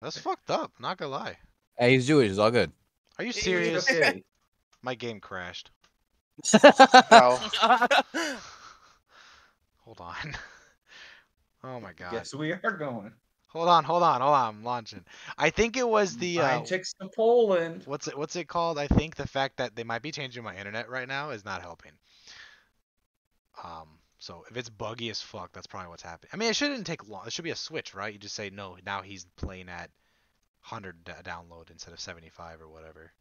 That's fucked up. Not gonna lie. Hey, he's Jewish. It's all good. Are you serious? My game crashed. No. Hold on. Oh my god. Yes, we are going. Hold on, hold on, hold on. I'm launching. I think it was the uh, Buying chicks to Poland. what's it what's it called? I think the fact that they might be changing my internet right now is not helping. Um, so if it's buggy as fuck, that's probably what's happening. I mean, it shouldn't take long. It should be a switch, right? You just say no. Now he's playing at 100 da- download instead of 75 or whatever.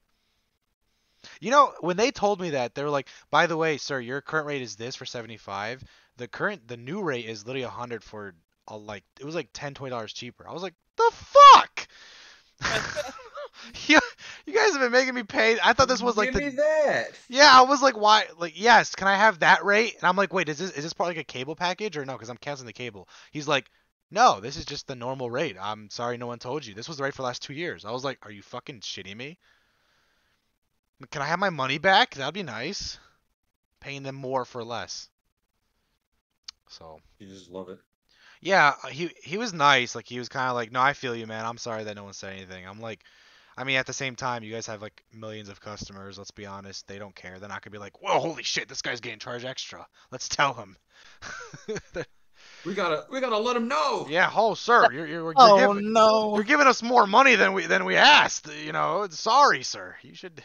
You know, when they told me that, they were like, "By the way, sir, your current rate is this for 75. The current, the new rate is literally 100 for a, like it was like 10, 20 dollars cheaper." I was like, "The fuck." you, you guys have been making me pay. I thought this was like Give the me that. yeah, I was like, why? Like, yes, can I have that rate? And I'm like, wait, is this is this part like a cable package or no? Because I'm canceling the cable. He's like, no, this is just the normal rate. I'm sorry, no one told you. This was the rate for the last two years. I was like, are you fucking shitting me? Can I have my money back? That'd be nice. Paying them more for less. So You just love it. yeah, uh, he he was nice. Like he was kind of like, no, I feel you, man. I'm sorry that no one said anything. I'm like, I mean, at the same time, you guys have like millions of customers. Let's be honest, they don't care. They're not gonna be like, whoa, holy shit, this guy's getting charged extra. Let's tell him. We gotta, we gotta let him know. yeah, oh sir, you're you're, you're, Oh giving, no. you're giving us more money than we than we asked. You know, sorry, sir. You should.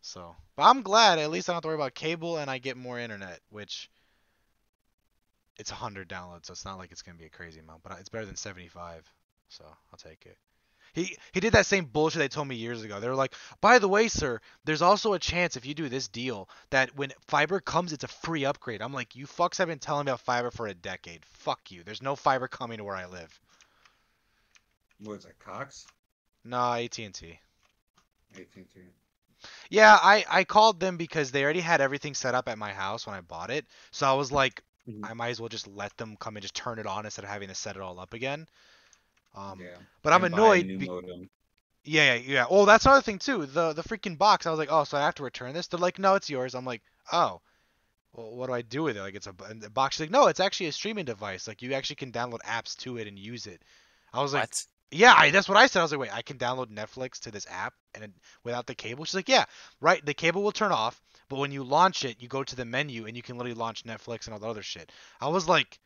So, but I'm glad at least I don't have to worry about cable and I get more internet, which it's 100 downloads, so it's not like it's gonna be a crazy amount, but it's better than 75, so I'll take it. He he did that same bullshit they told me years ago. They were like, by the way, sir, there's also a chance if you do this deal that when fiber comes, it's a free upgrade. I'm like, you fucks have been telling me about fiber for a decade. Fuck you. There's no fiber coming to where I live. What is that, Cox? Nah, AT&T. AT&T. Yeah, I, I called them because they already had everything set up at my house when I bought it. So I was like, Mhm. I might as well just let them come and just turn it on instead of having to set it all up again. Um, yeah. but I'm And buy a annoyed. be- yeah, yeah, yeah. Oh, that's another thing too. The the freaking box. I was like, oh, so I have to return this? They're like, no, it's yours. I'm like, oh. Well, what do I do with it? Like, it's a box. She's like, no, it's actually a streaming device. Like, you actually can download apps to it and use it. I was like, What? yeah, I, that's what I said. I was like, wait, I can download Netflix to this app and it, without the cable? She's like, yeah, right. The cable will turn off, but when you launch it, you go to the menu and you can literally launch Netflix and all the other shit. I was like,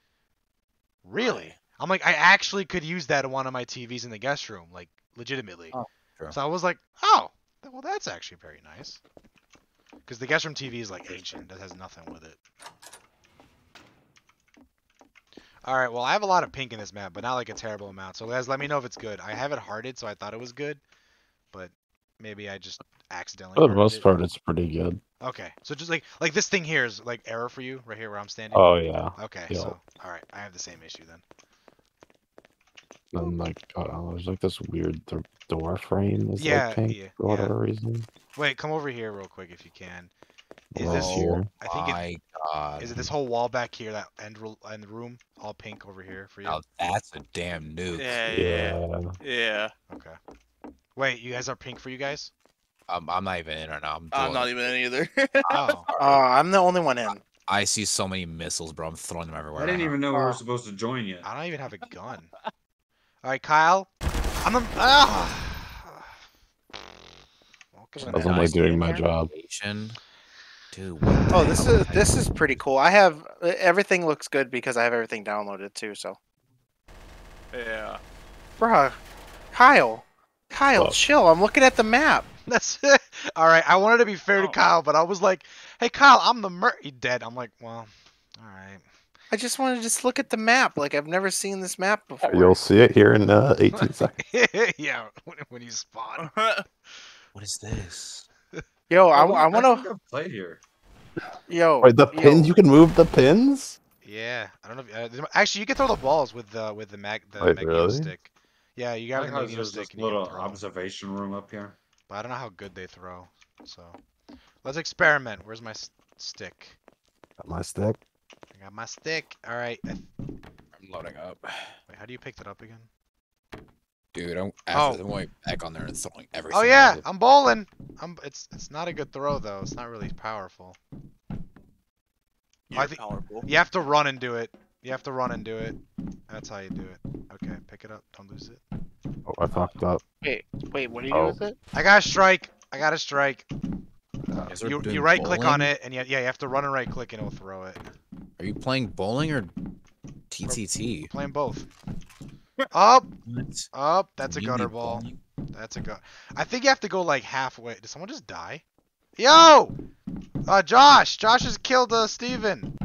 really? I'm like, I actually could use that on one of my TVs in the guest room, like legitimately. Oh, true. So I was like, oh, well, that's actually very nice. Because the guest room TV is like ancient, that has nothing with it. All right, well, I have a lot of pink in this map, but not like a terrible amount. So guys, let me know if it's good. I have it hearted, so I thought it was good, but maybe I just accidentally. For the most it. part, it's pretty good. Okay, so just like like this thing here is like error for you right here where I'm standing. Oh yeah, Okay, yeah. so all right, I have the same issue then. And like uh, there's like this weird th- door frame is Yeah, like pink yeah, for yeah. whatever reason. Wait, come over here real quick if you can. Is Well, this here? I think it, My God. is it this whole wall back here, that end end room, all pink over here for you? Now that's a damn nuke. Yeah, yeah, Yeah, yeah. Okay. Wait, you guys are pink for you guys? I'm, I'm not even in right now. I'm, I'm not even in either. Oh, Uh, I'm the only one in. I see so many missiles, bro. I'm throwing them everywhere. I didn't right even know we were supposed to join yet. I don't even have a gun. All right, Kyle. I'm the. Ah. Welcome to doesn't like doing my job. Dude. Oh, this is this is pretty cool. I have everything looks good because I have everything downloaded too. So, yeah. bruh, Kyle, Kyle, What? chill. I'm looking at the map. That's it. All right, I wanted to be fair to Oh. Kyle, but I was like, "Hey, Kyle, I'm the mur." He dead. I'm like, well, all right. I just wanted to just look at the map. Like I've never seen this map before. You'll see it here in uh, 18 seconds. yeah, when, when you spawn. What is this? Yo, I, Oh, I want to. play here. Yo, Wait, the yo, pins? You can move the pins? Yeah, I don't know. If, uh, actually, you can throw the balls with the with the mag the Wait, magneto really? stick. Yeah, you I got like the how there's this stick and little observation room up here. But I don't know how good they throw. So let's experiment. Where's my s- stick? Got my stick. I got my stick. All right. I th- I'm loading up. Wait, how do you pick that up again? Dude, I'm, Oh. after, I'm going back on there and throwing everything. Oh yeah, I'm bowling. I'm. It's it's not a good throw though. It's not really powerful. You're think- powerful. You have to run and do it. You have to run and do it. That's how you do it. Okay, pick it up. Don't lose it. Oh, I fucked up. Wait, wait, what do you Oh. do with it? I got a strike. I got a strike. Are You, you right click on it, and yeah, yeah, you have to run and right click, and it'll throw it. Are you playing bowling or TTT? Playing both. Up, What? up. That's a You gutter ball. bowling? That's a gut. I think you have to go like halfway. Did someone just die? Yo! Uh, Josh! Josh has killed uh, Steven.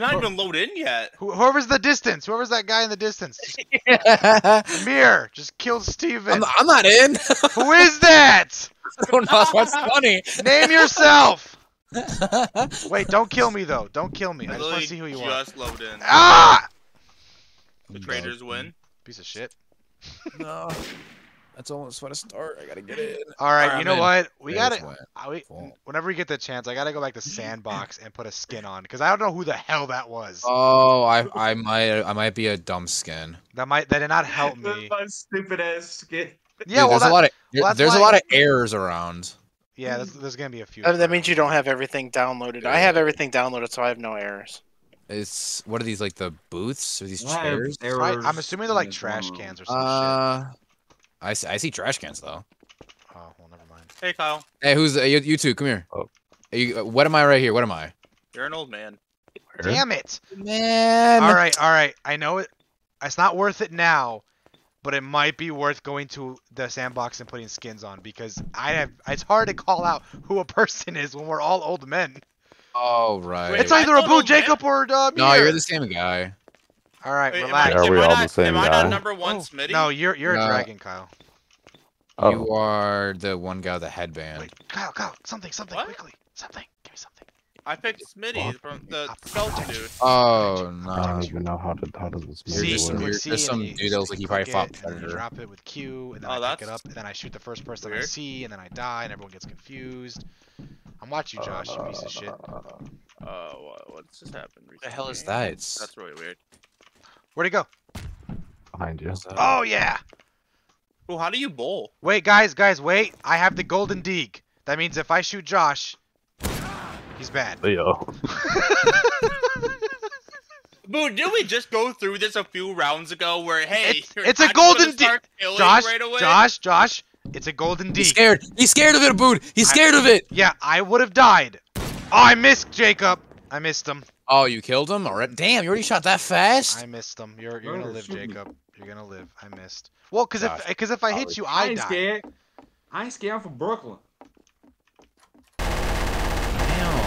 It's not even loaded in yet. Who, whoever's the distance, whoever's that guy in the distance. Just, Amir, just killed Steven. I'm, I'm not in. Who is that? I don't know what's funny. Name yourself! Wait, don't kill me though. Don't kill me. I I just want to see who you are. just load in. Ah! The traitors win. Piece of shit. No. That's almost when I start. I gotta get in. All right, Alright, you I'm know in. what? We There's gotta. I- we- whenever we get the chance, I gotta go back to Sandbox and put a skin on because I don't know who the hell that was. Oh, I I might I might be a dumb skin. That might that did not help me. My stupid ass skin. Yeah, Dude, well, there's that, a lot of well, there's why- a lot of errors around. yeah, there's, there's gonna be a few. Uh, that means you don't have everything downloaded. I have everything downloaded, so I have no errors. It's what are these like the booths or these I chairs? Right, I'm assuming they're like trash cans or some shit. I see, I see trash cans though. Oh well, never mind. Hey Kyle, Hey, who's uh, you, you two? Come here. Oh. Hey, you, uh, what am I right here? What am I? you're an old man. Where? Damn it! Man. All right, all right. I know it. It's not worth it now, but it might be worth going to the sandbox and putting skins on because I have. It's hard to call out who a person is when we're all old men. Oh right. It's either a thought Boo old man- Jacob or uh, no, you're the same guy. All right, Wait, am relax. Yeah, I, we am I all the not, same am I not number one, Oh, Smitty? No, you're you're No. a dragon, Kyle. Oh, You are the one guy with the headband. Wait, Kyle, Kyle, something, something, What? quickly, something. Give me something. I picked Smitty What? from the skeleton dude. Oh no! I don't even know how to how does this You're C, movie just some click work. weird- there's some then dude that looks like he probably click fought it, and then you Predator. drop it with Q, and then Oh, I pick it that's up, and then I shoot the first person I weird. see, and then I die, and everyone gets confused. I'm watching you, Josh, you piece of shit. Uh, what, what's just happened recently? the hell is that? It's- That's really weird. Where'd he go? behind you. Oh yeah. Well, how do you bowl? Wait, guys, guys, wait. I have the golden deeg. That means if I shoot Josh, he's bad. Leo. Boo, did we just go through this a few rounds ago where, hey, It's- you're it's a not gonna golden de- start killing Josh, right? Josh, Josh, it's a golden He's deeg. scared. He's scared of it, Abbud. He's I- scared of it. Yeah, I would have died. Oh, I missed Jacob. I missed him. Oh, you killed him? Alright. Damn, you already shot that fast? I missed him. You're you're gonna Oh, live. Jacob. You're gonna live. I missed. Well, cause Josh. if because if I hit you, I I ain't die. scared. I ain't scared. I'm from Brooklyn. Damn.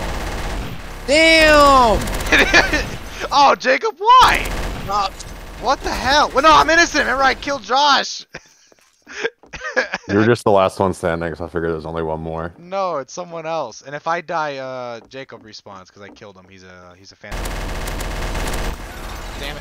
Damn. oh, Jacob, why? Uh, What the hell? Well, no, I'm innocent. Remember, I killed Josh. You were just the last one standing, so I figured there's only one more. No, it's someone else. And if I die, uh, Jacob respawns because I killed him. He's a he's a fan. Damn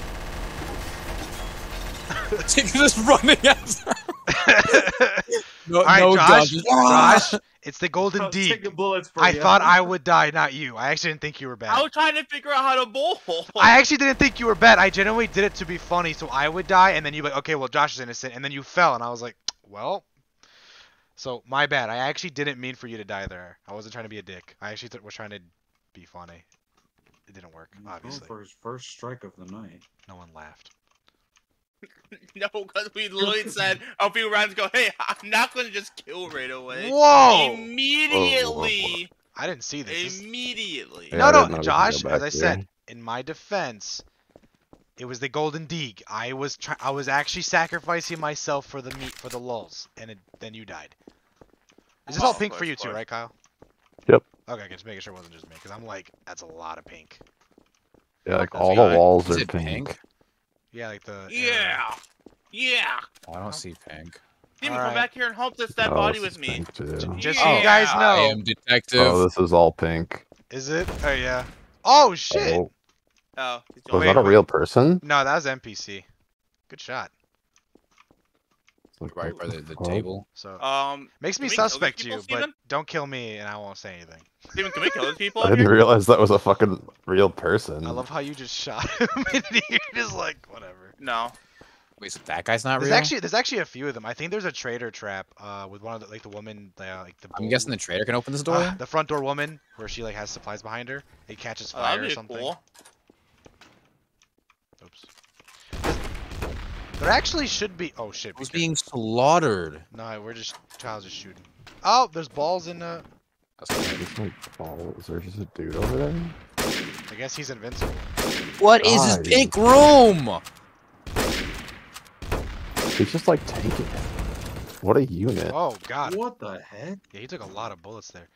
Jacob just running after. No, All right, no Josh. Josh, it's the golden I'm bullets for I you. thought I would die, not you. I actually didn't think you were bad. I was trying to figure out how to bowl. I actually didn't think you were bad. I genuinely did it to be funny, so I would die, and then you like, okay, well, Josh is innocent, and then you fell, and I was like, well, so my bad. I actually didn't mean for you to die there. I wasn't trying to be a dick. I actually th- was trying to be funny. It didn't work, He's going obviously. for his first strike of the night. No one laughed. no, because we literally said a few rounds ago, hey, I'm not going to just kill right away. Whoa! Immediately. I didn't see this. This- Immediately. Yeah, no, no, didn't know we could go Josh. As I said, in my defense, it was the golden deeg. I was try- I was actually sacrificing myself for the meat for the lulls, and it, then you died. Is this all Oh, pink for you too, right, Kyle? Yep. Okay, just making sure it wasn't just me, because I'm like, that's a lot of pink. Yeah, like That's all the walls Is are pink. pink? Yeah, like the. uh, Yeah. Yeah. Oh, I don't see pink. Demon, Alright. come back here and hope that that Oh, body was me. pink, too. Just so you guys know. I am detective. Oh, this is all pink. Is it? Oh yeah. Oh shit! Oh, Oh, he's was Wait, that a wait. real person? No, that was NPC. Good shot. Right by the, the fuck? table. So Um, makes me can we kill these suspect people, you, but Steven? don't kill me, and I won't say anything. Steven, can we kill those people I didn't here? realize that was a fucking real person. I love how you just shot him, and you're just like whatever. No. Wait, so that guy's not There's real? actually there's actually a few of them. I think there's a traitor trap uh with one of the like the woman uh, like the I'm guessing the traitor can open this door. uh, the front door woman where she like has supplies behind her. It catches Oh, fire that'd or be something. cool. There actually should be. Oh shit. I was be being slaughtered. No, we're just Child's just shooting. Oh, there's balls in uh, the. There's like ball. Is there just a dude over there? I guess he's invincible. What is this pink room? He's just like tanking it. What a unit. Oh god. What the heck? Yeah, he took a lot of bullets there.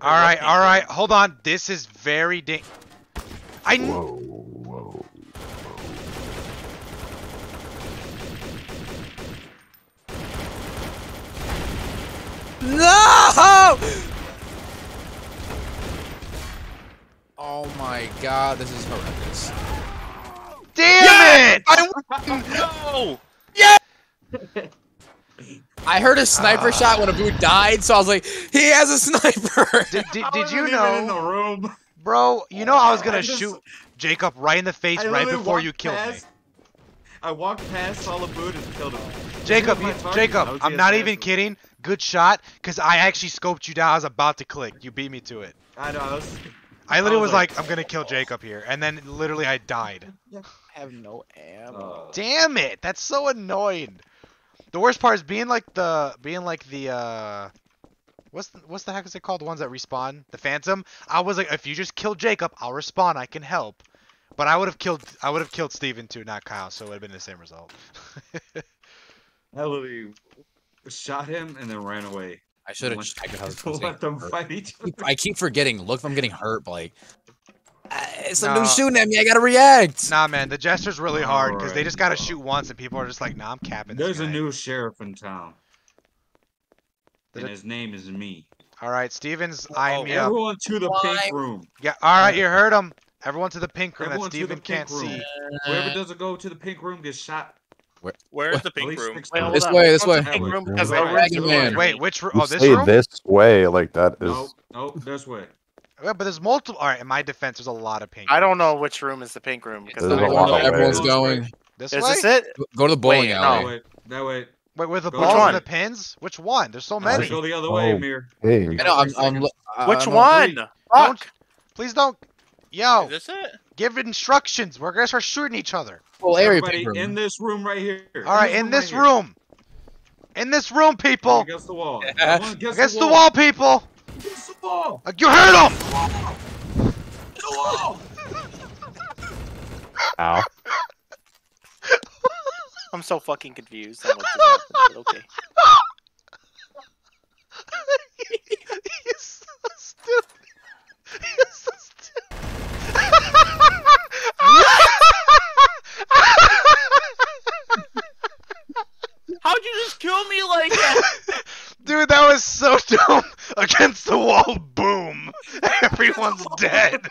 All right, all right. Hold on. This is very dang. I. Whoa, whoa. No! Oh my god, this is horrendous. Damn it! I No! Yeah! I heard a sniper ah. shot when Abu died, so I was like, he has a sniper. Did, did, I did you wasn't even in the know, room? bro? You know I was gonna I just- shoot Jacob right in the face right before you killed me. Past- I walked past Solid Boot and killed him. Jacob, Who you, Jacob. I'm not even National. kidding. Good shot, cause I actually scoped you down. I was about to click. You beat me to it. I know. I was, I literally was was like, like, I'm gonna kill Jacob here, and then literally I died. I have no ammo. uh, Damn it! That's so annoying. The worst part is being like the being like the uh what's the, what's the heck is it called? The ones that respawn? The Phantom. I was like, if you just kill Jacob, I'll respawn. I can help. But I would have killed I would have killed Steven too, not Kyle, so it would have been the same result. I literally shot him and then ran away. I should have Let- checked if I Let them hurt. fight each other. I keep forgetting. Look, if I'm getting hurt, but like, uh, some No. dude shooting at me. I gotta react. nah, man, the gesture's really hard because they just gotta Alright. shoot once, and people are just like, nah, I'm capping. this There's a new sheriff in town. Did And it- his name is me. All right, Steven's eyeing me up. Everyone to the Why? pink room. Yeah, all right, you heard him. Everyone to the pink room that Everyone to the Steven can't room. see. Whoever doesn't go to the pink room gets shot. Where's the pink room? six Wait, This on. way, this way. the pink Wait, room wait, because wait, wait, wait, man. Wait, which room? Oh, this say room? this way, like that is. Nope, nope, this way. Yeah, but there's multiple. All right, in my defense, there's a lot of pink. I don't know which room is the pink room because There's the a lot of Everyone's go going. This Is way? this it? Go to the bowling Wait, no. That alley. way. That way. Wait, with the Go balls and the pins? Which one? There's so Let's many. go the other way, Oh. Amir. Hey, I know. I'm. I'm Which I'm- one? Don't, Fuck. please don't. Yo, Is this it? give instructions. We're gonna start shooting each other. Well, area Everybody pink in this room right here. All right, in this right here. room. In this room, people. Against the wall. Yeah. Against, Against the wall, people. Against the wall. You heard him. The wall. ow. I'm so fucking confused on what's happening. but Okay. He's so. He's so stupid. How'd you just kill me like that? Dude, that was so dumb. Against the wall, boom. Everyone's dead.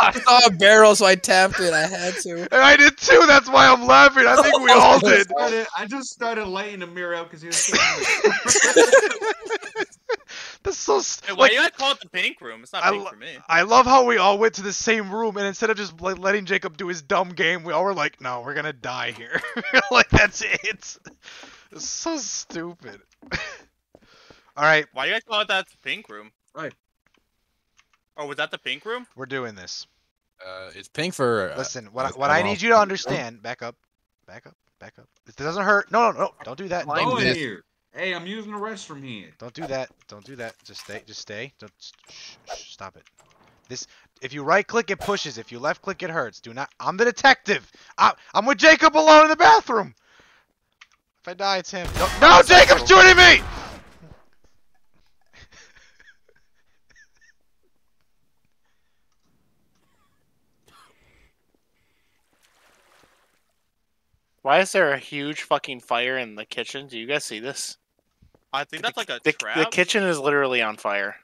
I saw a barrel, so I tapped it. I had to. And I did too. That's why I'm laughing. I think we all did. Started, I just started lighting mirror up because he was sitting in the That's so. Hey, why like, you gotta call it the pink room? It's not I pink lo- for me. I love how we all went to the same room, and instead of just like letting Jacob do his dumb game, we all were like, "No, we're gonna die here." like that's it. It's so stupid. all right, Why you guys call it that pink room? Right. Oh, was that the pink room? we're doing this. Uh, it's pink for. Uh, Listen, what I, I- what I I need you to understand. Back up, back up, back up. This doesn't hurt. No, no, no. Don't do that. Mine Go Don't, in here. Hey, I'm using the restroom here. don't do that. Don't do that. Just stay. Just stay. Don't. Shh, shh, stop it. This. If you right click, it pushes. If you left click, it hurts. Do not. I'm the detective. I, I'm with Jacob alone in the bathroom. If I die, it's him. No, no Jacob's shooting me. Why is there a huge fucking fire in the kitchen? Do you guys see this? I think that's like a The, trap. the kitchen is literally on fire.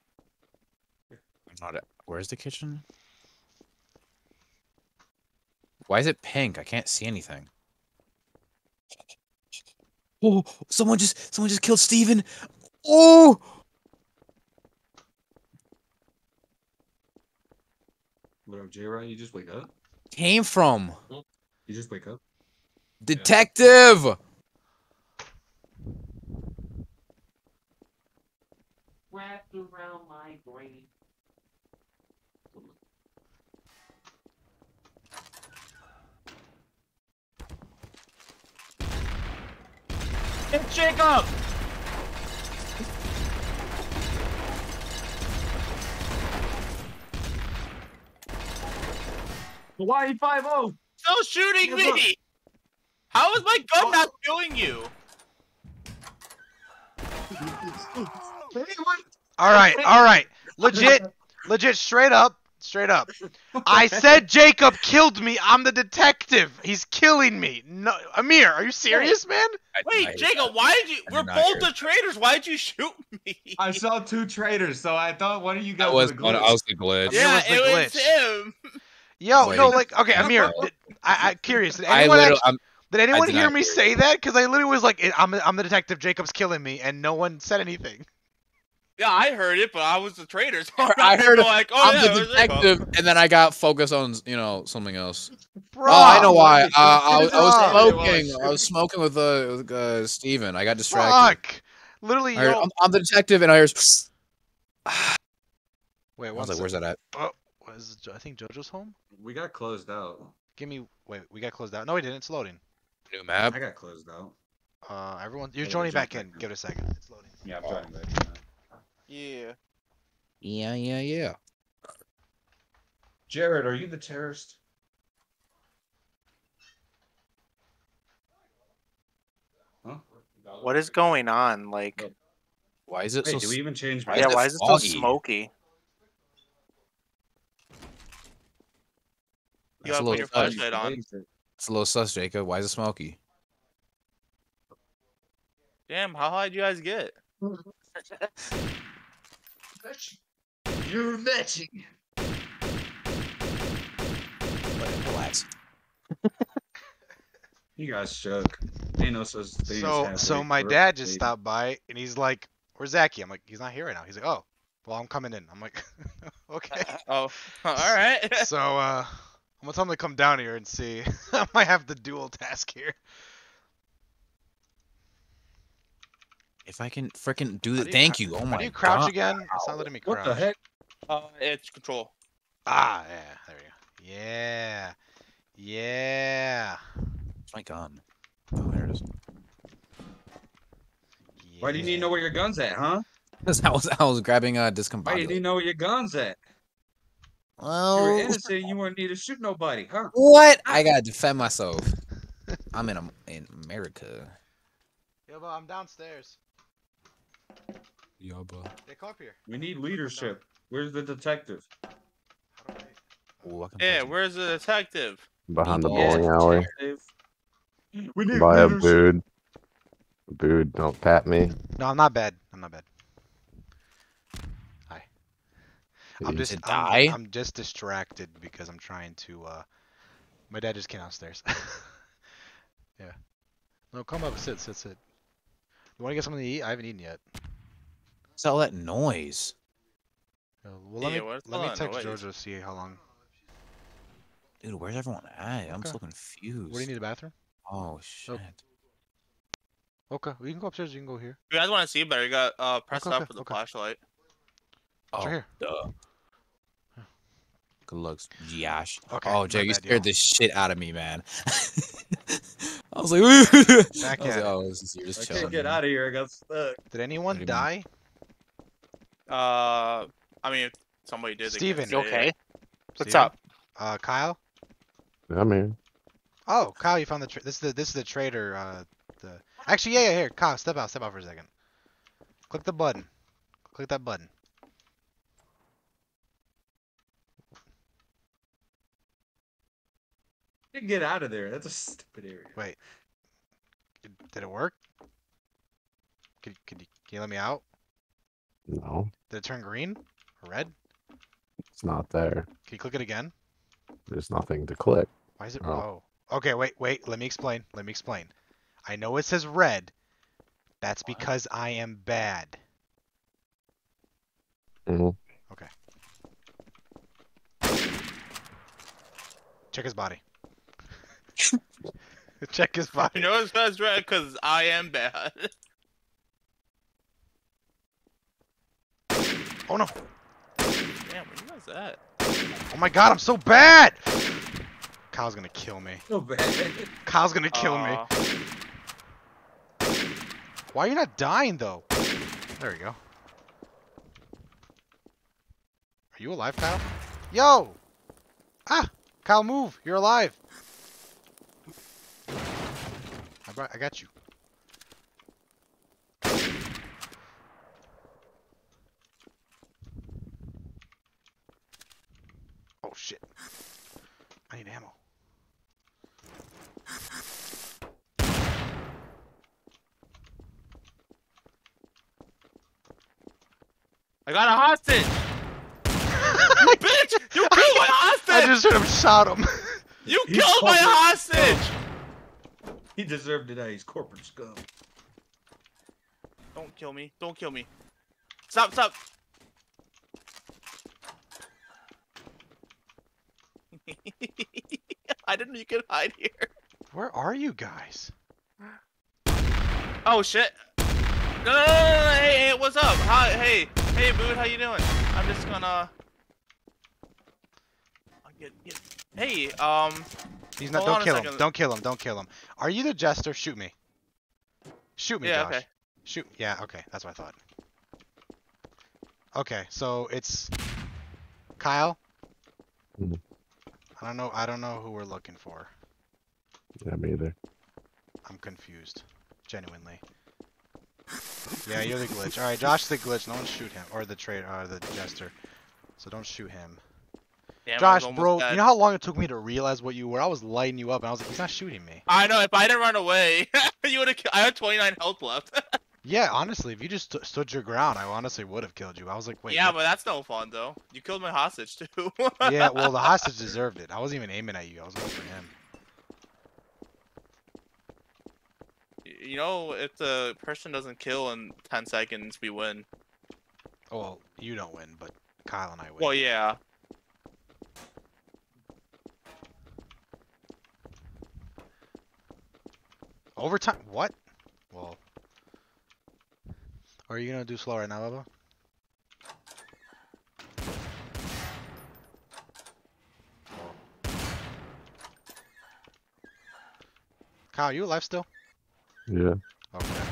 I'm not. a- Where's the kitchen? Why is it pink? I can't see anything. Oh, someone just someone just killed Steven. Oh, What up, J-Rod? You just wake up? came from You just wake up? detective. wrapped around my brain. It's Jacob! Hawaii 5 0! Still shooting Yeah, look. me. How is my gun not oh. killing you? All right, all right. Legit, legit, straight up, straight up. I said Jacob killed me. I'm the detective. He's killing me. No, Amir, are you serious, man? I- Wait, I- Jacob, why did you? I We're both the traitors. Why did you shoot me? I saw two traitors, so I thought one of you guys That was was one. I was the glitch. Amir yeah, was the it was him. Yo, Wait. no, like, okay, Amir. Did, I, I curious. Did I anyone, literally, actually, I'm, did anyone did hear me hear say that? Because I literally was like, I'm, I'm the detective. Jacob's killing me, and no one said anything. Yeah, I heard it, but I was the traitor. So I'm I heard it. like, oh I'm yeah, the it detective, and then I got focused on you know something else. Bro, oh, I know why. Uh, I, was- I was Bro. smoking. I was smoking with uh, with, uh Steven. I got distracted. Fuck. Literally, I heard, yo. I'm, I'm the detective, and I heard. I Wait, one was like, "Where's that at?" Oh, what is it? I think JoJo's home. We got closed out. Give me. Wait, we got closed out. No, we didn't. It's loading. New map. I got closed out. Uh, everyone, you're Yeah, joining back back in. in. Give it a second. It's loading. Yeah, I'm trying back. Yeah. Yeah, yeah, yeah. Jared, are you the terrorist? Huh? What is going on? Like, Why is it Wait, so? did we even change? Why yeah, is why is it so smoky? You That's gotta put your flashlight on. It's a little sus, Jacob. Why is it smoky? Damn, how high did you guys get? You're matching. Relax. You guys shook. Ain't no such thing. So, so my dad just Lady. stopped by and he's like, "Where's Zachy?" I'm like, "He's not here right now." He's like, "Oh, well, I'm coming in." I'm like, "Okay." Oh, all right. So, uh, I'm gonna tell him to come down here and see. I might have the dual task here. If I can freaking do How it, thank you. Oh How my do you crouch god. again? It's not letting me crouch. What the heck? uh, it's control. Ah, yeah, there we go. Yeah, yeah. Where's my gun? Oh, there it is. Why do you need to know where your gun's at, huh? Because I was I was grabbing a uh Why do you need to know where your gun's at? Well, You were innocent. You wouldn't need to shoot nobody, huh? what? I gotta defend myself. I'm in Am- in America. Yo, but I'm downstairs. Yeah, but Hey, come up here. We need leadership. Where's the detective? How do I- Ooh, I can Yeah, punch where's the detective? Behind the Yeah. bowling alley. We need By a leadership. bood. Bood, don't pat me. No, I'm not bad. I'm not bad. Hi. I'm just To I'm, die? I'm just distracted because I'm trying to uh my dad just came downstairs. yeah. No, come up, sit, sit, sit. You wanna get something to eat? I haven't eaten yet. What's all that noise? Uh, well let Yeah, me let me text noise? Jojo to see how long. Dude, where's everyone at? I'm Okay. so confused. What do you need a bathroom? Oh shit. Okay, well, you can go upstairs, you can go here. If you guys want to see better, you got uh press Okay, up okay, for the okay. flashlight. Oh, right here. duh. Good looks, Josh. Okay. oh, Jake, you scared yo. the shit out of me, man. I was like, Back I was like, oh, this is you're I just can't chilling. get man. out of here. I got stuck. Did anyone What die? Uh, I mean, if somebody did. they Steven. You okay? it. What's Steven? up? Uh Kyle? I'm here. Oh, Kyle, you found the tra- this is the this is the traitor. Uh, the actually, yeah, yeah. Here, Kyle, step out, step out for a second. Click the button. Click that button. You can get out of there. That's a stupid area. Wait. Did, did it work? Could, could you, can you let me out? No, Did it turn green or red? it's not there. Can you click it again? There's nothing to click. Why is it? Oh. Oh. Okay, wait, wait. Let me explain. Let me explain. I know it says red. That's because I am bad. Mm-hmm. Okay. Check his body. Check his body. You know it's guys red because I am bad. Oh no. Damn, where you guys at? Oh my god, I'm so bad! Kyle's gonna kill me. So bad. Kyle's gonna kill me. Uh, Why are you not dying though? There we go. Are you alive, Kyle? Yo! Ah! Kyle, move! You're alive! I, brought, I got you. Oh shit. I need ammo. I got a hostage. you bitch! You killed my hostage! I just heard him shout him. You He's killed my public- hostage! He deserved to die. He's corporate scum. Don't kill me. Don't kill me. Stop, stop. I didn't know you could hide here. Where are you guys? Oh shit. No, no, no, no, no, hey, hey, what's up? Hi, hey, hey, Boot, how you doing? I'm just gonna. I'll get, get... Hey, um, He's not. Hold don't kill him. Don't kill him. Don't kill him. Are you the jester? Shoot me. Shoot me, yeah, Josh. okay. Shoot. Yeah. Okay. That's what I thought. Okay. So it's Kyle. Mhm. I don't know. I don't know who we're looking for. Yeah, me either. I'm confused. Genuinely. Yeah, you're the glitch. All right, Josh, the glitch. No one shoot him or the traitor or the jester. So don't shoot him. Damn, Josh, bro, dead. you know how long it took me to realize what you were? I was lighting you up, and I was like, he's not shooting me. I know. If I didn't run away, you would have. I had 29 health left. Yeah, honestly, if you just st- stood your ground, I honestly would have killed you. I was like, wait. yeah, what- but that's no fun though. You killed my hostage too. yeah, well, the hostage deserved it. I wasn't even aiming at you. I was going for him. You know, if the person doesn't kill in 10 seconds, we win. Oh, well, you don't win, but Kyle and I win. Well, yeah. Overtime? What? Well. Are you gonna do slow right now, Bubba? Kyle, you alive still? Yeah. Okay.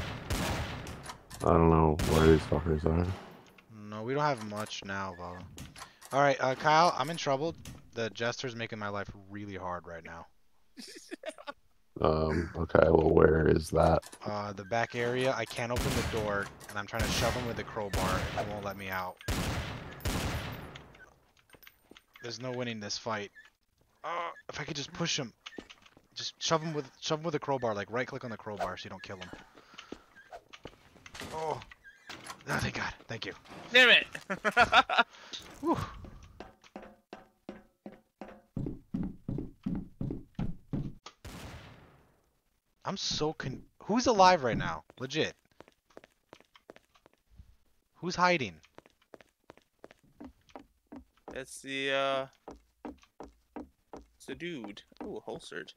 I don't know where these fuckers are. No, we don't have much now, Bubba. Alright, uh, Kyle, I'm in trouble. The Jester's making my life really hard right now. Um, okay, well, where is that? Uh, the back area, I can't open the door, and I'm trying to shove him with the crowbar, and it won't let me out. There's no winning this fight. Uh, if I could just push him, just shove him with shove him with a crowbar, like right click on the crowbar so you don't kill him. Oh, oh thank God, thank you. Damn it! I'm so con. Who's alive right now? Legit. Who's hiding? it's the uh, it's the dude. Ooh, holstered.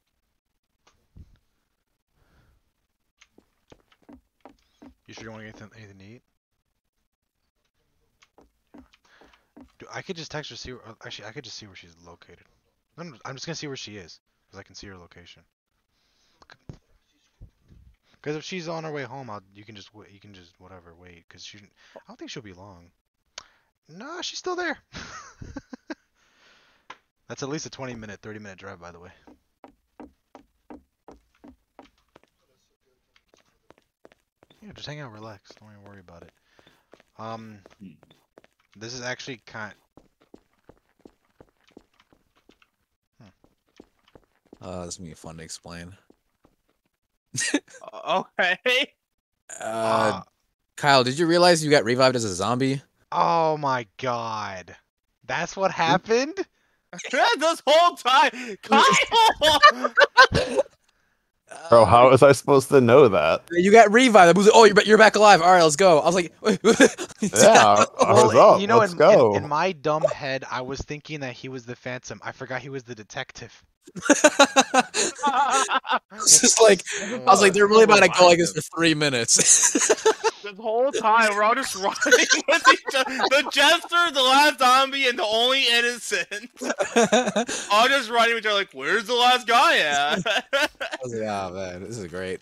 You sure you want to get anything, anything to eat? Dude, I could just text her see where, uh, actually I could just see where she's located. I'm just gonna see where she is because I can see her location. Because if she's on her way home, I'll, you can just. You can just whatever wait because she. I don't think she'll be long. No, she's still there. That's at least a 20 minute, 30 minute drive, by the way. Yeah, just hang out, relax. Don't even worry about it. Um, this is actually kind. Uh, this is gonna be fun to explain. Uh, okay. Uh, Kyle, did you realize you got revived as a zombie? Oh my god. That's what happened? this whole time, Kyle. Bro, how was I supposed to know that? You got revived. I was like, oh, you're, you're back alive. All right, let's go. I was like, Yeah, I was up. you know, Let's in, go. In, in my dumb head, I was thinking that he was the Phantom. I forgot he was the detective. It's just like I was like, they're really about to go like this for three minutes. this whole time, we're all just running with each other. The jester, the last zombie, and the only innocent. All just running with each other, like, where's the last guy at? I was like, oh man, this is great.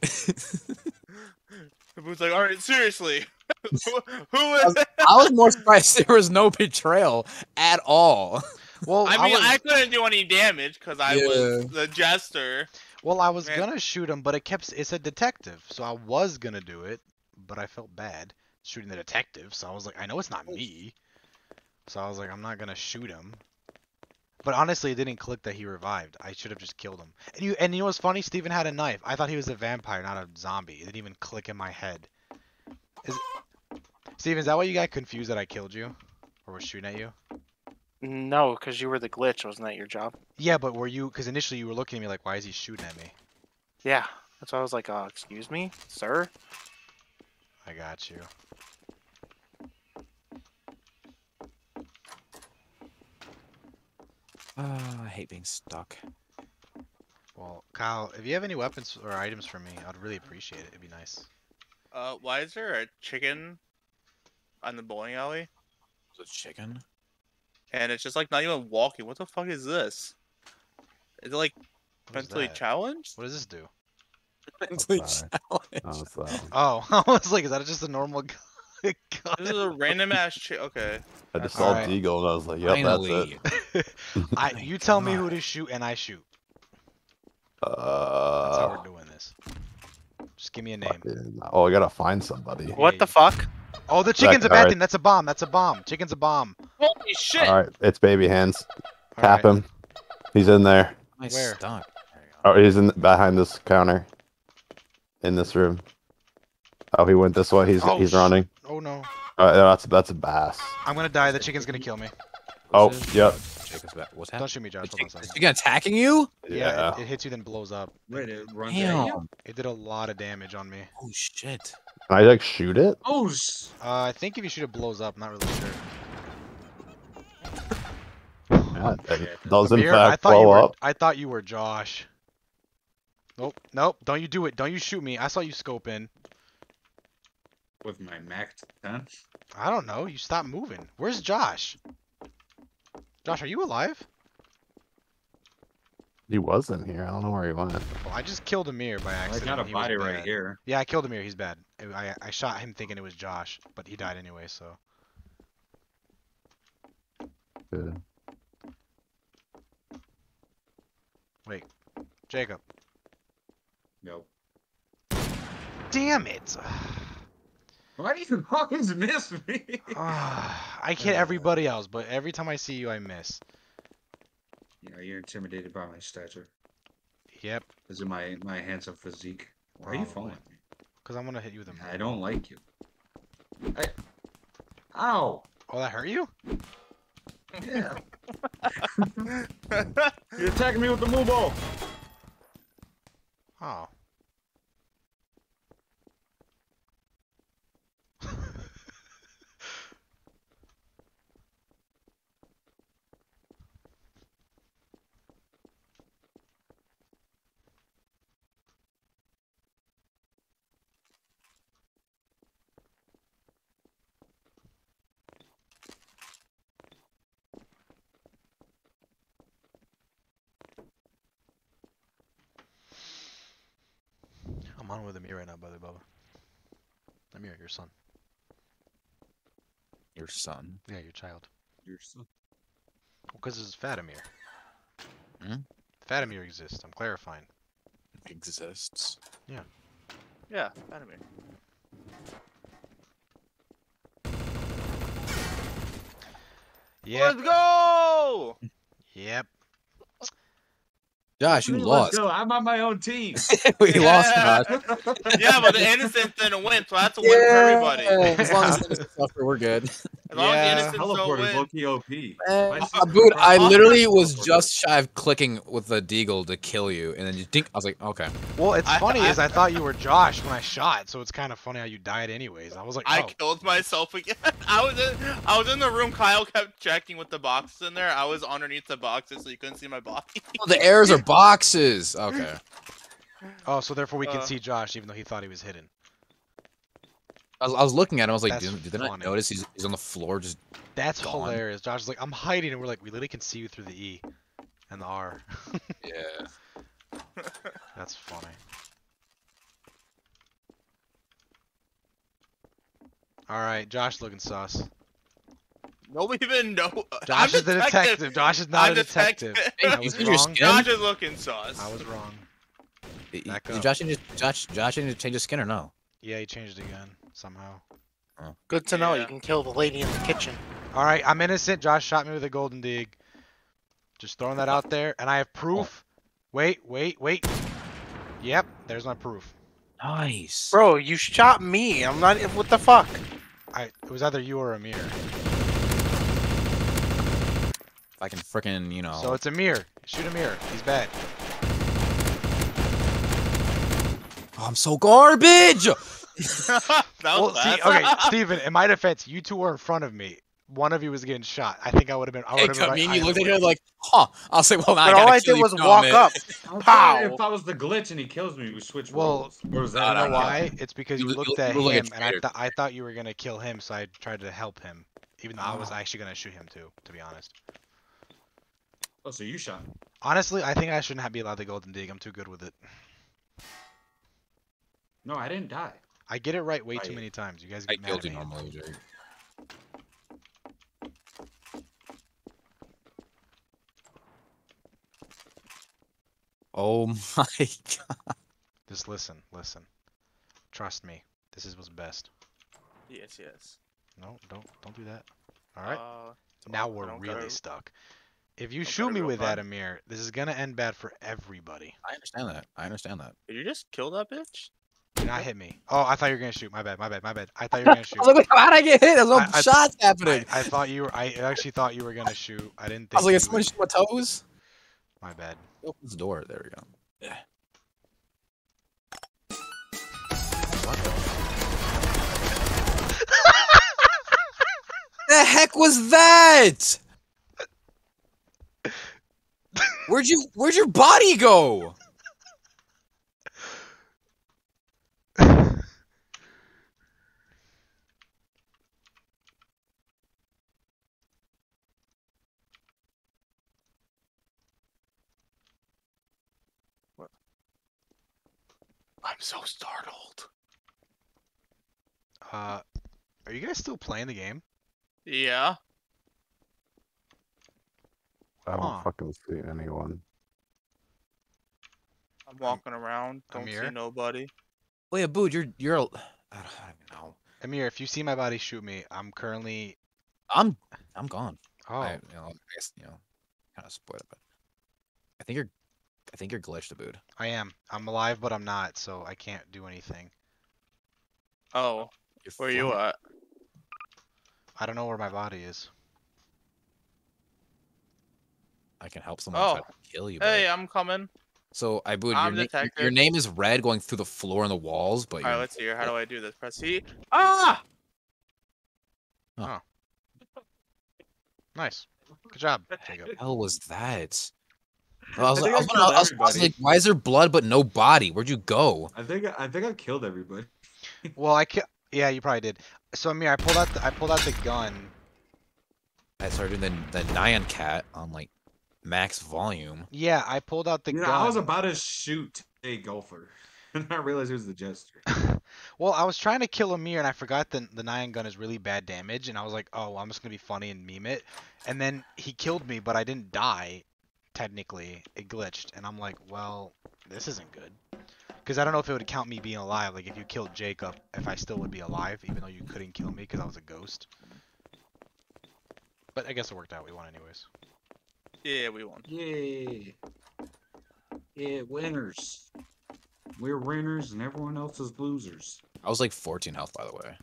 It was like, all right, seriously, who, who is? I was more surprised there was no betrayal at all. Well, I mean, was, I couldn't do any damage because I was the jester. well, I was Man. gonna shoot him, but it kept. It said detective, so I was gonna do it, but I felt bad shooting the detective. So I was like, I know it's not oh. me. So I was like, I'm not gonna shoot him. But honestly, it didn't click that he revived. I should have just killed him. And you and you know what's funny? Steven had a knife. I thought he was a vampire, not a zombie. It didn't even click in my head. Is Steven, is that why you got confused that I killed you? Or was shooting at you? No, because you were the glitch. Wasn't that your job? Yeah, but were you because initially you were looking at me like, why is he shooting at me? Yeah. That's why I was like, uh, excuse me, sir? I got you. Ah, I hate being stuck. Well, Kyle, if you have any weapons or items for me, I'd really appreciate it. It'd be nice. Uh, why is there a chicken on the bowling alley? Was it chicken? And it's just like not even walking. What the fuck is this? Is it like What is mentally challenged? What does this do? Mentally Sorry. challenged. Oh, it's. Oh, I was like, is that just a normal gun? This is a random ass chick. Okay. I just All saw right. Deagle and I was like, yep, that's it. I, you tell me who to shoot, and I shoot. Uh, That's how Uh, we're doing this. Just give me a name. fucking- oh, I gotta find somebody. What Hey. the fuck? Oh, the chicken's a bad alright. thing. That's a bomb. That's a bomb. Chicken's a bomb. Holy shit! All right, it's baby hands. Tap right. him. He's in there. I Where? stuck. There you go. Oh, he's in behind this counter. In this room. Oh, he went this way. He's Oh, he's sh- running. Oh no. Uh, that's that's a bass. I'm gonna die. The chicken's gonna kill me. Oh, What's this? yep. Jacob's back. What's Don't shoot me, Josh. Is Hold on a second. chicken attacking you? Yeah, Yeah. it, it hits you then blows up. Wait, it runs at you? Damn. It did a lot of damage on me. Oh shit. Can I like shoot it? Oh, Uh, I think if you shoot it blows up. Not really sure. Yeah, it does in Amir, I fact thought you blow were. up. I thought you were Josh. Nope, nope. Don't you do it. Don't you shoot me. I saw you scope in. with my Mac 10. I don't know. You stopped moving. Where's Josh? Josh, are you alive? He was in here. I don't know where he went. Well, I just killed Amir by I accident. got a he body right here. Yeah, I killed Amir. He's bad. I, I I shot him thinking it was Josh, but he died anyway. So Good. Jacob. Nope. Damn it! Why do you always miss me? I hit everybody else, but every time I see you, I miss. Yeah, you're intimidated by my stature. Yep, Is it my my handsome physique? Why are you following me? because I'm gonna hit you with a. I don't like you. I... Ow! Oh, that hurt you? Yeah. You're attacking me with the move ball. Oh. I'm with Amir right now, by the way, Bubba. Amir, your son. Your son. Yeah, your child. Your son. so... Because it's Fatimir. Hmm? Fatimir exists. I'm clarifying. Exists. Yeah, anime. Yep. Let's go! Yep. Josh, you Let's lost. go. I'm on my own team. we lost, Yeah. Josh. yeah, but the innocent didn't win, so that's a win for everybody. As long as the suffer, we're good. As long as Yeah. the innocents don't Teleport is win. low-key OP. Uh, My dude, I literally was just shy of clicking with the deagle to kill you, and then you think I was like, okay. Well, it's I- funny I- is I thought you were Josh when I shot, so it's kind of funny how you died anyways. I was like, I oh. killed myself again. I was in, I was in the room. Kyle kept checking with the boxes in there. I was underneath the boxes, so you couldn't see my body. Oh, the errors are boxes. Okay. Oh, so therefore we can Uh. see Josh even though he thought he was hidden. I was, I was looking at him. I was like, That's did, did they not notice he's, he's on the floor? Just That's Gone. hilarious. Josh is like, I'm hiding, and we're like, we literally can see you through the E and the R. yeah. That's funny. All right, Josh looking sus. Nobody even know. Josh I'm is the detective. Josh is not I'm a detective. detective. I was you your wrong. Josh is looking sus. I was wrong. Did Back did up. Josh need Josh, Josh need to change his skin or no? Yeah, he changed again somehow. Oh. Good to know. Yeah. You can kill the lady in the kitchen. All right, I'm innocent. Josh shot me with a golden dig. Just throwing that out there, and I have proof. Oh. Wait, wait, wait. Yep, there's my proof. Nice. Bro, you shot me. I'm not. What the fuck? I it was either you or Amir. If I can freaking, you know. So it's a mirror. Shoot a mirror. He's bad. Oh, I'm so garbage. that was Well, see, okay, Steven, in my defense, you two were in front of me. One of you was getting shot. I think I would have been. I Hey, would have I been. mean, you looked at him like, huh? I'll say, well, now I But all I did was walk it. up. I'm Pow. if I was the glitch and he kills me, we switch Well, roles. Or was no, that You know no, no. why? It's because You you looked you at look him, and I traitor. thought I thought you were gonna kill him, so I tried to help him, even though I was Oh. actually gonna shoot him too. To be honest. Oh, so you shot. Honestly, I think I shouldn't have be allowed the golden dig. I'm too good with it. No, I didn't die. I get it right way too many times. You guys I get mad killed at you me. normally, Jake. Oh my god. Just listen, listen. Trust me. This is what's best. yes, yes. No, don't don't do that. All right. Uh, now we're really gotta- stuck. If you don't shoot me with that, far. Amir, this is gonna end bad for everybody. I understand that. I understand that. Did you just kill that bitch? Did not hit me. Oh, I thought you were gonna shoot. My bad. My bad. My bad. I thought you were gonna shoot. I was like, how'd I get hit? There's no I- I- shots I, happening. I thought you were. I actually thought you were gonna shoot. I didn't think. I was like, you is somebody would- shoot my toes? My bad. Opens the door. There we go. Yeah. the heck was that? Where'd you Where'd your body go? I'm so startled. Uh, are you guys still playing the game? Yeah. I don't Huh. fucking see anyone. I'm walking around. Don't Amir? see nobody. Wait, Abbud, you're you're. a- I don't, I don't know. Amir, if you see my body, shoot me. I'm currently. I'm I'm gone. Oh, I, you know, I guess you know, kind of spoiled it, but I think you're, I think you're glitched, Abbud. I am. I'm alive, but I'm not, so I can't do anything. Oh, You're where you fine. at? I don't know where my body is. I can help someone try Oh. to kill you. Hey, but- I'm coming. so I booed your, na- your- your name is red going through the floor and the walls, but All right, let's see here. How do I do this? Press C. Ah! Nice. Good job, Jacob. the hell was that? I was, I like, I I was, I was- I was like, why is there blood but no body? Where'd you go? I think I think I killed everybody. Well, I ki- Yeah, you probably did. So Amir, I pulled out. The, I pulled out the gun. I started doing the the Nyan cat on like max volume. Yeah, I pulled out the You know, gun. I was about to shoot a golfer, and I realized it was the jester. Well, I was trying to kill Amir and I forgot that the nine gun is really bad damage, and I was like, oh, well, I'm just gonna be funny and meme it. And then he killed me, but I didn't die. Technically, it glitched, and I'm like, well, this isn't good. Because I don't know if it would count me being alive. Like if you killed Jacob, if I still would be alive, even though you couldn't kill me because I was a ghost. But I guess it worked out. We won anyways. Yeah, we won. Yay! Yeah, winners. We're winners, and everyone else is losers. I was like 14 health, by the way.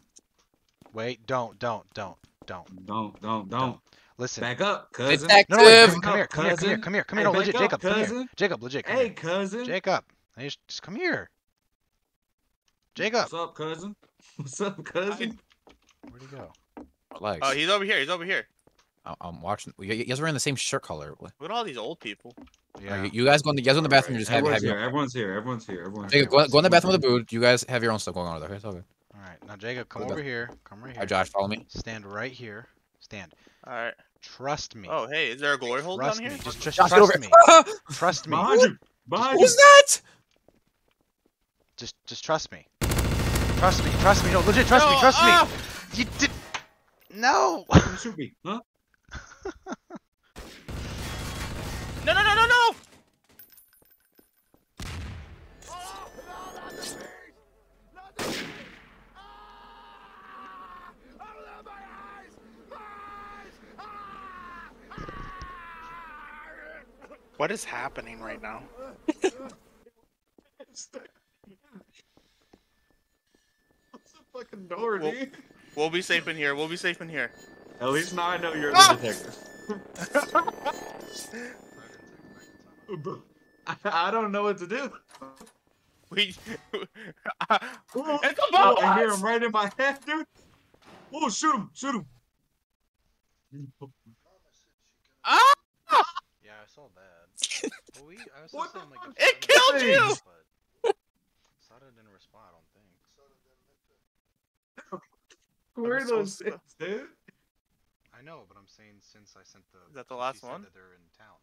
Wait, don't, don't, don't, don't. Don't, don't, don't. Listen. Back up, cousin. Detective! No, no, wait, Cousin. come here, come here, come here, come here, come here. Hey, No, legit, up, Jacob, come here. Jacob, legit, come Hey, here. cousin. Jacob, I just, just come here. Jacob, What's up, cousin? What's up, cousin? where'd he go? Legs. Oh, he's over here. He's over here. I- I'm watching. You you guys are wearing the same shirt color. What- Look at all these old people. Yeah. You, you guys go in the, you guys go in the bathroom. You just have, everyone's have here. your. Everyone's here. Everyone's here. Everyone's Jacob, here. go, go in the bathroom with the boot. You guys have your own stuff going on over there. Okay, it's all good. All right, now Jacob, come over here. Come right here. right, Josh, follow me. Stand right here. Stand. All right. Trust me. Oh, hey, is there a glory hole down Trust here? Just, just Josh, get over trust me. Trust me. Behind you. Behind What you. that? Just, just trust me. Trust me. Trust me. No, legit, trust me. Trust ah! me. You did. No. Come shoot me, huh? No, no, no, no, no! What is happening right now? What's the fucking door, Well- dude? We'll be safe in here. We'll be safe in here. At least now I know you're Ah! the detective. I, I don't know what to do. We. Ooh, it's a oh, I hear him right in my head, dude. Oh, shoot him! Shoot him! Ah! Yeah, I saw that. Well, we, I was What saying, the like, fuck? It Sada- killed you! But Sada didn't respond, I don't think. Where are I'm so those things, dude? I know, but I'm saying since I sent the. Is that the last one? That they're in town.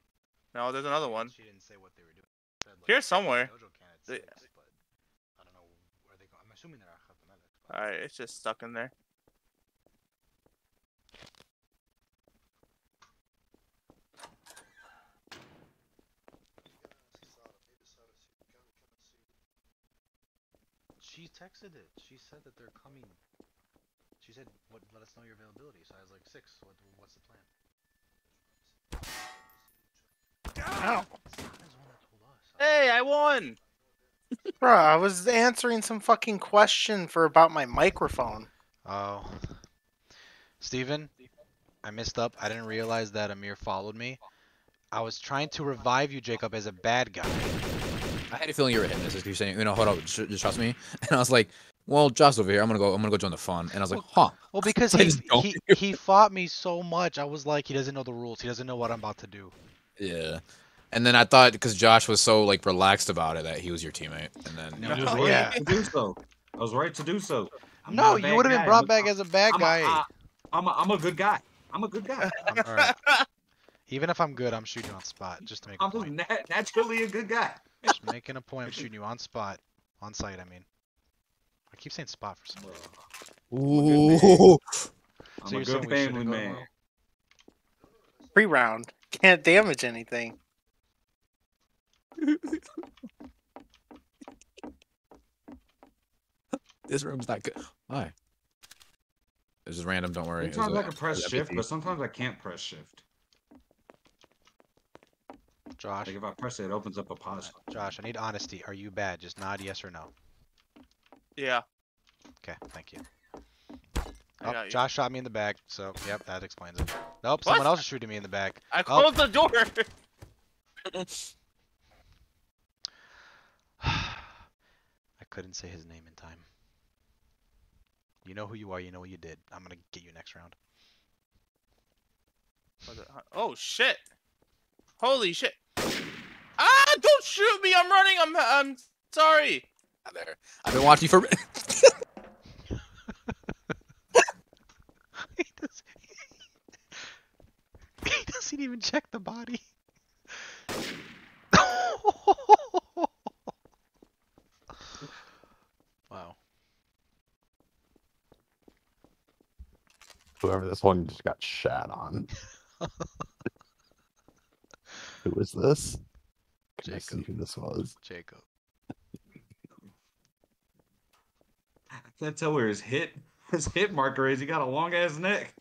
No, there's another one. She didn't say what they were doing. Said, like, Here somewhere. Dojo can at They- six, but I don't know where they go. I'm assuming they're but- Alright, it's just stuck in there. She texted it. She said that they're coming. She said, "What? Let us know your availability." So I was like, six. What? What's the plan?" Ow. Sada's the one that told us. Hey, I won! Bro, I was answering some fucking question for about my microphone. Oh. Steven, I messed up. I didn't realize that Amir followed me. I was trying to revive you, Jacob, as a bad guy. I had a feeling you were hitting this. You're saying, you know, hold up, just, just trust me. And I was like, well, Josh over here. I'm gonna go. I'm gonna go join the fun. And I was like, huh. Well, because he, he, he fought me so much, I was like, he doesn't know the rules. He doesn't know what I'm about to do. Yeah. And then I thought because Josh was so like relaxed about it that he was your teammate. And then No, I was right yeah. to do so. I was right to do so. I'm no, you would have been guy. brought I'm- back as a bad I'm guy. I- I'm a, I'm a good guy. I'm a good guy. I'm- Even if I'm good, I'm shooting on spot just to make I'm just point. nat- naturally a good guy. Just making a point. I'm shooting you on spot, on site. I mean, I keep saying spot for some reason. Ooh. I'm So a you're saying good we shouldn't family man. tomorrow? Pre round. Can't damage anything. This room's not good. Why? It's just random. Don't worry. It was Sometimes a- I can press shift, but sometimes I can't press shift. Josh, Like if I press it, it opens up a pause. Josh, I need honesty. Are you bad? Just nod yes or no. Yeah, Okay, thank you. I Oh, you. Josh shot me in the back, so yep, that explains it. Nope, someone else is shooting me in the back. I Oh. closed the door. I couldn't say his name in time. You know who you are. You know what you did. I'm gonna get you next round. Oh shit! Holy shit! Ah! Don't shoot me! I'm running. I'm. I'm sorry. There. I've been watching you for. he, doesn't, he doesn't even check the body. wow. Whoever this one just got shat on. Who is this? Can I see who this was? Jacob. Can't tell where his hit his hit marker is. He got a long ass neck.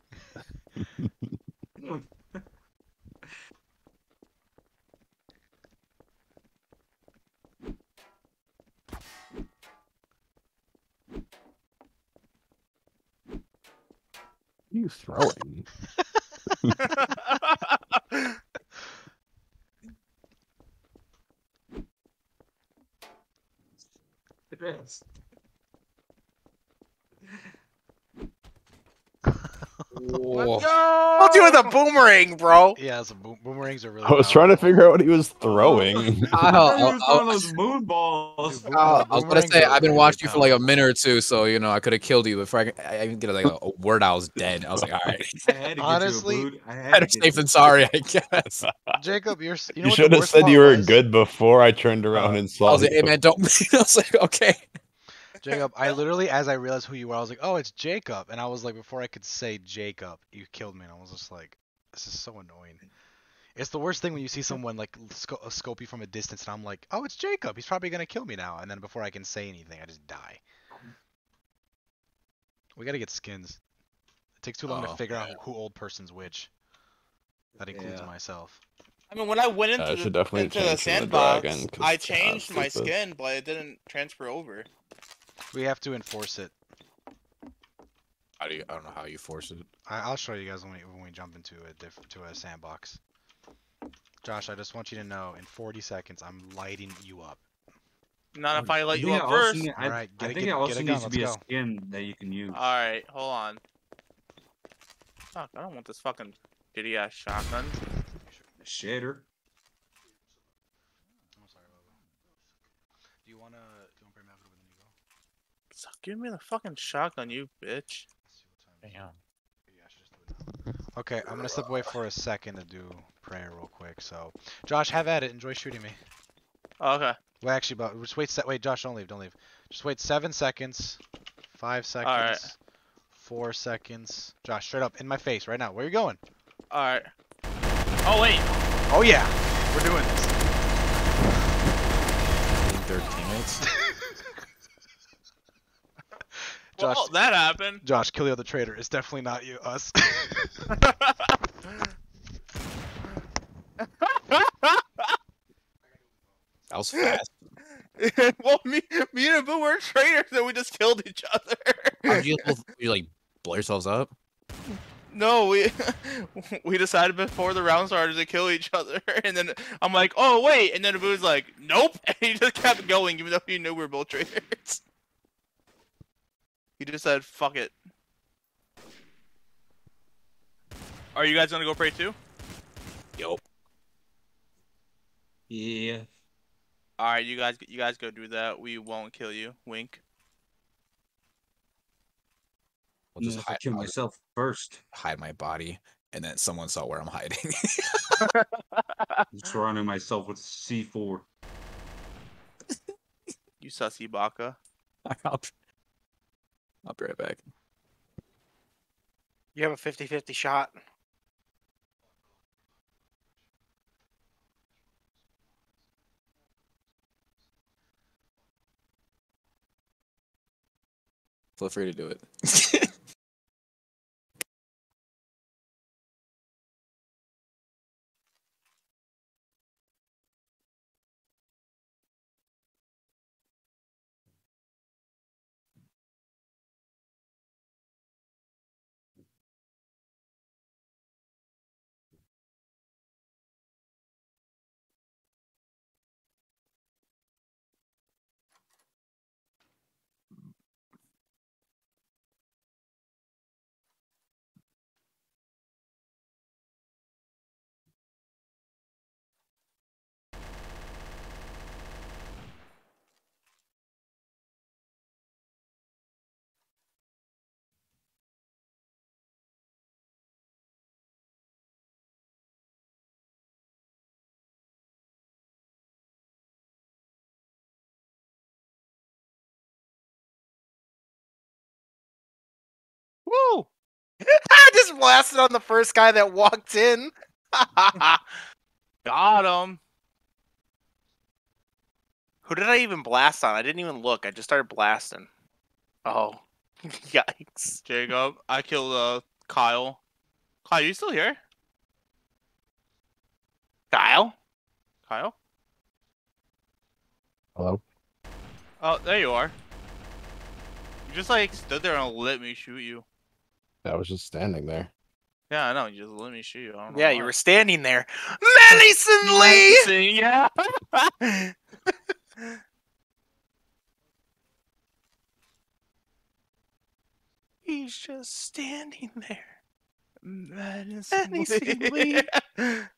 You throwing? Yes. Whoa. I'll do with a boomerang, bro. Yeah, so boom- boomerangs are really. I was trying to figure out what he was throwing. I'll- He I'll- was throwing those moon balls. Dude, Uh, boom- I was gonna say I've been watching you for like a minute or two, so you know I could have killed you before I, could- I even get like a, a word. I was dead. I was like, all right, I had to Honestly, you a boot. I had better safe you. than sorry, I guess. Jacob, you're. You, You, know what the should have said you were was? good before I turned around and saw. I saw was like, hey man, don't. I was like, okay. Jacob, I literally, as I realized who you were, I was like, oh, it's Jacob. And I was like, before I could say Jacob, you killed me. And I was just like, this is so annoying. It's the worst thing when you see someone like sco- uh, scope you from a distance, and I'm like, oh, it's Jacob. He's probably gonna kill me now. And then before I can say anything, I just die. We gotta get skins. It takes too long Oh, to figure out who old person's which. That includes Yeah. myself. I mean, when I went Yeah, into I the, into the change from the sandbox, I it's changed my skin, but it didn't transfer over. We have to enforce it. How do you, I don't know how you force it. I, I'll show you guys when we when we jump into a diff, to a sandbox. Josh, I just want you to know, in 40 seconds, I'm lighting you up. Not if I let you think up first. need- I, Alright, get a- think get- it also get a gun, needs to let's be a go. skin that you can use. All right, hold on. Fuck, I don't want this fucking shitty ass shotgun. Shader. I'm sorry, Lobo. Do you wanna do you wanna bring Maverick with me? Go. Stop giving me the fucking shotgun, you bitch. Let's see what time it is. Yeah, I should just do it now. Okay, I'm gonna step away for a second to do prayer real quick. So, Josh, have at it. Enjoy shooting me. Oh, okay. Well, actually, but just wait. Se- wait, Josh, don't leave. Don't leave. Just wait seven seconds. Five seconds. Alright. Four seconds. Josh, straight up in my face right now. Where you going? All right. Oh wait. Oh yeah, we're doing this. Their teammates. Josh, Well, that happened. Josh, kill the other traitor. It's definitely not you, us. That was fast. well, me, me and Boo were traitors, and we just killed each other. How'd you both you like blow yourselves up? No, we we decided before the round started to kill each other, and then I'm like, oh wait, and then Boo's like, nope, and he just kept going, even though he knew we were both traitors. He just said, fuck it. Are you guys gonna go pray too? Yo. Yeah. All right, you guys, you guys go do that. We won't kill you. Wink. I'll just Unless hide, kill I'll just myself first. hide my body, and then someone saw where I'm hiding. I'm Surrounding myself with C4. You sussy baka. I'll, I'll be right back. You have a 50-50 shot. Feel free to do it. I just blasted on the first guy that walked in. Got him. Who did I even blast on? I didn't even look. I just started blasting. Oh, yikes! Jacob, I killed uh Kyle. Kyle, you still here? Kyle, Kyle? Hello? Oh, there you are. You just like stood there and let me shoot you. I was just standing there. Yeah, I know. You just let me shoot you. I don't know yeah, why. you were standing there menacingly. Menacing, Yeah. He's just standing there. Menacingly.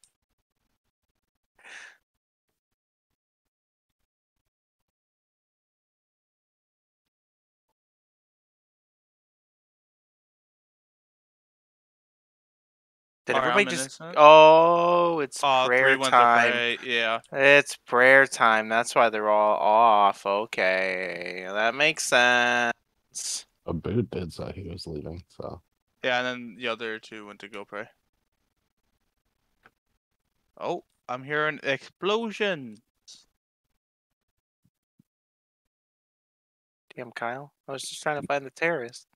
Did Alright, I'm everybody just? Oh, it's Oh, three prayer went time. pray, Yeah. It's prayer time. That's why they're all off. Okay, that makes sense. A Abu did say he was leaving, so Yeah, and then the other two went to go pray. Oh, I'm hearing explosions. Damn, Kyle. I was just trying to find the terrorist.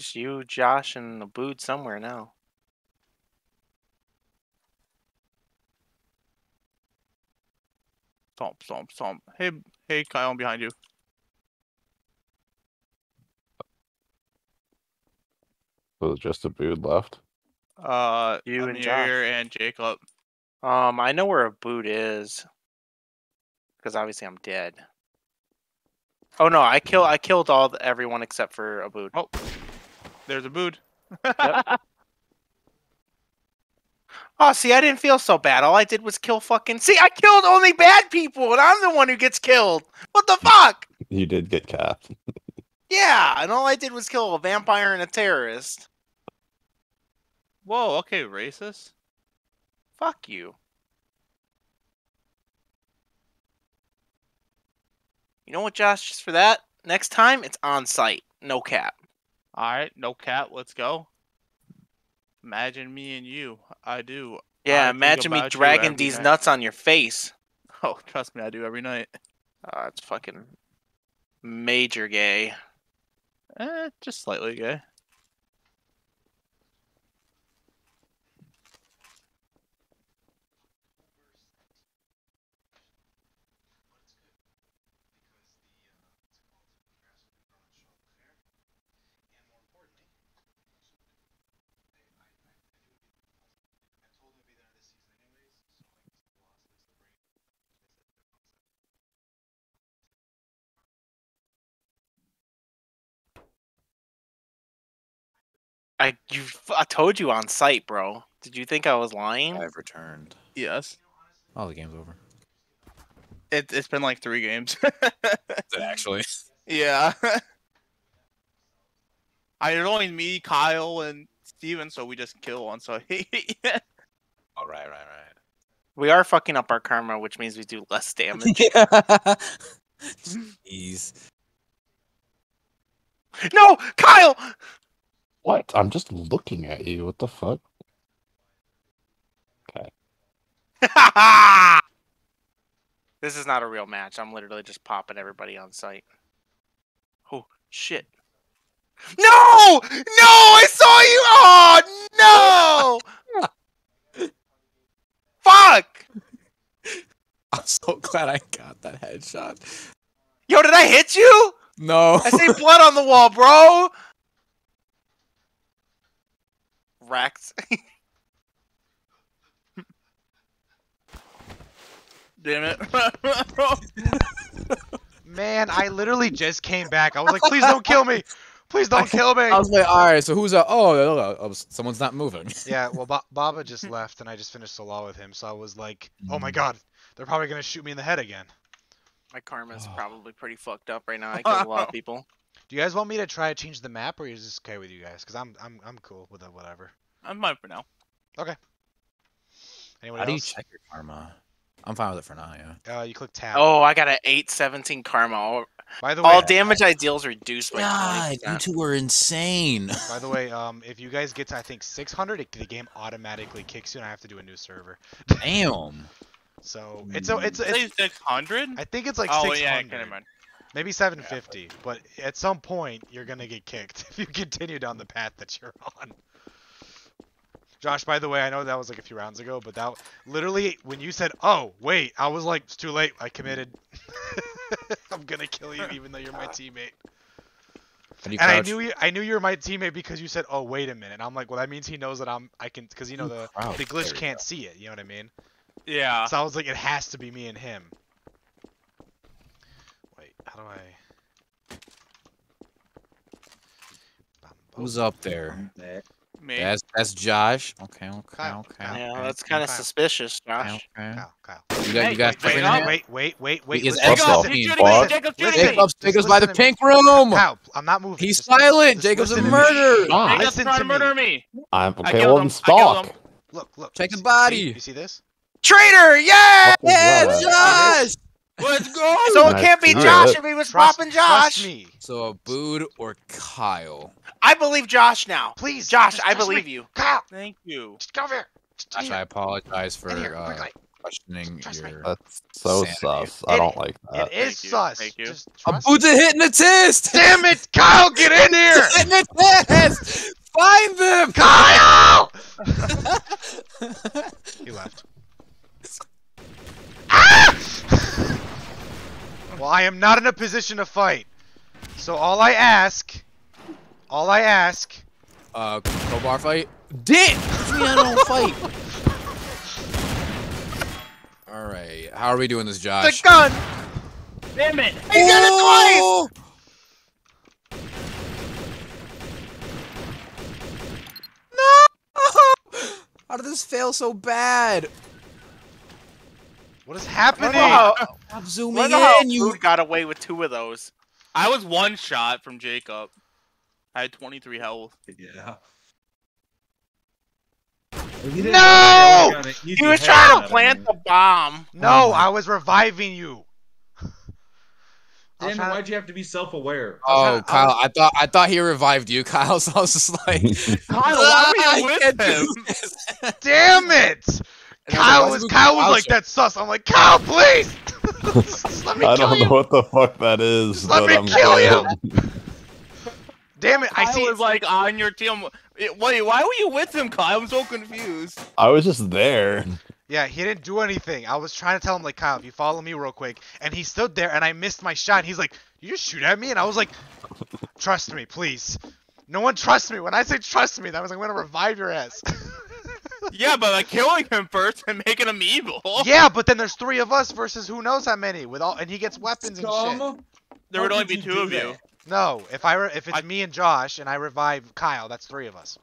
Just you, Josh, and Abbud somewhere now. Stomp, stomp, stomp. Hey, hey, Kyle, I'm behind you. was it just Abu left? Uh, You I'm and here and Jacob. Um, I know where Abbud is. Because obviously I'm dead. Oh no, I kill I killed all the, everyone except for Abbud. Oh, there's a boot. Oh, see, I didn't feel so bad. All I did was kill fucking. See, I killed only bad people, and I'm the one who gets killed. What the fuck? You did get capped. Yeah, and all I did was kill a vampire and a terrorist. Whoa, okay, racist. Fuck you. You know what, Josh? Just for that, next time it's on site, no cap. All right, no cat. Let's go. Imagine me and you. I do. Yeah, I imagine me dragging these night. nuts on your face. Oh, trust me, I do every night. Uh, it's fucking major gay. Eh, just slightly gay. I you I told you on site, bro. Did you think I was lying? I've returned. Yes. Oh, the game's over. It, it's been like three games. Actually. yeah. I there's only me, Kyle, and Steven, so we just kill one. So Oh, right, right, right. We are fucking up our karma, which means we do less damage. yeah. Jeez. no, Kyle. What? I'm just looking at you. What the fuck? Okay. this is not a real match. I'm literally just popping everybody on site. Oh shit. No! No! I saw you! Oh no! Fuck! I'm so glad I got that headshot. Yo, did I hit you? No. I see blood on the wall, bro. Wrecked. damn it. Man, I literally just came back. I was like, please don't kill me. Please don't kill me. I was like, all right, so who's uh Oh, oh, oh, oh, someone's not moving. Yeah, well, ba- Baba just left, and I just finished Salah with him, so I was like, oh my Mm. god, they're probably gonna shoot me in the head again. My karma's Oh. probably pretty fucked up right now. I killed a lot of people. Do you guys want me to try to change the map, or is this okay with you guys? Cause I'm I'm I'm cool with it, whatever. I'm fine for now. Anyone How do you check your karma? I'm fine with it for now, yeah. Uh, you click tab. Oh, I got an 817 karma. All, by the way, all damage I deal is reduced by God, 20%. you two are insane. by the way, um, if you guys get to I think 600, it, the game automatically kicks you, and I have to do a new server. Damn. So it's a it's a, it's. 600? I think it's like oh, 600. yeah, I can remember. Maybe 750, but at some point you're gonna get kicked if you continue down the path that you're on. Josh, by the way, I know that was like a few rounds ago, but that literally when you said, "Oh, wait," I was like, "It's too late. I committed. I'm gonna kill you, even though you're my teammate." How do you And I knew you, I knew you were my teammate because you said, "Oh, wait a minute." I'm like, "Well, that means he knows that I'm. I can, because you know You the crouch, the glitch can't go. see it. You know what I mean?" Yeah. So I was like, "It has to be me and him." Wait, how do I? Bum, Who's boom. up there? Me. That's that's Josh. Okay, okay, Kyle, okay. Kyle. Yeah, okay, that's kind of Kyle. suspicious, Josh. okay. Kyle, Kyle. You got, Hey, you got wait, stuff wait. Wait, wait, wait, wait. He is listen, Jacob, he's fuck? shooting me. Fuck. Jacob's shooting Listen, me. Jacob's, Jacob's by the me. pink room. Kyle, I'm not moving. He's Just silent. just Jacob's a listen to me. murderer. Jacob's trying to to murder me. me. I'm okay. Well, then I killed stalk. Look, look. Check the body. You see this? Traitor! Yeah! Yeah. Josh. Let's go. So it can't be Josh if he was Trust, popping trust Josh. me. So Abbud or Kyle? I believe Josh now. Please. Josh, I believe me. you. Kyle, Thank you. just come over here. Just in Josh, I apologize for here, uh, questioning Trust me. your. That's so Sanity. sus. I don't like that. It is Thank you, sus. thank you. Just trust Abbud's a hypnotist. Damn it, Kyle, get in here! hypnotist. Find them. Kyle! he left. Ah! well, I am not in a position to fight. So all I ask, all I ask, Uh, crowbar fight. Damn. What do you I don't fight? All right. How are we doing this, Josh? The Josh? gun! Damn it. He did it Oh! No! How did this fail so bad? What is I happening? don't know how, Stop I zooming don't how you. Got away with two of those. I was one shot from Jacob. I had 23 health. Yeah. No! He was trying to plant the bomb. No, oh I was reviving you. I Damn, why'd you have to be self-aware? Oh, trying I Kyle, I thought I thought he revived you, Kyle. So I was just like, Kyle, why were you with him? Damn it! And Kyle like, was Kyle was like shot? that sus. I'm like, Kyle, please! Just let me I kill don't you. know what the fuck that is, Just let but me I'm kill glad. Damn it! I Kyle see. was like on your team. It- Wait, why were you with him, Kyle? I'm so confused. I was just there. Yeah, he didn't do anything. I was trying to tell him like, Kyle, if you follow me real quick, and he stood there, and I missed my shot. He's like, you just shoot at me, and I was like, trust me, please. No one trusts me. When I say trust me, that was like, I'm gonna revive your ass. Yeah, but like killing him first and making him evil. yeah, but then there's three of us versus who knows how many with all, and he gets weapons and shit. Scum? There would only be two do of you. No, if I re- if it's I- me and Josh, and I revive Kyle, that's three of us.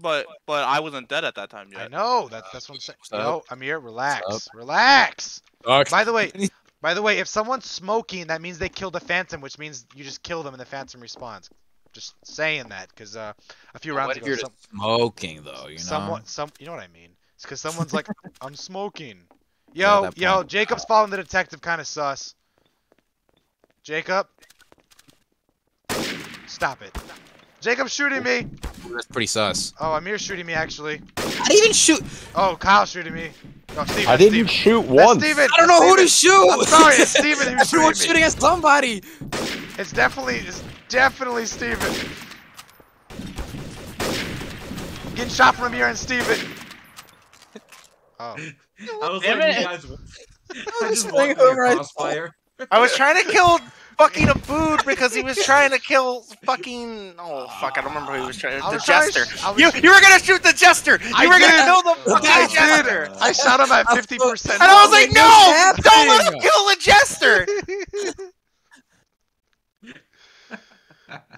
But but I wasn't dead at that time I yet. know. That's that's what I'm saying. What's Yo, Amir, relax, relax. Doc, By the way, by the way, if someone's smoking, that means they killed a Phantom, which means you just kill them and the Phantom respawns. Just saying that, because uh, a few rounds what if ago, you're some, smoking though? You know. someone, some, you know what I mean? It's because someone's like, I'm smoking. Yo, that yo. Jacob's following the detective, kind of sus. Jacob, stop it. Jacob's shooting me. That's pretty sus. Oh, Amir's shooting me actually. I didn't even shoot. Oh, Kyle's shooting me. No, Steven. I didn't Steven. shoot That's once. Steven. I don't know who to shoot. I'm sorry, it's Steven who's Everyone's shooting me. shooting at somebody. It's definitely, it's definitely Steven. Getting shot from here and Steven. Oh. I was Damn like, it. you guys. I was just walked over, I a crossfire. I was trying to kill fucking a Abbud because he was trying to kill fucking. Oh fuck! I don't remember who he was trying. I The was jester. sh- You you were gonna shoot the jester. You I were did. gonna kill the fucking I jester. did. I shot him at 50%. And I was like, no! Don't let him kill the jester!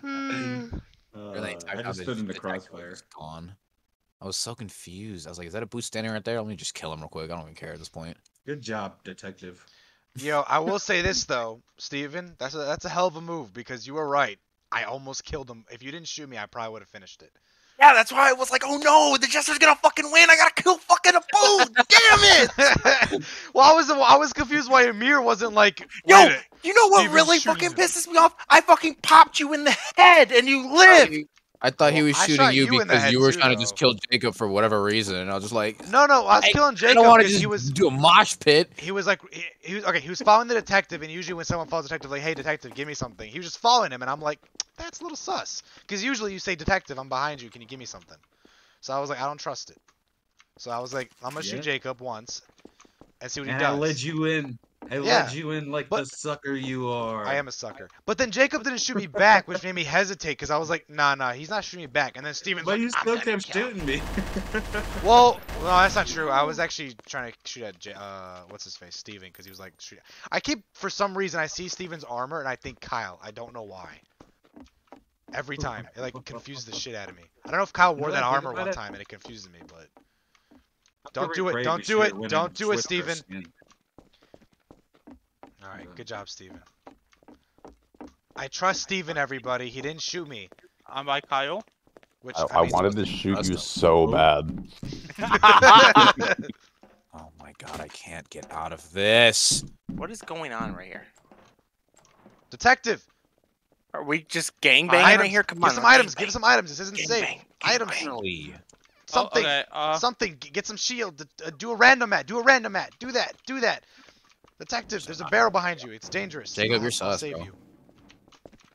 Really, Uh, I just stood in the crossfire. Gone. I was so confused. I was like, "Is that a boost standing right there? Let me just kill him real quick. I don't even care at this point." Good job, detective. Yo, I will say this though, Steven. That's a that's a hell of a move because you were right. I almost killed him. If you didn't shoot me, I probably would have finished it. Yeah, that's why I was like, oh no, the jester's gonna fucking win. I gotta kill fucking Abbud. Damn it! well, I was I was confused why Amir wasn't like. Yo, you know what Steven really fucking him. pisses me off? I fucking popped you in the head and you live. I thought he was shooting you you because you were too, trying to just kill Jacob for whatever reason, and I was just like, No, no, I was I- killing "I Jacob don't want to because just he was do a mosh pit." he was like he, he was okay. He was following the detective, and usually when someone follows the detective, like, hey detective, give me something. He was just following him, and I'm like, that's a little sus. Because usually you say detective, I'm behind you. Can you give me something? So I was like, I don't trust it. So I was like, I'm gonna shoot Jacob once, and see what he And does. I led you in. I Yeah, led you in like but- the sucker you are. I am a sucker. But then Jacob didn't shoot me back, which made me hesitate because I was like, nah, nah, he's not shooting me back. And then Steven's But like, you still kept shooting me. Well, no, that's not true. I was actually trying to shoot at J- uh, what's his face, Steven, because he was like shooting. I keep for some reason I see Steven's armor and I think Kyle. I don't know why. Every time it like confuses the shit out of me. I don't know if Kyle wore that what I think armor one time and it confused me, but Don't do it. Don't do it. Don't do it, Steven. Skin. All right, good job, Steven. I trust Steven, everybody. He didn't shoot me. I'm by Kyle. Which I, I, I wanted to shoot you him. so bad. Oh my god, I can't get out of this. What is going on right here? Detective, Are we just gangbanging items. right here? Come give on. Give some let's items. Give some items. This isn't safe. Gangbang, Items. gangbang. Finally. Something. Oh, okay. Uh, Something. Get some shield. Uh, do a Randomat. Do a Randomat. Do that. Do that. Detective, there's a barrel behind you. It's dangerous. Jacob, I'll- you're sus, save bro. you.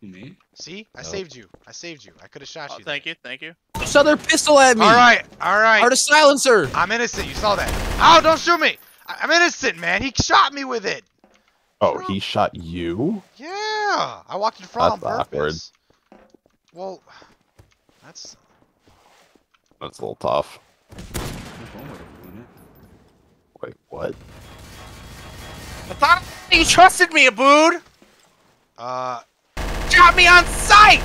Me? See, I Nope. saved you. I saved you. I could have shot oh, you. thank you. Thank you. Shut their pistol at me. All right. All right. Art of silencer. I'm innocent. You saw that. Oh, don't shoot me. I- I'm innocent, man. He shot me with it. Oh, he shot you? Yeah. I walked in front on That's awkward. Well, that's That's a little tough. There's one way of doing it. Wait, what? I thought you trusted me, Abbud. uh. Shot me on sight.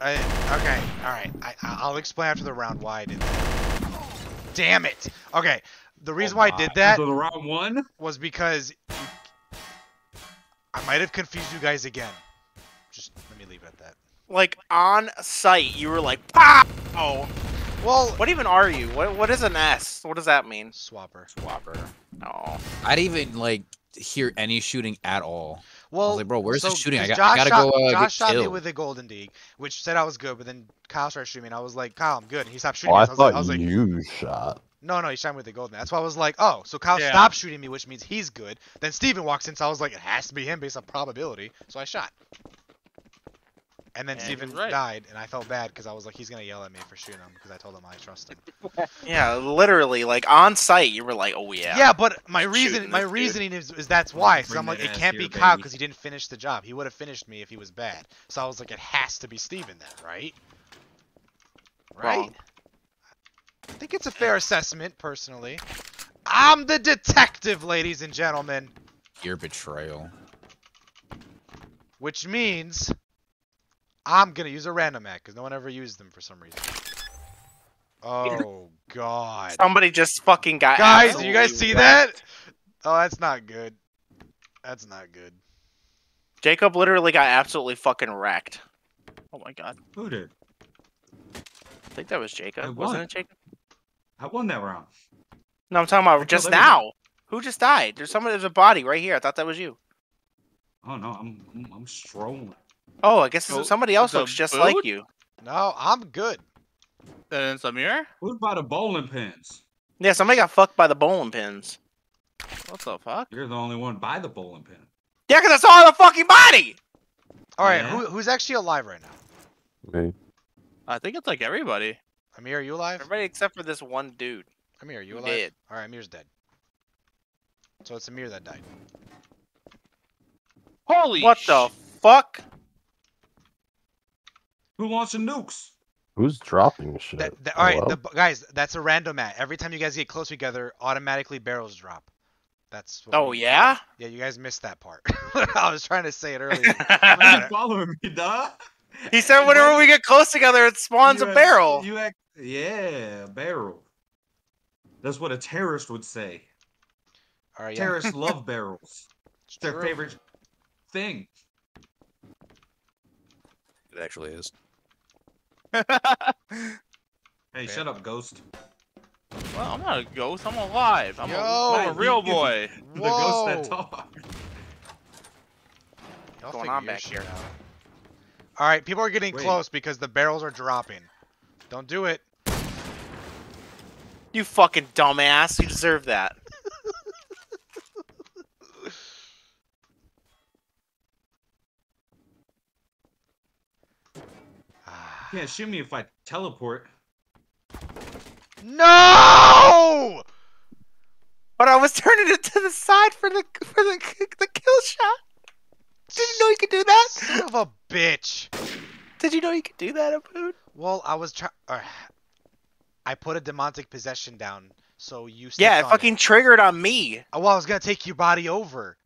I, okay. All right. I, I- I'll explain after the round why I did that. Damn it. Okay. The reason Oh why I did that So the round one. was because I might have confused you guys again. Just let me leave it at that. Like on sight, you were like, "Pow!" Well, What even are you? What What is an S? What does that mean? swapper. Swapper. No. I didn't even like hear any shooting at all. Well, like, bro, where's the shooting? I 'cause got- I gotta shot, go, uh, Josh get shot me with a golden dig, which said I was good, but then Kyle started shooting me, and I was like, Kyle, I'm good. And he stopped shooting Oh, me. I I was, like, thought I was like, you shot. no, no, he shot me with the golden. That's why I was like, oh, so Kyle Yeah. stopped shooting me, which means he's good. Then Steven walks in, so I was like, it has to be him based on probability. So I shot. And then And Steven right. died, and I felt bad because I was like, he's gonna yell at me for shooting him because I told him I trust him. yeah, literally, like on sight, you were like, "Oh yeah." Yeah, but my reason, my this dude. is, is that's why. So I'm like, it can't here, be Kyle because he didn't finish the job. He would have finished me if he was bad. So I was like, it has to be Steven then, right? Right. Wrong. I think it's a fair assessment, personally. I'm the detective, ladies and gentlemen, Your betrayal. which means I'm gonna use a random act because no one ever used them for some reason. Oh God, Somebody just fucking got. guys, do you guys see wrecked. that? Oh, that's not good. That's not good. Jacob literally got absolutely fucking wrecked. Oh my god. Who did? I think that was Jacob. I Wasn't it Jacob? I won that round. No, I'm talking about killed just everybody. now. Who just died? There's somebody. There's a body right here. I thought that was you. Oh no, I'm I'm, I'm strolling. Oh, I guess Oh, somebody else looks just like you. No, I'm good. Then Samir? Who's by the bowling pins? Yeah, somebody got fucked by the bowling pins. What the fuck? You're the only one by the bowling pin. Yeah, because I saw the fucking body. All right, Yeah? who, who's actually alive right now? Me. I think it's like everybody. Amir, are you alive? Everybody except for this one dude. Amir, are you who alive? Dead. All right, Amir's dead. So it's Amir that died. Holy What the fuck? Who launching nukes? Who's dropping shit? That, that, all right, the, guys, that's a Randomat. Every time you guys get close together, automatically barrels drop. That's. What Oh we- yeah. Yeah, you guys missed that part. I was trying to say it earlier. You following me, dog? He said whenever we get close together, it spawns You a act- barrel. You act, yeah, barrel. That's what a terrorist would say. All right, yeah. Terrorists love barrels. It's It's their true. favorite thing. It actually is. Hey, shut up, ghost. well, I'm not a ghost. I'm alive. I'm, Yo, a, I'm a real you- boy. The ghost that Whoa. talk. Y'all going on your back shit here? out. All right, people are getting Wait. close because the barrels are dropping. Don't do it. You fucking dumbass. You deserve that. Can't shoot me if I teleport. No! But I was turning it to the side for the for the the kill shot. Did you know you could do that? Son of a bitch. Did you know you could do that, Abbud? Well, I was trying. Uh, I put a demonic possession down, so you. Yeah, it on fucking triggered on me. Oh, well, I was gonna take your body over,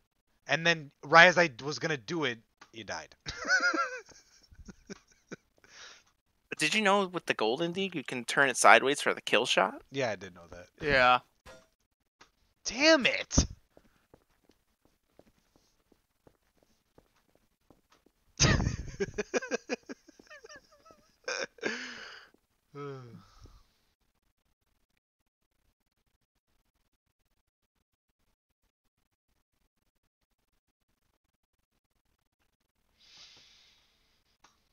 and then right as I was gonna do it, you died. Did you know with the golden deed you can turn it sideways for the kill shot? yeah, I did know that. Yeah. Damn it!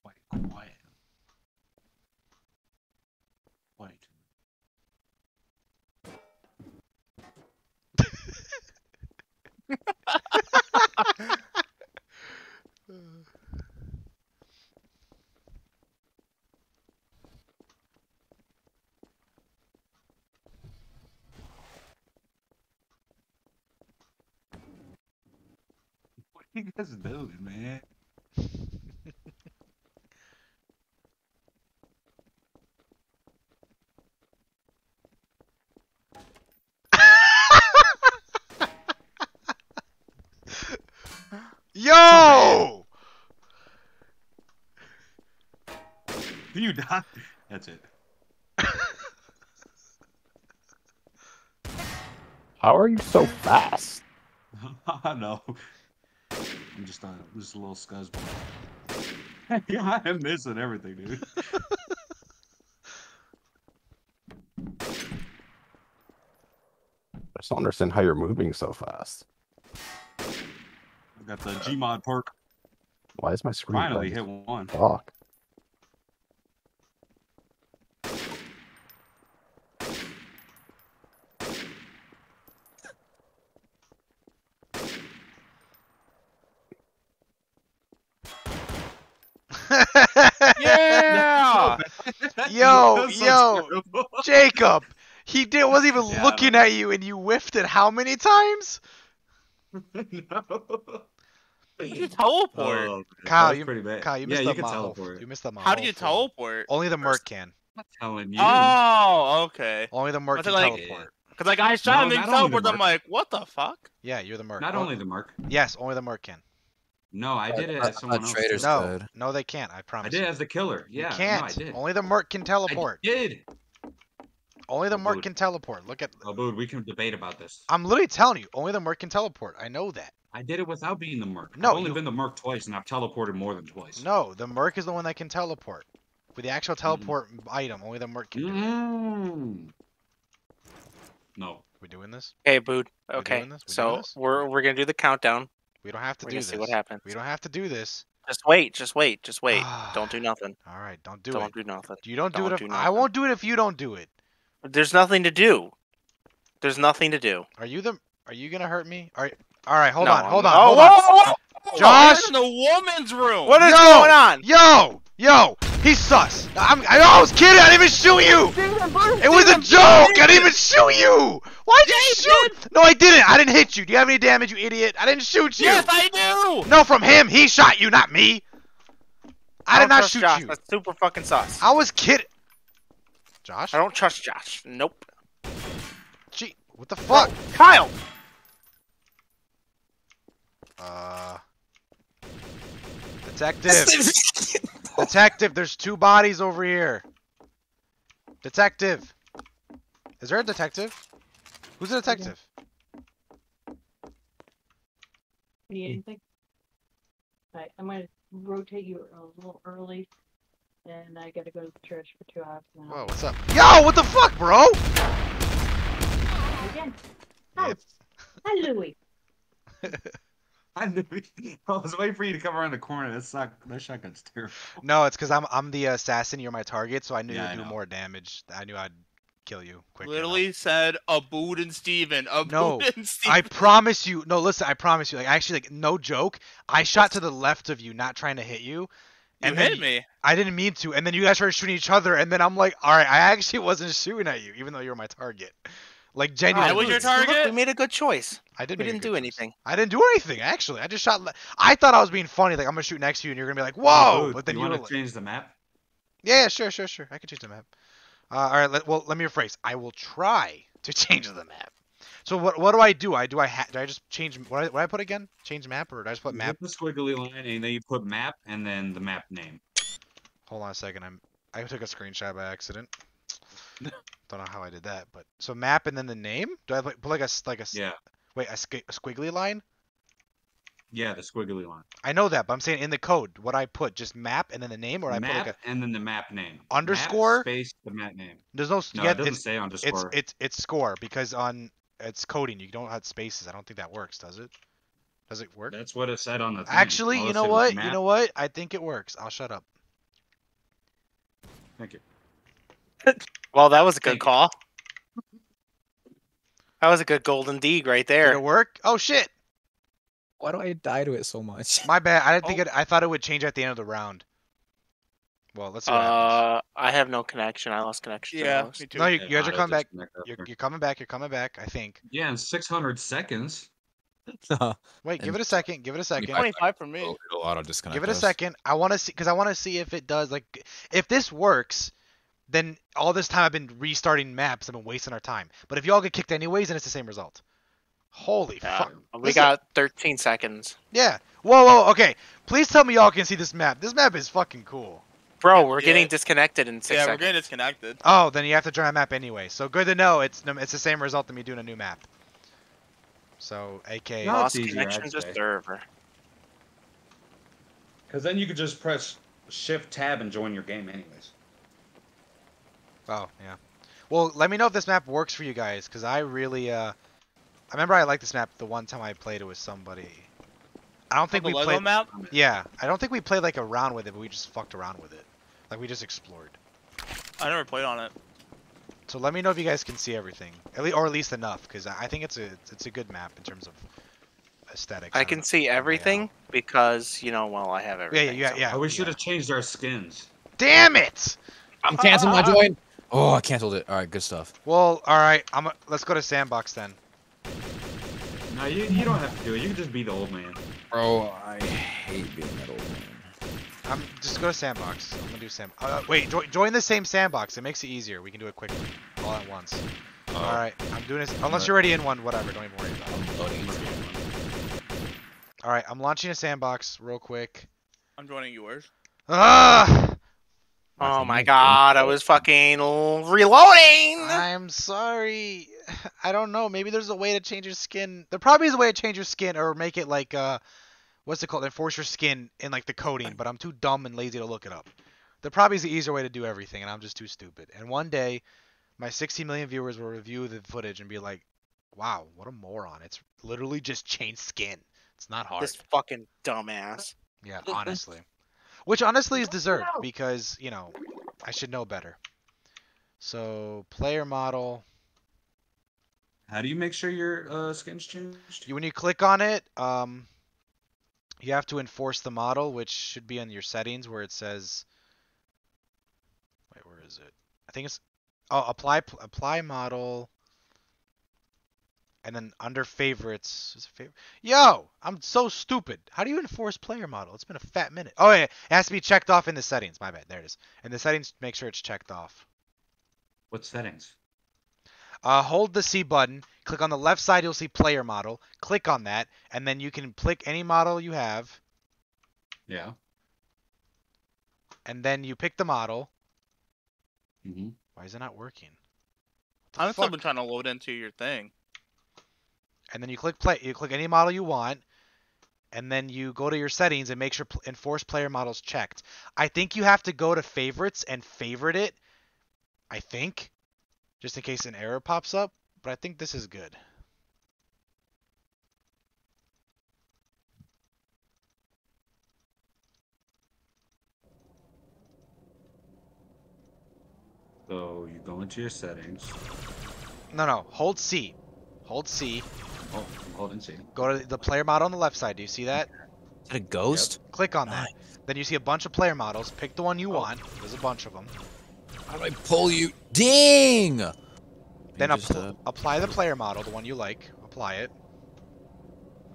Quiet, quiet. Quiet. What are you guys doing, man? Yo! That's it. How are you so fast? I know. I'm just a, just a little scuzzball. yeah, I am missing everything, dude. I just don't understand how you're moving so fast. I got the Gmod perk. Why is my screen Finally hit one. Fuck. Yeah. Yo, so yo. terrible. Jacob! He did wasn't even Yeah, looking at you and you whiffed it how many times? no. How do you teleport? Oh, Kyle, you- pretty bad. Kyle, you yeah, missed you the can Mahal. teleport. You missed the How do you teleport? Only the Merc can. I'm telling you. Oh, okay. Only the Merc can like- teleport. Cause like I tried No, to make the teleport, I'm like, what the fuck? Yeah, you're the Merc. Not Oh, only the mark. Yes, only the Merc can. No, I did it I as someone thought else. traitors did. No, could. no, they can't. I promise. I did you. as the killer. Yeah, you can't. I did. Only the Merc can teleport. I did. Only the Merc can teleport. Look at. Oh, dude, we can debate about this. I'm literally telling you, only the Merc can teleport. I know that. I did it without being the merc. No, I've only you- been the merc twice, and I've teleported more than twice. No, the Merc is the one that can teleport. With the actual teleport item, only the Merc can do it. Mm. No. We doing this? Okay, Boot. We Okay, doing this? We doing so this? we're we're gonna do the countdown. We don't have to We're do this. see what happens. We don't have to do this. Just wait, just wait, just wait. don't do nothing. All right, don't do Don't it. do nothing. You don't do don't it if do I won't do it if you don't do it. There's nothing to do. There's nothing to do. Are you the? Are you gonna hurt me? All right. All right. Hold No, on. I'm Hold on. Hold Oh, on. whoa, whoa, whoa! Josh! We're in the woman's room. What is Yo! going on? Yo, yo, he's sus. I'm, I, I was kidding. I didn't even shoot you. It was a joke. I didn't even shoot you. Why'd you shoot? No, I didn't. I didn't hit you. Do you have any damage, you idiot? I didn't shoot you. Yes, I do. No, from him. He shot you, not me. I did don't shoot Josh. you. That's super fucking sus. I was kidding. Josh? I don't trust Josh. Nope. Gee, what the fuck? Kyle. Uh. Detective. Detective, there's two bodies over here. Detective. Is there a detective? Who's a detective? Need anything? Alright, I'm gonna rotate you a little early. And I gotta go to the church for two hours now. Whoa, what's up? Yo, what the fuck, bro? Again. Yeah. Oh, hi, Louie. I knew. I was waiting for you to come around the corner. That suck. That shotgun's terrible. No, it's because I'm I'm the assassin. You're my target, so I knew Yeah, you'd do more damage. I knew I'd kill you quickly. Literally said Abbud and Steven. Abbud No, and Steven. I promise you. No, listen. I promise you. Like actually, like no joke. I shot to the left of you, not trying to hit you. you and then hit me. I didn't mean to, and then you guys started shooting each other, and then I'm like, all right, I actually wasn't shooting at you, even though you were my target. Like I genuinely, was your See, look, target? we made a good choice. I did. We didn't do choice. anything. I didn't do anything actually. I just shot. le- I thought I was being funny, like I'm gonna shoot next to you, and you're gonna be like, whoa! Dude, but then you you, want were to like, change the map? yeah, yeah, sure, sure, sure. I can change the map. Uh, all right. Let, well, let me rephrase. I will try to change the map. So what what do I do? I do I ha- do I just change what I, what I put again? Change map or do I just put You map? hit the squiggly line, and then you put map, and then the map name. Hold on a second. I'm I took a screenshot by accident. Don't know how I did that, but so map and then the name. Do I like, put like a s- like a s- Yeah. wait a, squi- a squiggly line? Yeah, the squiggly line. I know that, but I'm saying in the code, what I put just map and then the name, or I map put like a and then the map name. Underscore? Map space the map name. there's no No, yeah, it doesn't it's, say underscore. it's it's score because on it's coding you don't have spaces. I don't think that works, does it? Does it work? That's what it said on the thing. Actually, All you know what? You know what? I think it works. I'll shut up. Thank you. Well, that was a good call. That was a good golden deed right Did there. it work? Oh shit! Why do I die to it so much? My bad. I didn't think Oh. it. I thought it would change at the end of the round. Well, let's see what happens. Uh, I have no connection. I lost connection. Yeah, most. me too. No, you, you guys are coming back. You're, you're coming back. You're coming back. I think. Yeah, in 600 seconds. Wait, give it a second. Give it a second. 25 for me. It'll, it'll auto disconnect. Give it a second. I want to see because I want to see if it does. Like, if this works, then all this time I've been restarting maps. I've been wasting our time. But if you all get kicked anyways, then it's the same result. Holy Yeah, fuck! we Listen- got 13 seconds. Yeah. Whoa, whoa. Okay. Please tell me y'all can see this map. This map is fucking cool. Bro, we're Yeah. getting disconnected in six Yeah, we're getting disconnected. Oh, then you have to join a map anyway. So good to know. It's it's the same result than me doing a new map. So, AK. No. Lost That's easier, connection to say. server. Because then you could just press Shift Tab and join your game, anyways. Oh, yeah. Well, let me know if this map works for you guys, because I really, uh... I remember I liked this map the one time I played it with somebody. I don't think the we Lego played... map. Yeah, I don't think we played, like, around with it, but we just fucked around with it. Like, we just explored. I never played on it. So let me know if you guys can see everything. At least, or at least enough, because I I think it's a it's a good map in terms of aesthetic. I and can see everything because, you know, well, I have Yeah, everything. yeah, so- yeah. Oh, we yeah. should have changed our skins. Damn it! I'm canceling my join. Oh, I canceled it. All right, good stuff. Well, all right. I'm. Let's go to sandbox then. No, you, you don't have to do it. You can just be the old man. Bro, I hate being that old man. I'm just go to sandbox. I'm gonna do sand. Uh, wait, join, join the same sandbox. It makes it easier. We can do it quickly, all at once. Oh. All right, I'm doing this. Unless you're already in one, whatever. Don't even worry about it. I'm loading into it. All right, I'm launching a sandbox real quick. I'm joining yours. Ah! Oh my god, I was fucking reloading! I'm sorry. I don't know. Maybe there's a way to change your skin. There probably is a way to change your skin or make it like uh, what's it called? Enforce your skin in like the coding. But I'm too dumb and lazy to look it up. There probably is an easier way to do everything, and I'm just too stupid. And one day, my 60 million viewers will review the footage and be like, "Wow, what a moron! It's literally just changed skin. It's not hard." This fucking dumbass. Yeah, honestly. Which honestly is deserved because, you know, I should know better. So, player model. How do you make sure your uh, skin's changed? When you click on it, um, you have to enforce the model, which should be in your settings where it says. Wait, where is it? I think it's. Oh, apply apply model. And then under favorites, is it favorite? Yo, I'm so stupid. How do you enforce player model? It's been a fat minute. Oh yeah, it has to be checked off in the settings. My bad. There it is. In the settings, make sure it's checked off. What settings? Uh, hold the C button. Click on the left side. You'll see player model. Click on that, and then you can click any model you have, Yeah. and then you pick the model. Mm-hmm. Why is it not working? What the I'm still been trying to load into your thing. And then you click play. You click any model you want, and then you go to your settings and make sure pl- enforce player models checked. I think you have to go to favorites and favorite it. I think, just in case an error pops up. But I think this is good. So you go into your settings. No, no. Hold C. Hold C. Oh, hold and see. Go to the player model on the left side. Do you see that? Is that a ghost? Click on that. Then you see a bunch of player models. Pick the one you Oh. want. There's a bunch of them. How do I pull you? Ding! Then just, appl- uh, apply the player model, the one you like. Apply it.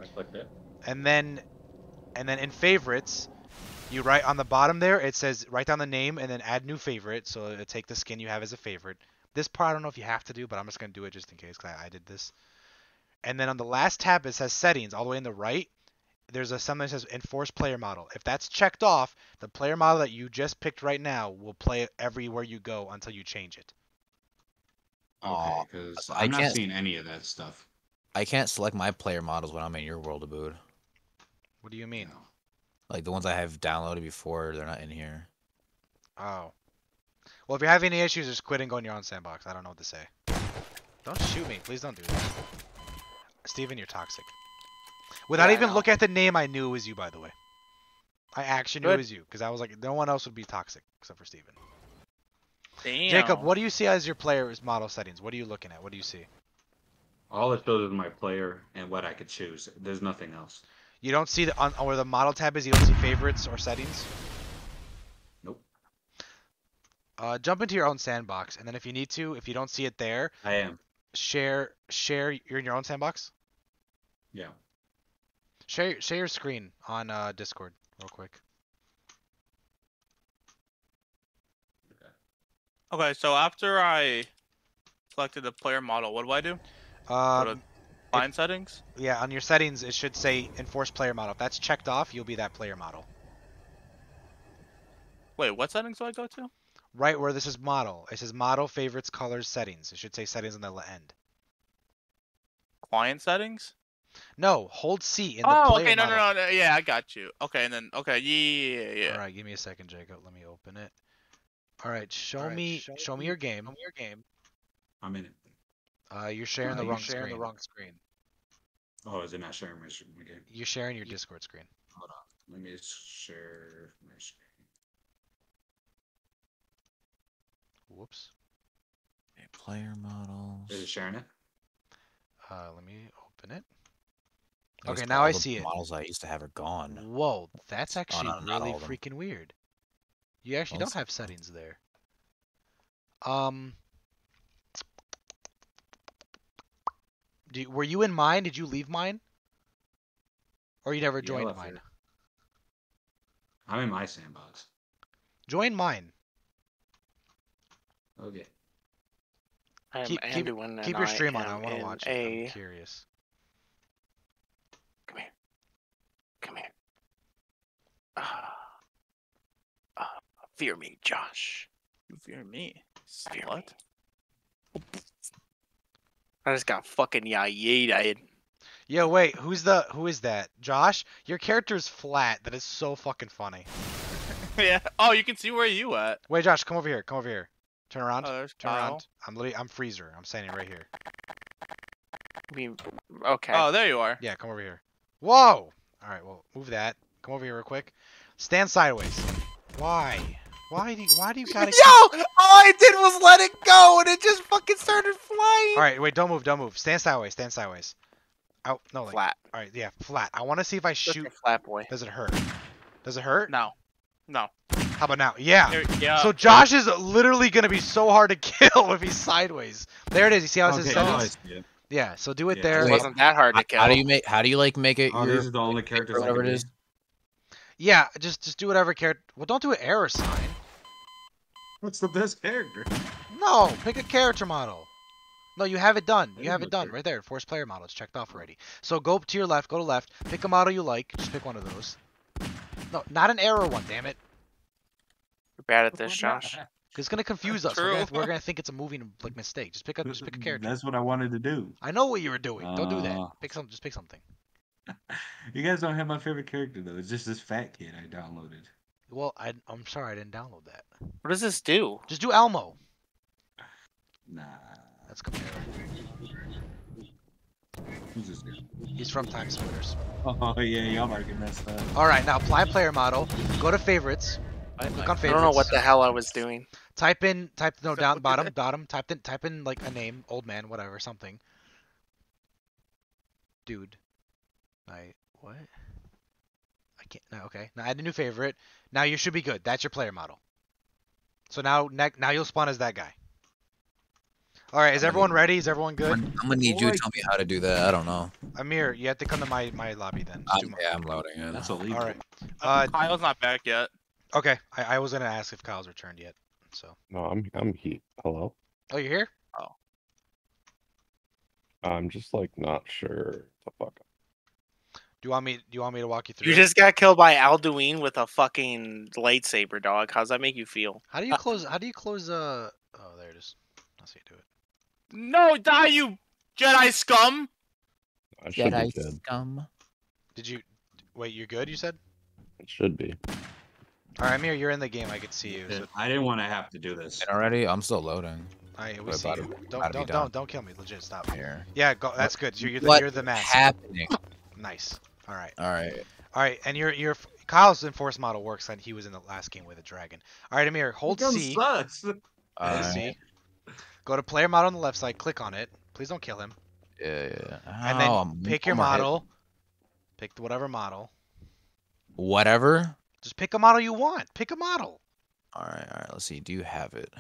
I clicked it. And then and then in favorites, you write on the bottom there, it says write down the name and then add new favorite. So it'll take the skin you have as a favorite. This part I don't know if you have to do, but I'm just gonna do it just in case because I, I did this. And then on the last tab it says settings all the way in the right. There's a something that says enforce player model. If that's checked off, the player model that you just picked right now will play everywhere you go until you change it. Okay, because I I'm not can't- seeing any of that stuff. I can't select my player models when I'm in your world of boot. What do you mean? Like the ones I have downloaded before, they're not in here. Oh. Well, if you're having any issues, just quit and go in your own sandbox. I don't know what to say. Don't shoot me. Please don't do that. Steven, you're toxic. Without Yeah, even looking at the name, I knew it was you, by the way. I actually knew it was you, because I was like, no one else would be toxic except for Steven. Damn. Jacob, what do you see as your player's model settings? What are you looking at? What do you see? All it shows is my player and what I could choose. There's nothing else. You don't see the on where the model tab is. You don't see favorites or settings. Nope. Uh, jump into your own sandbox, and then if you need to, if you don't see it there, I am. Share share. You're in your own sandbox. Yeah. Share share your screen on uh, Discord real quick. Okay, so after I selected the player model, what do I do? Go to Um, Line settings. yeah, on your settings it should say enforce player model. If that's checked off, you'll be that player model. Wait, what settings do I go to? Right where this is model, it says model favorites colors settings. It should say settings on the end. Client settings. No, hold C in the Oh, player okay, no, model. no, no, no, yeah, I got you. Okay, and then okay, yeah, yeah, yeah. All right, give me a second, Jacob. Let me open it. All right, show Alright, me show show, me me- your game. Show me your game. I'm in it. Uh, you're sharing Uh, the you're wrong sharing screen. the wrong screen. Oh, is it not sharing my screen again? You're sharing your Discord screen. Hold on. Let me share my screen. Whoops. Okay, player models. Is it sharing it? Uh, let me open it. At Okay, now I the see it. Models I used to have are gone. Whoa, that's Oh, actually no, not really all of them. freaking weird. You actually Well, don't have settings there. Um, do you, were you in mine? Did you leave mine? Or you never joined left mine? it. I'm in my sandbox. Join mine. Okay. I'm Keep- keep- and Keep your I stream on. I want to in watch it. A... I'm curious. Come here. Come here. Ah. Ah, fear me, Josh. You fear me? Fear What? me. I just got fucking yayied. Yo, wait, who's the who is that? Josh? Your character's flat. That is so fucking funny. yeah. Oh, you can see where you at. Wait, Josh, come over here. Come over here. Turn around. Oh, there's Turn Kyle. around. I'm literally I'm freezer. I'm standing right here. I mean, okay. Oh, there you are. Yeah, come over here. Whoa! Alright, well, move that. Come over here real quick. Stand sideways. Why? Why do you, why do you gotta Yo! All I did was let it go and it just fucking started flying. Alright, wait, don't move, don't move. Stand sideways, stand sideways. Out no like Flat. alright, yeah, flat. I wanna see if I Just a shoot flat boy. does it hurt? Does it hurt? No. No. How about now? Yeah. There, yeah. So Josh is literally gonna be so hard to kill if he's sideways. There it is. You see how it says Okay, now I settings? Yeah. So do it Yeah. there. It wasn't that hard to kill. how do you make? How do you like make it? Oh, your, these are the only characters I whatever can it be. is. Yeah. Just just do whatever character. Well, don't do an error sign. What's the best character? No, pick a character model. No, you have it done. You have it done right there. Force player model. It's checked off already. So go to your left. Go to left. Pick a model you like. Just pick one of those. No, not an error one. Damn it. You're bad at this, Josh. 'Cause it's gonna confuse us. We're gonna, we're gonna think it's a moving like mistake. Just pick a just pick a character. That's what I wanted to do. I know what you were doing. Don't do that. Uh. Pick some. Just pick something. You guys don't have my favorite character though. It's just this fat kid I downloaded. Well, I, I'm sorry I didn't download that. What does this do? Just do Elmo. Nah. That's comparable. Who's this guy? He's from TimeSplitters. Oh yeah, y'all might get messed up. All right, now apply player model. Go to favorites. I, Click I- on I don't know what the hell I was doing. Type in type no So down bottom bottom. Type in type in like a name, old man, whatever, something. Dude. I what? I can't. No, okay. Now add a new favorite. Now you should be good. That's your player model. So now ne- now you'll spawn as that guy. All right, is everyone ready? Is everyone I'm good? gonna- I'm gonna need you to tell me how to do that. I don't know. Amir, you have to come to my my lobby then. Just I'm, yeah, I'm loading it. That's illegal. All right. Uh, Kyle's not back yet. Okay. I, I was gonna ask if Kyle's returned yet. So. No, I'm I'm heat. Hello. Oh, you're here? Oh. I'm just like not sure the fuck. Do you want me? Do you want me to walk you through? You it? just got killed by Alduin with a fucking lightsaber, dog. How's that make you feel? How do you close? How do you close? Uh. Oh, there it is. I'll see you do it. No, die, you Jedi scum! I should Jedi be scum. Did you wait? You're good. You said. It should be. All right, Amir, you're in the game. I can see you. So I didn't want to have to do this. And already, I'm still loading I we We're see you. to- Don't about to be don't don't don't kill me. Legit, stop. here. Yeah, go. That's good. You're, you're the, What you're the master. happening? Nice. All right. All right. All right, and your your Kyle's enforced model works, and he was in the last game with a dragon. All right, Amir, hold C. sucks. All Hold. C. Go to player model on the left side. Click on it. Please don't kill him. Yeah, yeah. And then Oh, I'm- pick your oh I'm model. Pick whatever model. Whatever. Just pick a model you want. Pick a model. All right, all right. Let's see. Do you have it?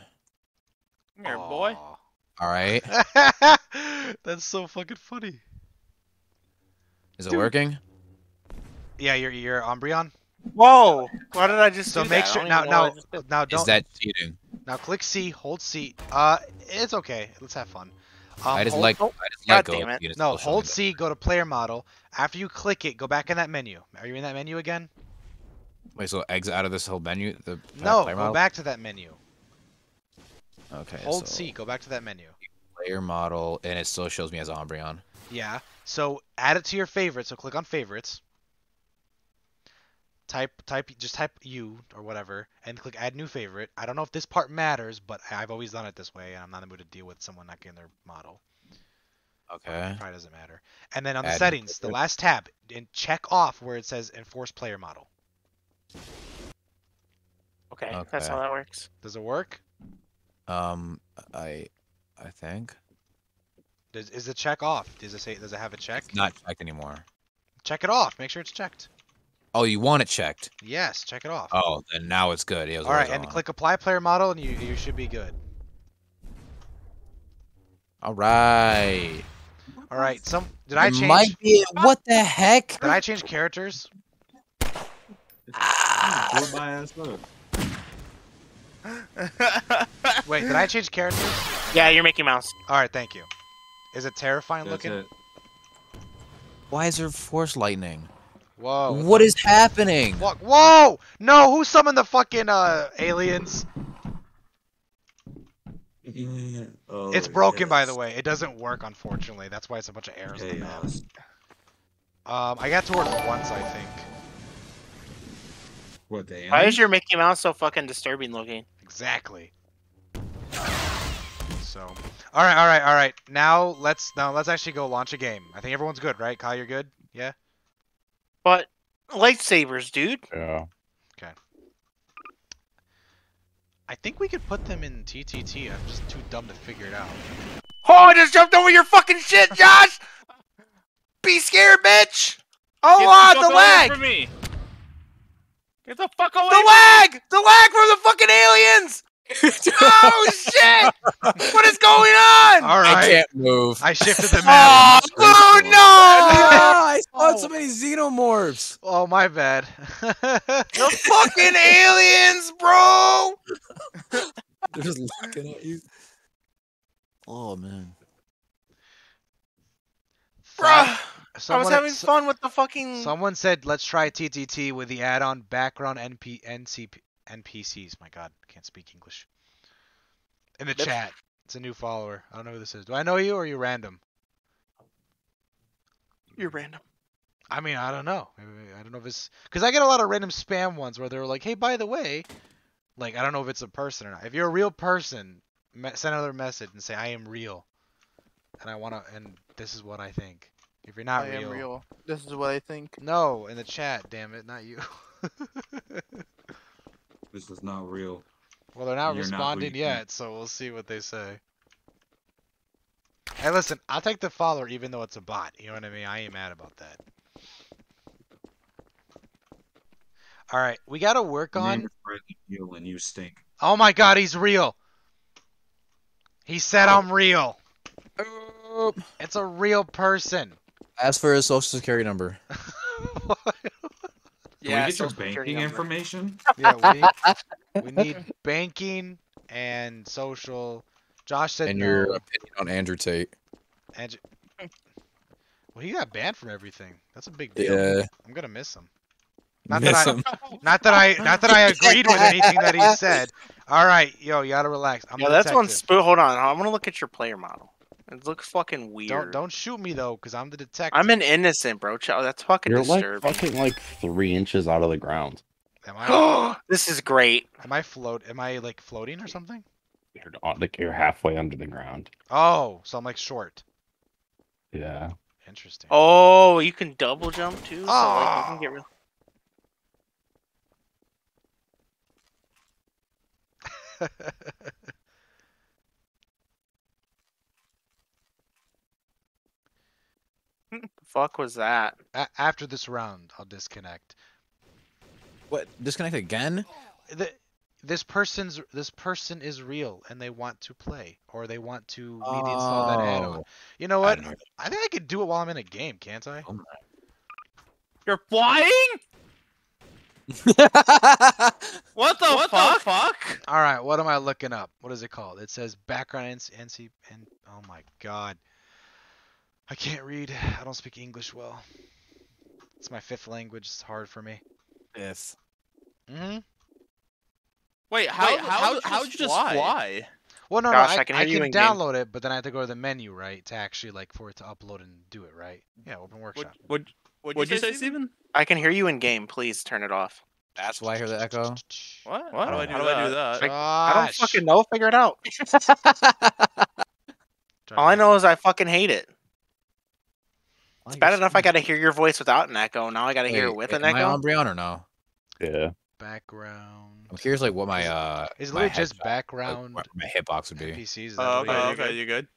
Come here, boy. All right. That's so fucking funny. Is it working? Yeah, you're you're Umbreon. Whoa! Why did I just So do make that? Sure now even know what now I just did. now don't Is that cheating? now click C, hold C. Uh, it's okay. Let's have fun. Um, I just hold- like. oh, I just God let go. damn of it. it. No hold. C. Go to player model. After you click it, go back in that menu. Are you in that menu again? Wait, so exit out of this whole menu? The No, go model? back to that menu. Okay. Hold so C. Go back to that menu. Player model, and it still shows me as Umbreon. Yeah. So add it to your favorites. So click on favorites. Type type just type you or whatever and click add new favorite. I don't know if this part matters, but I've always done it this way and I'm not in the mood to deal with someone not getting their model. Okay. Probably doesn't matter. And then on the Add settings, the last tab, and check off where it says enforce player model. Okay, that's how that works. Does it work? Um, I, I think Does is the check off? Does it say does it have a check? it's not checked anymore. Check it off. Make sure it's checked. Oh, you want it checked? Yes, check it off. Oh, then now it's good. It was All right, and on. click apply player model and you you should be good. All right. All right. Some did I It change Might be. What the heck? Did I change characters? Blew my ass up. Wait, did I change characters? Yeah, you're Mickey Mouse. All right, thank you. Is it terrifying That's looking? it. Why is there force lightning? Whoa. What is happening? What? Whoa! No, who summoned the fucking uh aliens? Oh, it's broken, by the way. It doesn't work, unfortunately. That's why it's a bunch of errors on the map. Um, I got to work once, I think. What the Why is your Mickey Mouse so fucking disturbing looking? Exactly. So, all right, all right, all right. Now let's now let's actually go launch a game. I think everyone's good, right? Kyle, you're good. Yeah. But lightsabers, dude. Yeah. Okay. I think we could put them in TTT. I'm just too dumb to figure it out. Oh, I just jumped over your fucking shit, Josh. Be scared, bitch. Oh, Get ah, the away lag. from me. Get the fuck away The from lag! The lag from the fucking aliens! oh shit! What is going on? All right. I can't move. I shifted the Oh, map. boo, no! I spawned so Oh. many xenomorphs. oh, my bad. The fucking aliens, bro! They're just looking at you. Oh man. Bruh, I was Someone- having so- fun with the fucking. Someone said let's try TTT with the add-on background NP NCP NPCs. My God, I can't speak English. In the That's- chat, it's a new follower. I don't know who this is. Do I know you or are you random? You're random. I mean, I don't know. Maybe- I don't know if it's because I get a lot of random spam ones where they're like, "Hey, by the way," like I don't know if it's a person or not. If you're a real person, me- send another message and say, "I am real," and I wanna, and this is what I think. If you're not I real, am real. This is what I think. no, in the chat, damn it, not you. This is not real. Well, they're not You're not who responding you think. yet, so we'll see what they say. Hey, listen, I'll take the follower even though it's a bot. You know what I mean? I ain't mad about that. All right, we got to work on. your friend and you stink. Oh my God, he's real. He said Oh. I'm real. It's a real person. Ask for his social security number. Can Yeah, we get your banking information? yeah, we need, we need banking and social. Josh said And no. your opinion on Andrew Tate. And well, he got banned from everything. That's a big deal. Yeah. I'm gonna miss him. Not that Miss I- him. Not that I, not that I agreed with anything that he said. All right, yo, you gotta relax. I'm Yeah, a that's one detective. spook. Hold on, I'm gonna look at your player model. It looks fucking weird. Don't don't shoot me though, cause I'm the detective. I'm an innocent, bro. Ch- Oh, that's fucking You're like fucking like three inches out of the ground. Am I? this is great. am I float? Am I like floating or something? You're on, like you're halfway under the ground. Oh, so I'm like short. Yeah. Interesting. Oh, you can double jump too. So like, you can ah! get real. The fuck was that? A- after this round, I'll disconnect. What? Disconnect again? The, this person's this person is real and they want to play or they want to me to install that add-on. Oh, You know what? didn't I think I could do it while I'm in a game, can't I? Oh You're flying? that. What the What the fuck? fuck? All right, what am I looking up? What is it called? It says background NC, NC and oh my god. I can't read. I don't speak English well. It's my fifth language. It's hard for me. Yes. hmm Wait, how Wait, how how'd you you just just fly? Well, no, Gosh, no, I, I can I can in game. download it, but then I have to go to the menu, right, to actually like for it to upload and do it, right? Yeah, open workshop. What what what'd you say, Steven? I can hear you in game. Please turn it off. That's why I hear the echo. What? What? How do I do, How that? do I do that? I don't fucking know. Figure it out. All I know is I fucking hate it. It's bad enough I gotta hear your voice without an echo. Now I gotta hear it with an am I echo. on Brian or no? Yeah. background. I'm curious, like what my uh. Is my literally just headshot, like, background what my hitbox would be. NPCs. Oh, what you okay, got? okay, you good?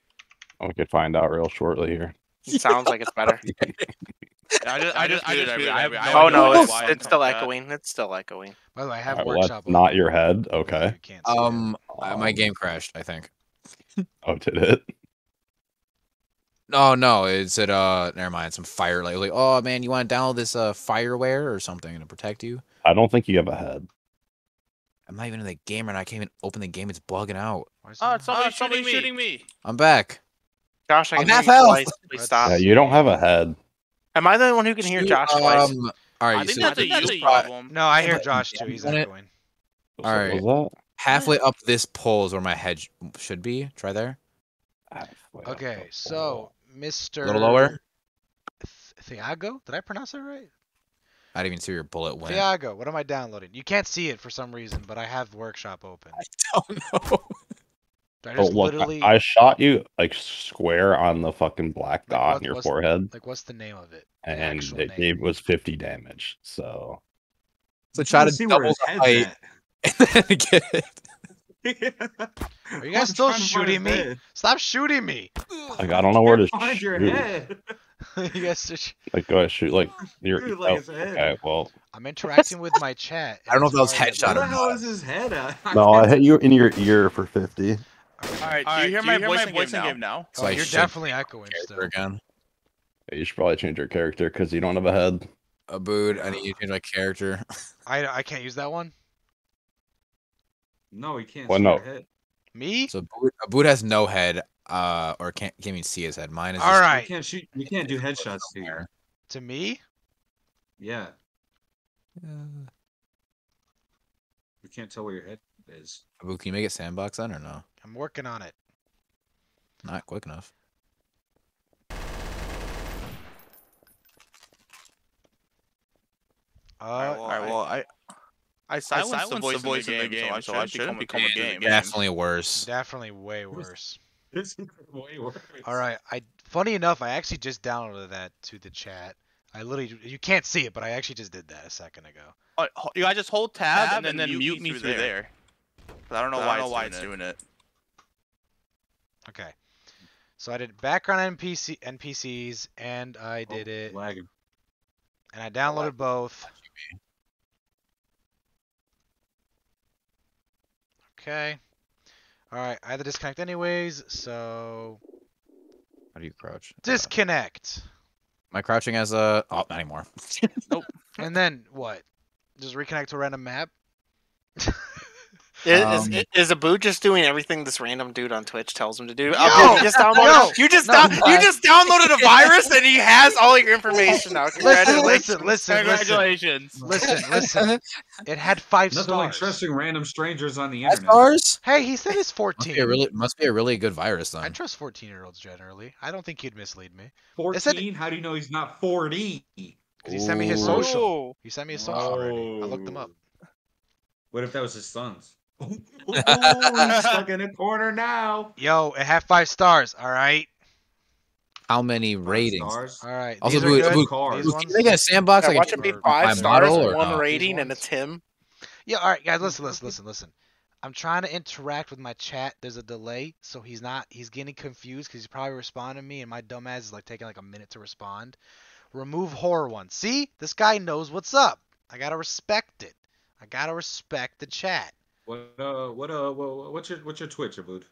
We could find out real shortly here. It sounds like it's better. I just I just I just I have oh no, it's, it's still that. echoing. It's still echoing. By the way, I have Alright, well, workshop. that's not your head. You Okay. can't see it. Um, uh, my Um, game crashed. I think. Oh, did it? No, no, it said uh, never mind. Some fire, like, like, oh man, you want to download this uh fireware or something to protect you? I don't think you have a head. I'm not even in the game and. I can't even open the game. It's bugging out. Why is Oh, it not- somebody, somebody shooting me. I'm back. Josh, I I'm can hear half you twice. Please stop. Yeah, you don't have a head. Am I the only one who can hear Shoot, Josh twice? Um, all right, I think so that's a you try- problem. No, I hear Josh too. He's on it. echoing. What Alright. was halfway up this pole is where my head sh- should be. Try there. Halfway Okay, so pole. Mr. A little lower. Thiago? Did I pronounce that right? I didn't even see where your bullet went. Thiago, what am I downloading? You can't see it for some reason, but I have workshop open. I don't know. Do I Oh, look, literally I shot you like square on the fucking black Like, dot what- in your what's- forehead, like what's the name of it? The and actual it name. gave was 50 damage. So So try to see where double his the head's height and then get it. At. Are you guys still shooting me? Stop shooting me! like I don't know where to Find your shoot. head. you guys are sh- Like go ahead, shoot like you're. Dude, like oh, his head. okay, well, I'm interacting with my chat. I don't know if that was it's hard to- headshot Where or the hell not. is his head at? no, I hit you in your ear for 50. All right, do you hear my voice in game now? Oh, So I you're definitely echoing character still. again. Yeah, you should probably change your character because you don't have a head. Abbud, I need you to change my character. I, I can't use that one. No, he can't Well, see no. your head. Me? So Abbud, Abbud has no head, uh, or can't can't even see his head. Mine is All just- You can't shoot. You can't do headshots to you. To me? Yeah, Uh, we can't tell where your head is. Abbud, can you make it sandbox I don't know. I'm working on it. Not quick enough. Uh, All right, well, I I silenced, the voice, in the game, so I shouldn't become a game. Definitely worse. definitely way worse. This is way worse. All right. I funny enough, I actually just downloaded that to the chat. I literally you can't see it, but I actually just did that a second ago. Uh, You guys just hold tab, and, then mute me through there. 'Cause I don't know I why, don't know why it's doing it. Okay. So I did background NPC NPCs and I did Oh, it Lagging. and I downloaded both. Okay. All right, I had to disconnect anyways, so How do you crouch? Uh, disconnect. am I crouching as a? Oh, not anymore. Nope. And then what? Just reconnect to a random map? Is, Um, is, is Abu just doing everything this random dude on Twitch tells him to do? Yo! Abu, you just downloaded. Yo! You just No. down, you just downloaded a virus and he has all your information now. Listen, Congratulations. listen, listen, listen, Congratulations. listen, listen. It had five Nothing like trusting random strangers on the Five internet. stars? Hey, he said it's Must be a 14. really must be a really good virus then. I trust 14 year olds generally. I don't think he'd mislead me. Fourteen? said- How do you know he's not forty? Because he sent me his social. He sent me his social already. I looked him up. What if that was his son's? Oh, he's stuck in a corner now. Yo, it had five stars. All right. How many Five ratings? stars. All right. Also, These are Boo- good. Boo- Cars. These Can ones. you make a sandbox Yeah, like watch a, it be five stars, or one not? rating, and it's him. Yeah, all right, guys, listen, listen, listen, listen. I'm trying to interact with my chat. There's a delay, so he's not. He's getting confused because he's probably responding to me, and my dumbass is like taking like a minute to respond. Remove horror one. See, this guy knows what's up. I gotta respect it. I gotta respect the chat. What uh what uh what, what's your what's your Twitch, Abbud?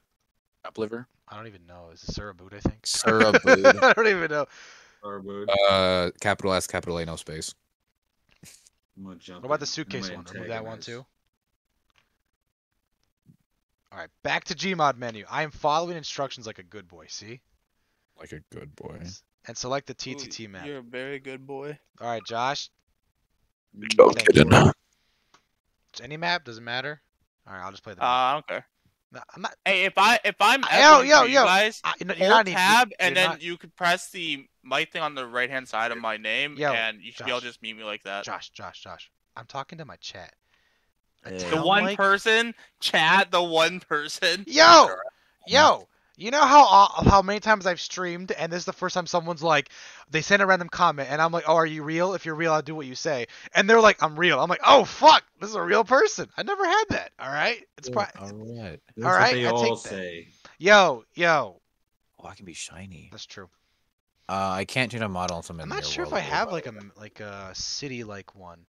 Upliver? I don't even know. Is it Sir Abbud, I think? Sir Abbud. I don't even know. Or Abbud? Uh, capital S, capital A, no space. I'm gonna jump What about the suitcase I'm one? gonna Remove that one too. All right, back to Gmod menu. I am following instructions like a good boy. See, Like a good boy. and select the Ooh, TTT map. You're a very good boy. All right, Josh. Go Thank get you. in. Any map doesn't matter. All right, I'll just play the. Uh, map. I don't care. No, I'm not. Hey, if I if I'm Yo, echoing yo, for you yo, guys, I, you're hold not tab you're and then not- you could press the mic thing on the right hand side of my name, Yo, and you should be able to just mute me like that. Josh, Josh, Josh. I'm talking to my chat. Yeah. The one mic- person, chat. The one person. Yo, yo. You know how how many times I've streamed, and this is the first time someone's like, they send a random comment, and I'm like, oh, are you real? If you're real, I'll do what you say. And they're like, I'm real. I'm like, oh fuck, this is a real person. I never had that. All right, it's pro- All right. That's All what they I all take that. yo, yo. Oh, I can be shiny. That's true. Uh, I can't change a model until I'm I'm not sure if I have like a like a city like one.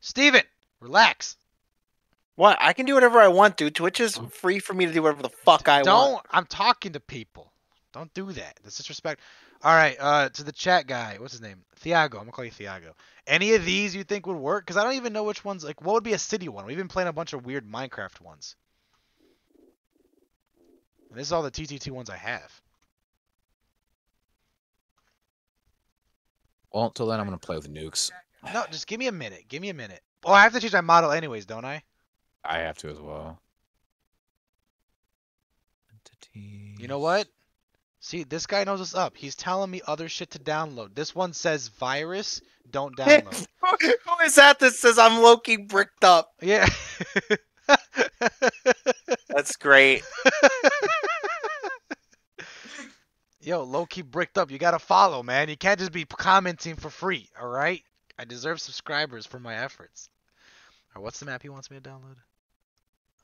Steven, relax. What? I can do whatever I want, dude. Twitch is free for me to do whatever the fuck I Don't. want. I'm talking to people. Don't do that. That's disrespect. All right. Uh, to the chat guy. What's his name? Thiago. I'm gonna call you Thiago. Any of these you think would work? Because I don't even know which ones. Like, what would be a city one? We've been playing a bunch of weird Minecraft ones. And this is all the TTT ones I have. Well, until then, I'm gonna play with nukes. No, just give me a minute. Give me a minute. Oh, I have to change my model anyways, don't I? I have to as well. You know what? See, this guy knows what's up. He's telling me other shit to download. This one says virus. Don't download. Who is that that says I'm Loki bricked up? yeah. That's great. Yo, low key bricked up. You gotta follow, man. You can't just be commenting for free. All right. I deserve subscribers for my efforts. Or what's the map he wants me to download?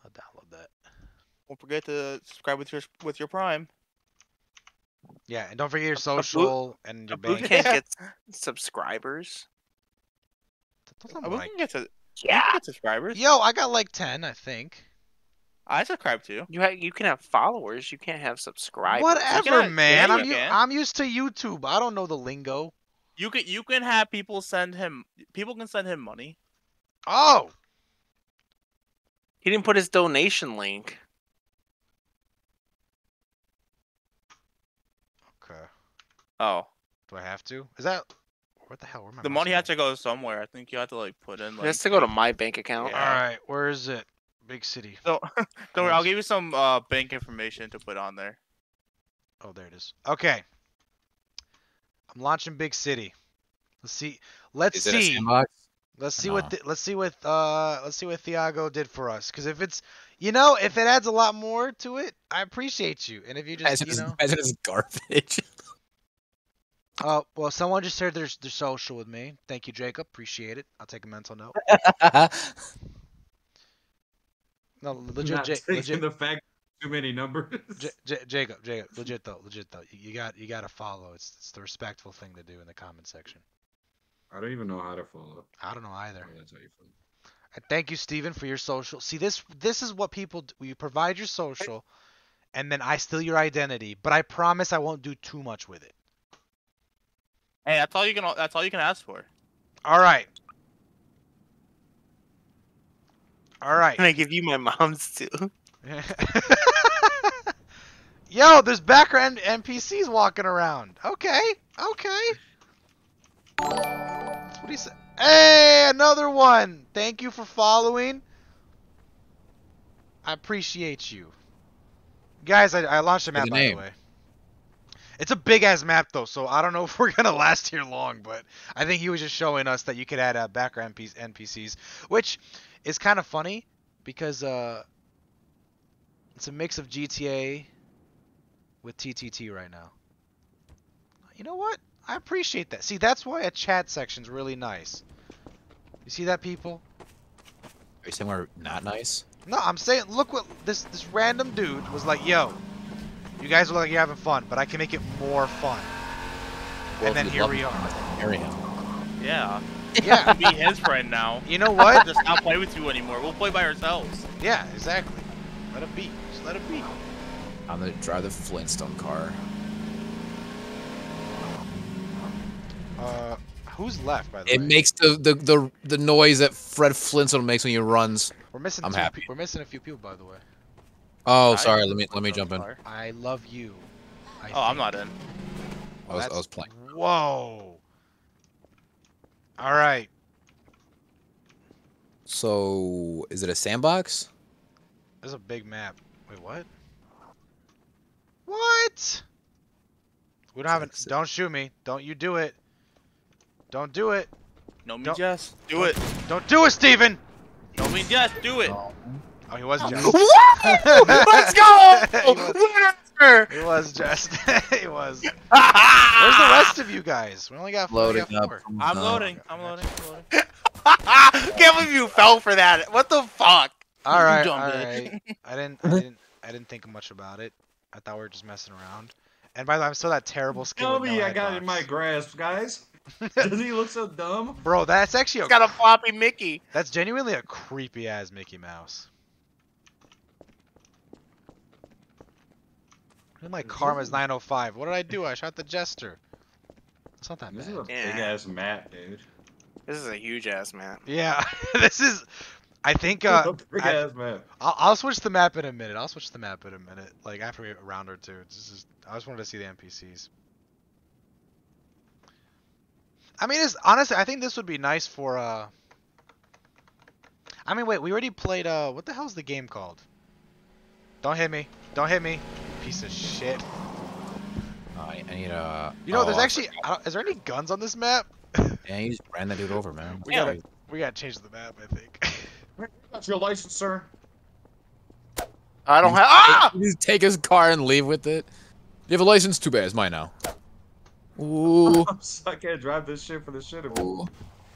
I'll download that. Don't forget to subscribe with your with your Prime. Yeah, and don't forget your social and your Abu bank. can't get subscribers. Don't tell we like- can get to Yeah. get subscribers. Yo, I got like ten, I think. I subscribe to. You ha- you can have followers. You can't have subscribers. Whatever, can- man. yeah, I'm you u- can. I'm used to YouTube. I don't know the lingo. You can you can have people send him people can send him money. Oh, He didn't put his donation link. okay. Oh, Do I have to? Is that what the hell? Where my the money has to go somewhere. I think you have to like put in He like. has to go to my bank account. All right, where is it? Big city. So, don't worry, I'll give you some uh, bank information to put on there. Oh, there it is. Okay. I'm launching Big City. Let's see. Let's Is it a see. Sandbox? Let's see No. what th- let's see what uh let's see what Thiago did for us. Because if it's you know if it adds a lot more to it, I appreciate you. And if you just Imagine you this- know imagine this garbage. oh well someone just shared their their social with me. Thank you, Jacob. Appreciate it. I'll take a mental note. No, legit, Not J- taking legit, the fact too many numbers. J- J- Jacob, Jacob, legit though, legit though. You, you got you got to follow. It's it's the respectful thing to do in the comment section. I don't even know how to follow. I don't know either. Oh, that's how you follow. And uh, thank you, Steven, for your social. See, this this is what people do. You provide your social, and then I steal your identity. But I promise I won't do too much with it. Hey, that's all you can. That's all you can ask for. All right. All right. And I give you my mom's too. Yo, there's background NPCs walking around. Okay, okay. That's do you say? Hey, another one. Thank you for following. I appreciate you. Guys, I, I launched a map the by the way. It's a big ass map though, so I don't know if we're gonna last here long. But I think he was just showing us that you could add uh, background NPCs, NPCs, which is kind of funny because uh, it's a mix of GTA with TTT right now. You know what? I appreciate that. See, that's why a chat section's really nice. You see that, people? Are you saying we're not nice? No, I'm saying, look what this this random dude was like. Yo, you guys look like you're having fun, but I can make it more fun. Well, and then here we are. to Marry him. Yeah. Yeah, Be his friend now. you know what? just not play with you anymore. We'll play by ourselves. Yeah, exactly. Let it be. Just let it be. I'm gonna drive the Flintstone car. Uh, who's left by the It way? It makes the, the the the noise that Fred Flintstone makes when he runs. We're missing. I'm happy. pe- we're missing a few people, by the way. Oh, I- sorry. Let me let me jump in. Sorry. I love you. I Oh, I'm not in. I was I was playing. Whoa. All right. So is it a sandbox? There's a big map. Wait, what? What? We don't have. An, don't shoot me. Don't you do it. Don't do it. No me Don't- Jess. Do it. Don't do it, Steven! No me Jess. Do it. Oh, he was oh. just. Woo! Let's go! He was- Winner! He was just. he was. Where's the rest of you guys? We only got we only Loading got up. four. from I'm loading. I'm loading. I'm loading. Can't believe you fell for that. What the fuck? All right, all dumb right. I didn't, I didn't, I didn't think much about it. I thought we were just messing around. And by the way, I'm still that terrible skin. Tell me no I got it in my grasp, guys. Does he look so dumb? Bro, that's actually a, He's got a floppy Mickey. that's genuinely a creepy ass Mickey Mouse. And my karma's 905. What did I do? I shot the jester. It's not that This is bad. a big ass map, dude. This is a huge ass map. Yeah, this is. I think uh, big I- ass map. I'll, I'll switch the map in a minute. I'll switch the map in a minute, like after a round or two. It's just, I just wanted to see the NPCs. I mean, it's honestly, I think this would be nice for. uh I mean, wait, we already played. uh What the hell's the game called? Don't hit me! Don't hit me! Piece of shit. I, I need a. You know, oh, there's actually. I don't- Is there any guns on this map? forgot. Yeah, you just ran that dude over, man. We gotta, we gotta change the map. I think. That's your license, sir. I don't have. Ah! You just take his car and leave with it. You have a license? Too bad. It's mine now. Ooh. I can't drive this shit for the shit of it.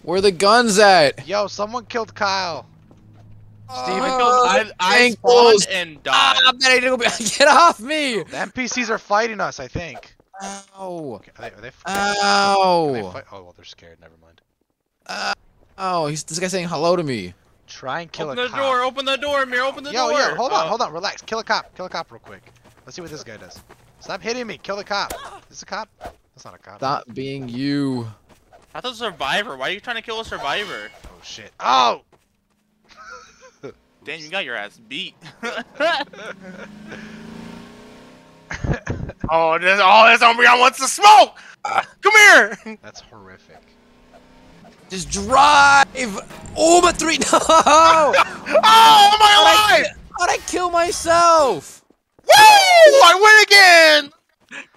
Where the guns at? Yo, someone killed Kyle. Steven, I, I ankles. spawned and Ah, died. I'm ready to go. Get off me! the NPCs are fighting us. I think. Ow. Okay, are they? Are they, are they fight- oh well, they're scared. Never mind. Uh, Oh, he's this guy saying hello to me. Try and kill Open a the door. Open the door, Mir. Open the yo, door. yo, hold on, Oh. hold on, relax. Kill a cop. Kill a cop real quick. Let's see what this guy does. Stop hitting me. Kill the cop. Is this a cop? That's not a cop. Stop being you. I thought survivor. Why are you trying to kill a survivor? Oh shit. Oh. Damn, you got your ass beat. Oh, this, oh, this Umbreon wants to smoke! Come here! That's horrific. Just drive. Oh, my three. No. Oh, am I alive? How'd I kill myself? Woo! I win again!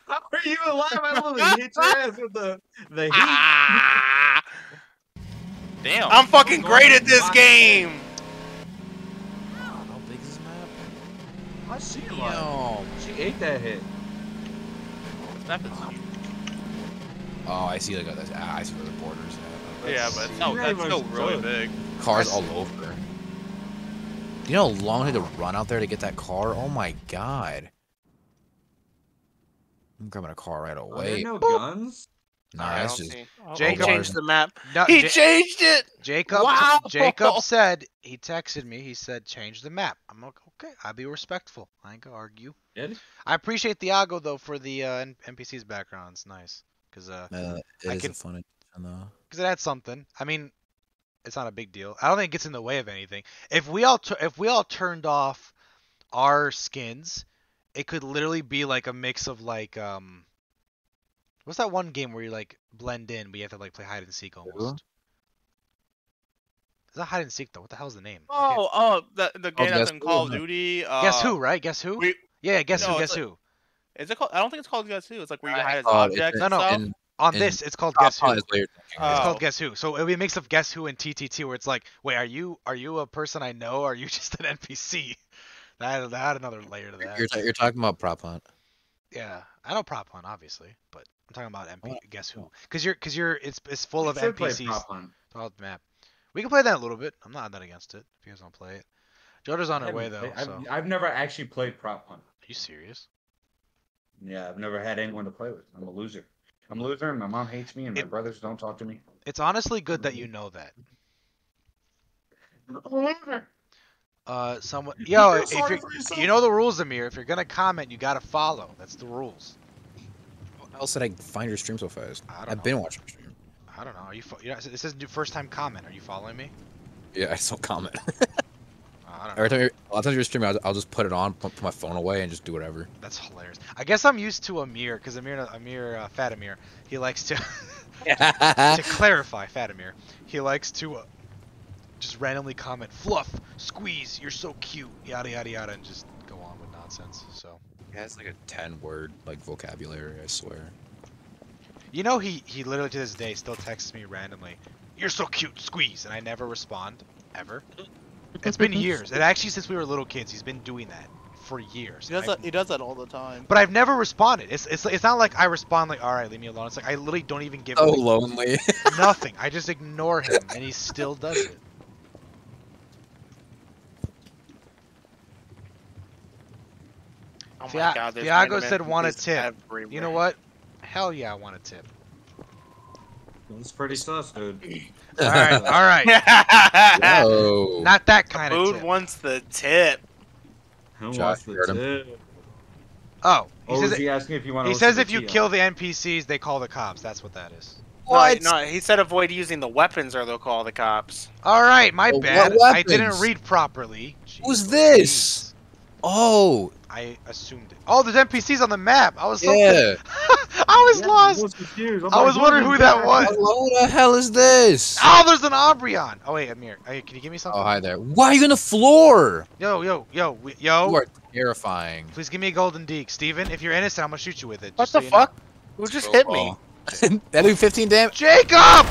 How are you alive? I literally hit your ass with the the heat. Ah, Damn. I'm fucking great at this game! How big is this map? I see you alive. Damn. She ate that hit. Snap is huge. Oh, I see like a, ah, I see where the borders at. Yeah, but no, Very that's still really big. Cars all over. You know how long I had to run out there to get that car? Oh my god. I'm grabbing a car right there away. no guns. Nah, I that's don't just see. Jacob- He changed the map. No, He Ja- changed it! Jacob. Wow. Jacob said he texted me. He said change the map. I'm like, okay. I'll be respectful. I ain't gonna argue. Did? I appreciate Thiago though for the uh, N- NPC's background. It's nice because uh, uh, it I is can- a fun addition, though. because it adds something. I mean, It's not a big deal. I don't think it gets in the way of anything. If we all tu- if we all turned off our skins, it could literally be like a mix of like um what's that one game where you like blend in but you have to like play hide and seek almost. It's not hide and seek though. What the hell's the name? Oh, oh, the the game Guess that's in Who, Call of. Duty. Uh, Guess who, right? Guess who? we- yeah, guess no, who? Guess like- who? Is it called? I don't think it's called Guess Who. It's like where you hide as objects No, no, stuff. in- On in this, it's called Guess Who. Hunt is what you're thinking. It's Oh. called Guess Who. So it'll be a mix of Guess Who and TTT, where it's like, wait, are you are you a person I know, or are you just an NPC? That that another layer to that. You're, ta- you're talking about prop hunt. Yeah, I know prop hunt obviously, but I'm talking about MP. Oh, Guess Who? Because you're because you're it's it's full We of should play NPCs Prop Hunt. throughout the map. We can play that a little bit. I'm not that against it if you guys want to play it. Jojo's on her way though. So I've, are I've never actually played Prop Hunt. Are you serious? Yeah, I've never had anyone to play with. I'm a loser. I'm a loser, and my mom hates me, and my It- brothers don't talk to me. It's honestly good that you know that. Uh, someone, yo, if you're, you know the rules, Amir. If you're gonna comment, you gotta follow. That's the rules. How else did I find your stream so fast? I don't I've know. been watching your stream. I don't know. Are you? Fo- you know, it says new first time comment. Are you following me? Yeah, I still comment. I don't know. Every time, you're, a lot of times you're streaming, I'll, I'll just put it on, put, put my phone away, and just do whatever. That's hilarious. I guess I'm used to Amir because Amir, Amir, uh, Fat Amir, he likes to. to clarify, Fat Amir, he likes to uh, just randomly comment, "Fluff, squeeze, you're so cute," yada yada yada, and just go on with nonsense. So. It has like a ten word like vocabulary. I swear. You know, he he literally to this day still texts me randomly, "You're so cute, squeeze," and I never respond ever. It's been years, and actually since we were little kids, he's been doing that for years. He does that. He does that all the time. But I've never responded. It's it's it's not like I respond like, "All right, leave me alone." It's like I literally don't even give So him lonely. nothing. I just ignore him, and he still does it. Oh my Thia- god, there's Thiago said want a tip. everywhere. You know what? Hell yeah, I want a tip. That's pretty stuff, dude. All right, all right. Whoa. Not that kind of Food tip. wants the tip. Who Josh, wants the you him. tip? Oh, he Or says he asking if you want he says if you kill the NPCs, they call the cops. That's what that is. What? No, no, he said avoid using the weapons or they'll call the cops. All right, my Oh, bad. I didn't read properly. Who's this? Louise. Oh, I assumed it. Oh, there's NPCs on the map. I was so yeah. I was lost. confused. I'm I was wondering who that was. heck? Who the hell is this? Oh, there's an Aubryon. Oh wait, Amir. Hey, can you give me something? Oh, hi there. Why are you on the floor? Yo, yo, yo, we- You yo. are terrifying. Please give me a golden deek, Steven. If you're innocent, I'm gonna shoot you with it. What just so the you know. fuck? Who just hit me? That'll do 15 damage. Jacob!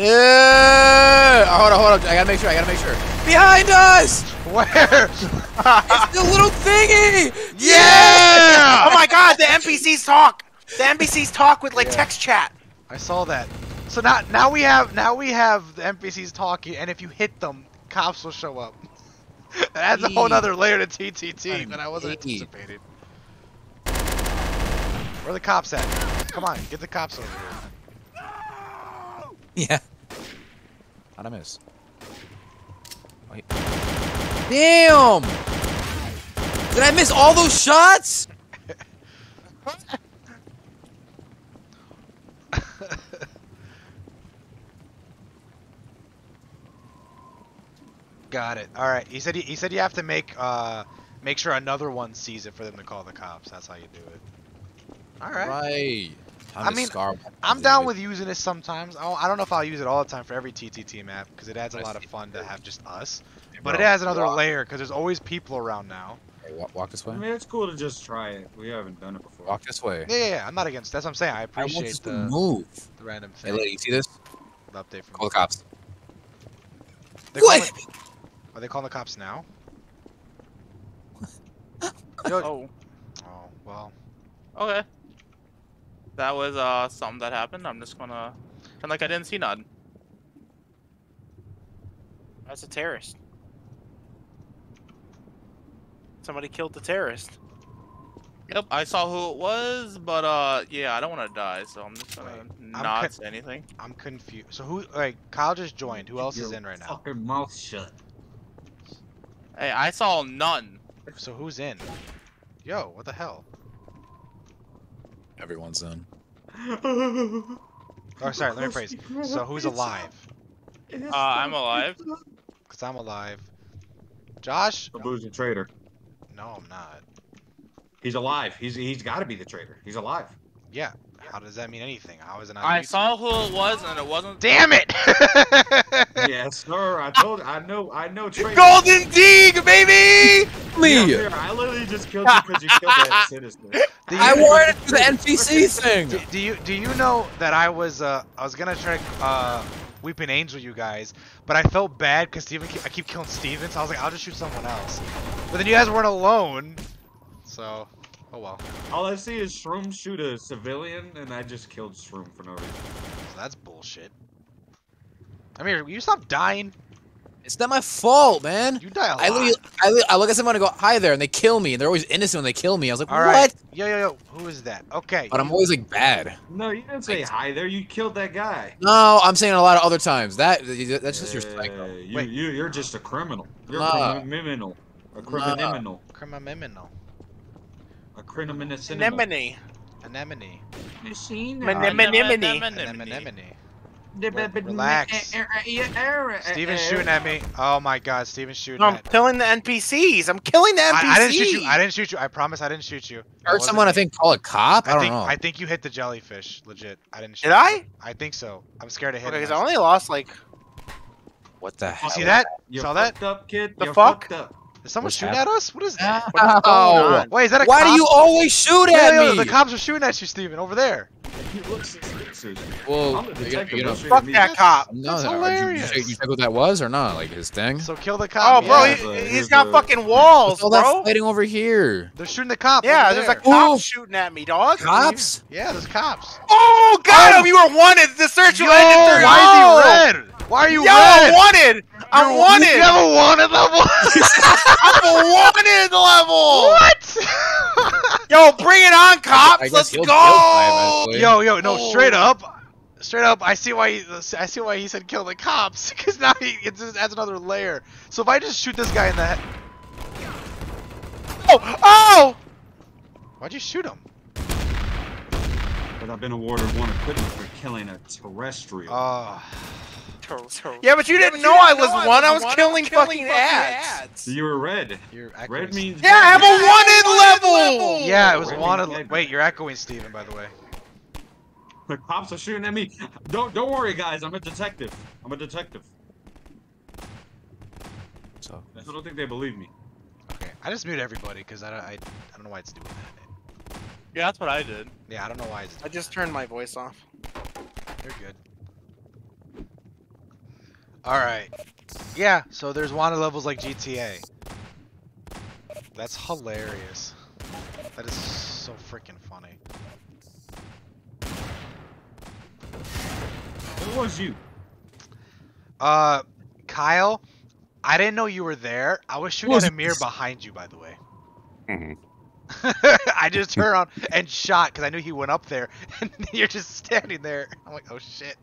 Yeah. Oh, hold on, hold on. I gotta make sure. I gotta make sure. Behind us! Where? It's the little thingy! yeah! Oh my god, the NPCs talk! The NPCs talk with like text chat. I saw that. So now, now we have now we have the NPCs talking, and if you hit them, cops will show up. That's a whole nother layer to TTT that I wasn't anticipating. Where are the cops at? Come on, get the cops over here. Yeah. How'd I miss? Wait. Damn! Did I miss all those shots? Got it. All right. He said he, he said you have to make uh make sure another one sees it for them to call the cops. That's how you do it. All right. Right. Time I mean, scar I'm down with using it sometimes. I don't, I don't know if I'll use it all the time for every TTT map because it adds a lot of fun to have just us. But it Bro, adds another layer because there's always people around now. Hey, walk, walk this way. I mean, it's cool to just try it. We haven't done it before. Walk this way. Yeah, yeah, yeah. I'm not against. That's what I'm saying. I I want appreciate this the, move. the random Hey, thing. lady, you see this? the update from Call the cops. They're What? calling- are they calling the cops now? Yo- Oh, oh well. okay. That was uh something that happened. I'm just gonna pretend like I didn't see none. That's a terrorist. Somebody killed the terrorist. Yep, I saw who it was, but uh, yeah, I don't want to die, so I'm just gonna Wait, I'm not say anything. I'm confused. So who? Like Kyle just joined. Who else is in right now? Fucking mouth shut. Hey, I saw none. So who's in? Yo, what the hell? Everyone's in. Oh, sorry. Let me phrase. So who's alive? Uh, I'm alive. Cause I'm alive. Josh? Abbud's a traitor. No, I'm not. He's alive. He's he's got to be the traitor. He's alive. Yeah. How does that mean anything? I wasn't I YouTube. saw who it was, and it wasn't. Damn it! yes, sir. I told. I know. I know. Traitor. Golden Dig, baby! Me. Yeah, I literally just killed you because you killed that citizen. Do I you- wanted to do the NPC thing. Do, do you do you know that I was uh I was gonna try to uh weeping angel you guys, but I felt bad because Steven ke- I keep killing Steven, so I was like I'll just shoot someone else. But then you guys weren't alone, so oh well. All I see is Shroom shoot a civilian, and I just killed Shroom for no reason. So that's bullshit. I mean, will you stop dying? It's not my fault, man. You die a lot. I literally, I, literally- I look at someone and go, "Hi there," and they kill me, and they're always innocent when they kill me. I was like, All "What?" right. Yo yo yo. Who is that? Okay. But I'm always like bad. No, you didn't say hi there. You killed that guy. No, I'm saying a lot of other times. That that's just your Uh, psycho. you, Wait. you, you're just a criminal. You're Nah. a criminal. A criminal. Criminal. A criminal. Anemone. Anemone. Anemone. Anemone. Relax. Steven's shooting at me. Oh my god, Steven's shooting No, I'm at killing the NPCs. I'm killing the NPCs. I, I didn't shoot you. I didn't shoot you. I promise I didn't shoot you. That Heard wasn't someone, I me. think, call a cop. I, I don't think know. I think you hit the jellyfish. Legit. I didn't shoot. Did I? you. I think so. I'm scared to hit. Okay, him. because I only lost like. what the You hell? see that? You're Saw that? fucked up, kid. The You're fuck? Fucked up. Is someone What's shooting at us? What is that? What's going on? Wait, is that a cop? Why cop? do you always shoot Yo, at yo, me? the cops are shooting at you, Steven, over there. He looks suspicious. Well, I'm the you know, you know, Fuck that cop. no, That's no, hilarious. Did you, you check what that was or not? Like his thing. So kill the cop. Oh, cop. bro, yeah. Here's he, he's here's got a- fucking walls, What's all that bro. fighting over here? They're shooting the cop. Yeah, there's there. like cops Ooh. shooting at me, dog. Cops? Yeah, there's cops. Oh, got oh. him! You were wanted. The search Yo, you ended through. why oh! is he oh. red? Why are you Yo, red? I'm wanted. I'm You wanted. have a wanted level. I'm a wanted level. what? Yo, bring it on, cops. Let's he'll go. kill Ty. Yo, yo, no, Oh. straight up, straight up. I see why he, I see why he said kill the cops because now he it just adds another layer. So if I just shoot this guy in the head, Oh, oh. why'd you shoot him? But I've been awarded one equipment for killing a terrestrial. Ah. Oh, Yeah, but you didn't know I was one. I was killing fucking ads. you were red. you're echoing. Red means. Yeah, I have a wanted level. Yeah, it was Red wanted. means dead. Wait, you're echoing, Steven, by the way. The cops are shooting at me. Don't don't worry, guys. I'm a detective. I'm a detective. So, I still don't think they believe me. Okay, I just mute everybody because I, don't- I, I don't know why it's doing that. Yeah, that's what I did. Yeah, I don't know why it's. I just turned my voice off. You're good. All right. Yeah, so there's wanted levels like GTA. That's hilarious. That is so freaking funny. What was you? Uh, Kyle, I didn't know you were there. I was shooting Was- at a mirror behind you, by the way. Mhm. I just turned around and shot because I knew he went up there, and you're just standing there. I'm like, oh shit.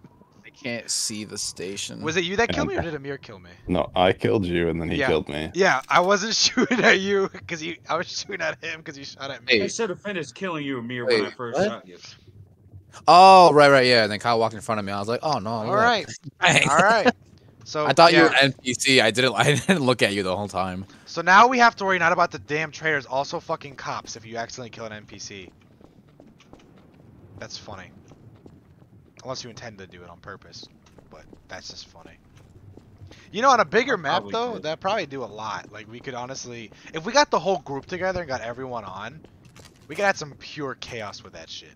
I can't see the station. Was it you that killed me, or did Amir kill me? No, I killed you and then he Yeah. killed me. Yeah, I wasn't shooting at you because you. I was shooting at him because you shot at me. I Hey. should have finished killing you, Amir, when I first what? shot you. Oh, right, right, yeah. And then Kyle walked in front of me. I was like, oh no. All look. right, Dang. all right. So I thought you were NPC. I didn't. I didn't look at you the whole time. So now we have to worry not about the damn traitors, also fucking cops if you accidentally kill an NPC. That's funny. Unless you intend to do it on purpose, but that's just funny. You know, on a bigger I map though, could. that'd probably do a lot. Like we could honestly, if we got the whole group together and got everyone on, we could add some pure chaos with that shit.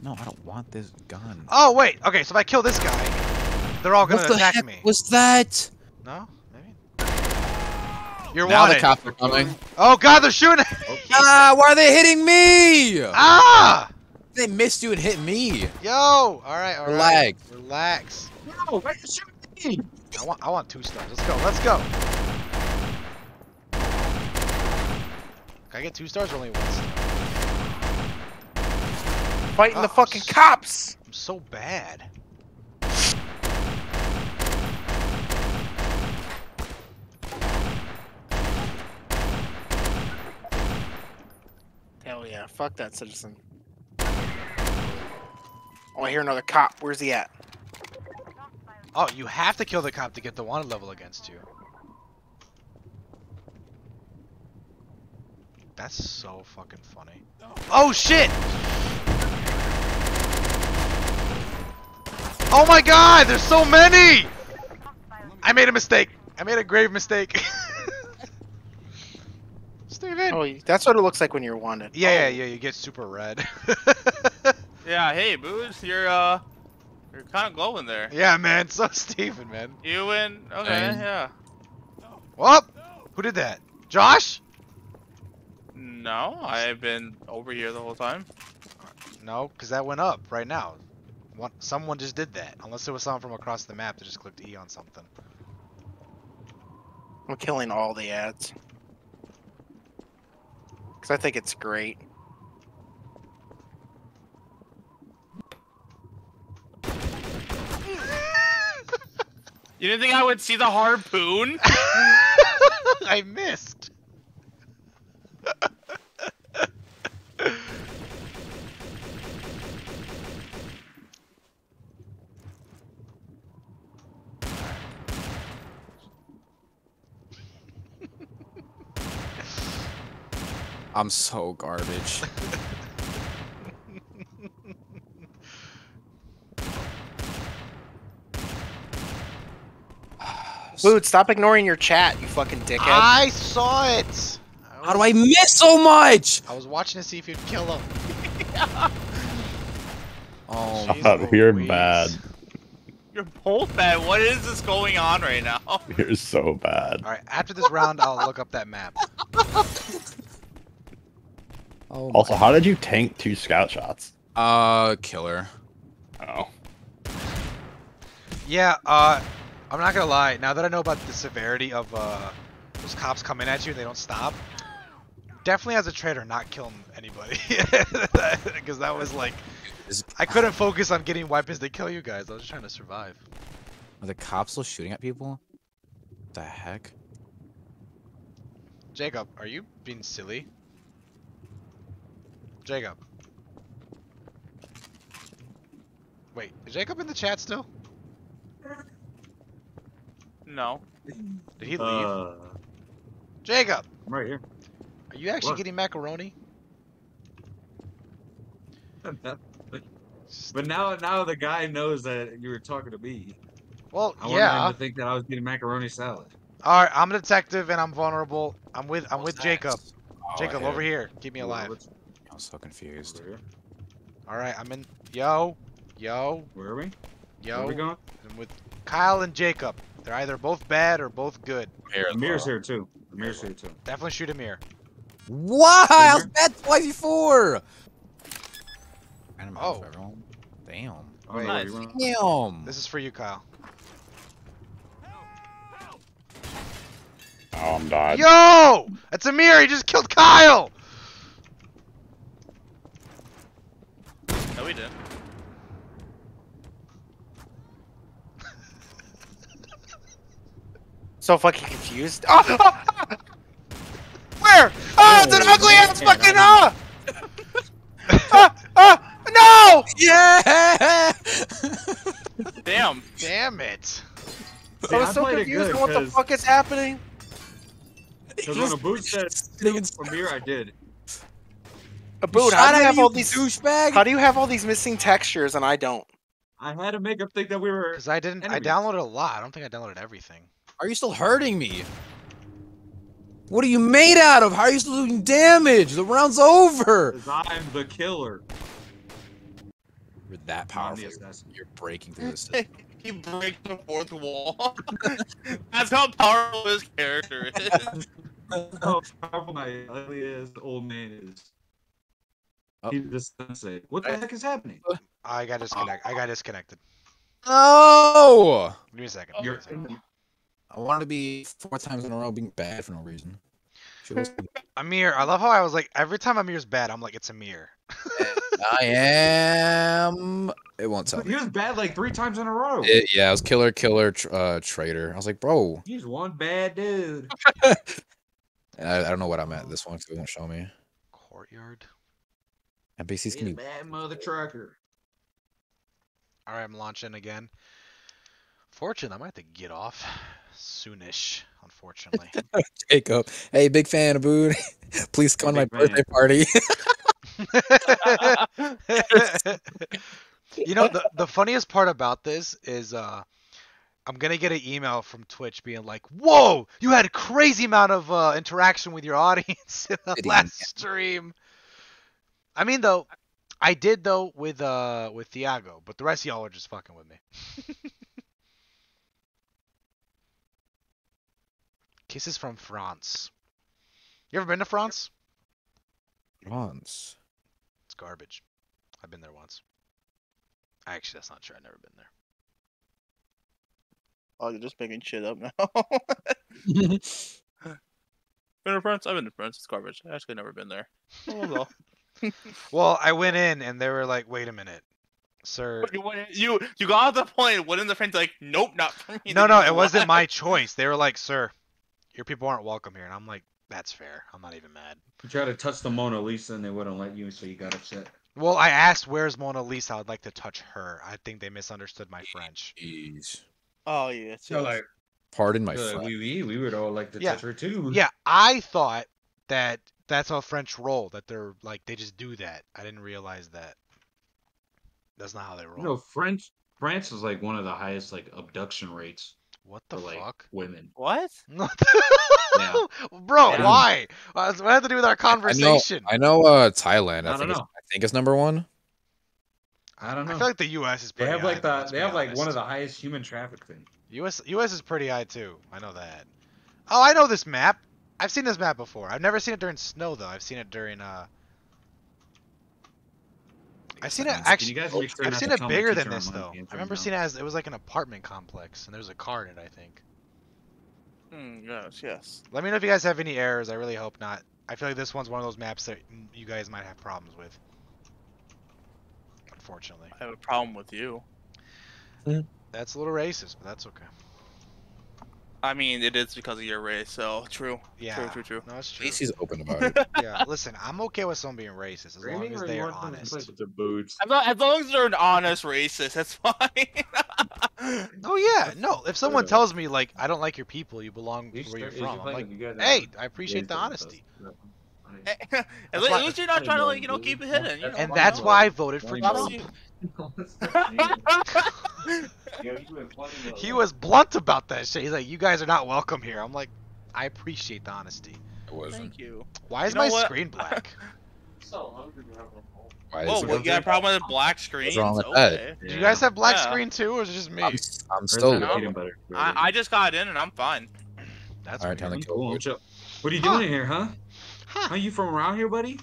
No, I don't want this gun. Oh wait, okay, so if I kill this guy, they're all gonna what the attack heck me. was that? No, maybe. You're now the cops are coming. Oh god, they're shooting. at me. Ah, why are they hitting me? ah! They missed you and hit me. Yo! All right, all right. Relax. Relax. No, why you shooting me? I want, I want two stars. Let's go. Let's go. Can I get two stars or only one star? Fighting the Oh, fucking s- cops. I'm so bad. Hell yeah, fuck that citizen. Oh, I hear another cop. Where's he at? Oh, you have to kill the cop to get the wanted level against you. That's so fucking funny. Oh shit! Oh my god, there's so many! I made a mistake. I made a grave mistake. Steven. Oh, that's what it looks like when you're wanted. Yeah, Oh. yeah, yeah, you get super red. Yeah, hey, Booze, you're uh, you're kind of glowing there. yeah, man, so Steven, man. You and okay, Dang. yeah. Whoop! Who did that? Josh? No, I've been over here the whole time. No, because that went up right now. One, someone just did that. Unless it was someone from across the map that just clicked E on something. I'm killing all the ads. Because I think it's great. You didn't think I would see the harpoon? I missed. I'm so garbage. Dude, stop ignoring your chat, you fucking dickhead. I saw it. How do I miss so much? I was watching to see if you'd kill him. Oh, Jeez God, you're Louise. bad. You're both bad. What is this going on right now? You're so bad. All right, after this round, I'll look up that map. oh Also, how did you tank two scout shots? Uh, killer. Oh. Yeah, uh, I'm not gonna lie. Now that I know about the severity of uh, those cops coming at you, they don't stop. Definitely as a traitor, not killing anybody, because that was like I couldn't focus on getting weapons to kill you guys. I was just trying to survive. are the cops still shooting at people? The heck? Jacob, are you being silly? Jacob. Wait, is Jacob in the chat still? No. Did he leave? Uh, Jacob, I'm right here. are you actually what? getting macaroni? But now, now the guy knows that you were talking to me. Well, I wanted yeah. him to think that I was getting macaroni salad. All right, I'm a detective and I'm vulnerable. I'm with I'm with What's Jacob. Oh, Jacob, over here. Keep me alive. I'm so confused. All right, I'm in. Yo, yo, Where are we? Where yo. are we going? I'm with Kyle and Jacob. They're either both bad or both good. Here, Amir's well. here too. Amir's here too. Definitely shoot Amir. Why? I was Amir? bad twice before. Random Oh. everyone. Damn. Oh, Wait. Nice. Damn. This is for you, Kyle. Oh, I'm died. Yo, that's Amir. He just killed Kyle. No, we didn't. So fucking confused. Ah, ah, ah! Where? Oh, it's an Oh, ugly ass fucking I ah! ah! Ah! No! Yeah. Damn. Damn it. See, I was I so confused good on what the fuck is happening. Because when a boot said Sitting in- Amir, I did. A boot, Shot how do you have you, all these douchebag? how do you have all these missing textures and I don't? I had to make him think that we were. Because I didn't. Enemies. I downloaded a lot. I don't think I downloaded everything. Are you still hurting me? What are you made out of? How are you still doing damage? The round's over. Because I'm the killer. You're that powerful. You're breaking through the system. he breaks the fourth wall. That's how powerful his character is. How powerful my ugly ass old man is. Oh. He just doesn't say, What the heck is happening? I got disconnected. I got disconnected. No! Give me a second. You're Give me a second. I wanted to be four times in a row being bad for no reason. Shit was- Amir, I love how I was like every time Amir's bad, I'm like it's Amir. I am. It won't tell He was bad like three times in a row. It, yeah, I was killer, killer, tr- uh, traitor. I was like, bro, He's one bad dude. and I, I don't know what I'm at this one because it won't show me. Courtyard. NPCs He's can a be. bad mother trucker. All right, I'm launching again. Fortune, I might have to get off soonish. Unfortunately. Jacob. Hey, big fan of Boone. Please come to my fan. birthday party. you know the the funniest part about this is uh I'm gonna get an email from Twitch being like, "Whoa, you had a crazy amount of uh, interaction with your audience in the last stream." I mean, though, I did though with uh with Thiago, but the rest of y'all are just fucking with me. Kisses from France. You ever been to France? France. It's garbage. I've been there once. Actually, that's not true. I've never been there. Oh, you're just making shit up now. been to France? I've been to France. It's garbage. I actually never been there. Oh, well. Well, I went in and they were like, "Wait a minute, sir." You, went- you you got to the point. Went in the friends like, nope, not for me. No, no, you it wasn't my choice. They were like, "Sir, your people aren't welcome here," and I'm like, "That's fair. I'm not even mad." You try to touch the Mona Lisa and they wouldn't let you, so you got upset. Well, I asked, "Where's Mona Lisa?" I'd like to touch her. I think they misunderstood my French. Jeez. Oh yeah. So like, Pardon my so like, French. we, we we would all like to Yeah. touch her too. Yeah, I thought that that's how French roll. That they're like they just do that. I didn't realize that. That's not how they roll. You know, French France is like one of the highest like abduction rates what the for like fuck? women. What? Yeah. Bro, Yeah. why? Uh, What had to do with our conversation? I know, conversation? I know uh, Thailand. I, I don't think it's, know. I think it's number one. I don't know. I feel like the U.S. is they pretty have high, like the they be have like one of the highest human trafficking. U.S. U.S. is pretty high too. I know that. Oh, I know this map. I've seen this map before. I've never seen it during snow though. I've seen it during uh. I've seen it Can actually. you guys make sure I've seen it bigger than this though. I remember seeing it as it was like an apartment complex, and there was a car in it. I think. Hmm, yes, yes. Let me know if you guys have any errors. I really hope not. I feel like this one's one of those maps that you guys might have problems with. Unfortunately, I have a problem with you. that's a little racist, but that's okay. I mean, it is because of your race, so true. Yeah. True, true, true. No, it's true. least he's open about it. yeah, listen, I'm okay with someone being racist as long as they you are want them to honest. with their boots? As long, as long as they're an honest racist, that's fine. Oh yeah, no. If someone Uh, tells me like I don't like your people, you belong You where you're from, I'm like, you hey, I appreciate the honesty, at, least, at least you're not trying to like you know keep it hidden. You know? and that's why I voted for Trump. Obviously- He was blunt about that shit. He's like, you guys are not welcome here. I'm like, I appreciate the honesty. It wasn't. Thank you. Why is You know my what? screen black? Why is Whoa, it- what, you got a problem with a black screens? wrong with that? okay. Do you guys have black Yeah. screen too, or is it just me? I'm, s- I'm still. no. low. I, I just got in and I'm fine. That's All right, time to Cool, kill. I'm chill. What are you doing in here, huh? Huh. Are you from around here, buddy?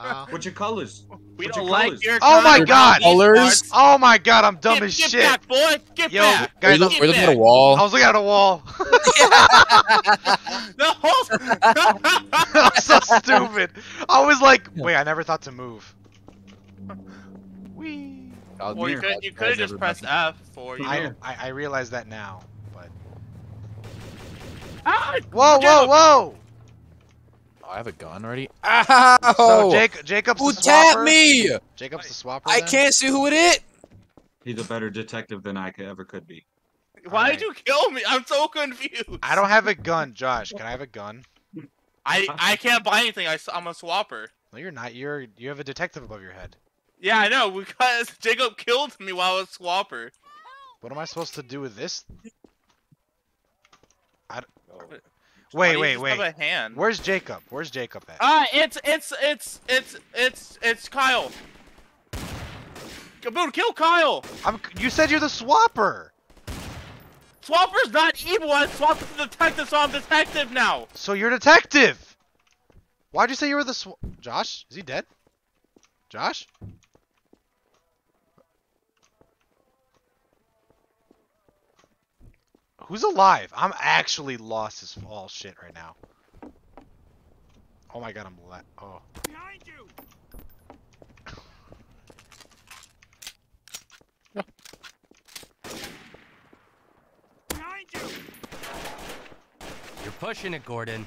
Uh, What's your colors? We What's don't your like colors? your Oh my God! Colors? oh my god, I'm dumb get, as get shit. back, boy. Get Yo, back. We're, guys, look, Get we're looking at a wall. I was looking at a wall. No. I'm so stupid. I was like, wait, I never thought to move. Wee. I'll well, you could here. you could have just pressed F for you. I. I I realize that now, but Ah, whoa, whoa, Jacob. whoa! Oh, I have a gun already. Ow! So Jake, Jacob's Who the tapped swapper. me? Jacob's the swapper. I then? can't see who it is. He's a better detective than I could ever could be. Why Alright. did you kill me? I'm so confused. I don't have a gun, Josh. Can I have a gun? I I can't buy anything. I, am a swapper. No, you're not. You're you have a detective above your head. Yeah, I know because Jacob killed me while I was a swapper. What am I supposed to do with this? I d- Why do wait, you wait, have wait. a hand. Where's Jacob? Where's Jacob at? Ah, it's it's it's it's it's it's Kyle. Kaboom, kill Kyle. I'm. You said you're the swapper. Swapper's not evil. I swapped the detective, so I'm detective now. So you're detective. Why'd you say you were the sw- Josh? Is he dead? Josh? Who's alive? I'm actually lost as all shit right now. Oh my god, I'm la- oh. Behind you! Behind you! You're pushing it, Gordon.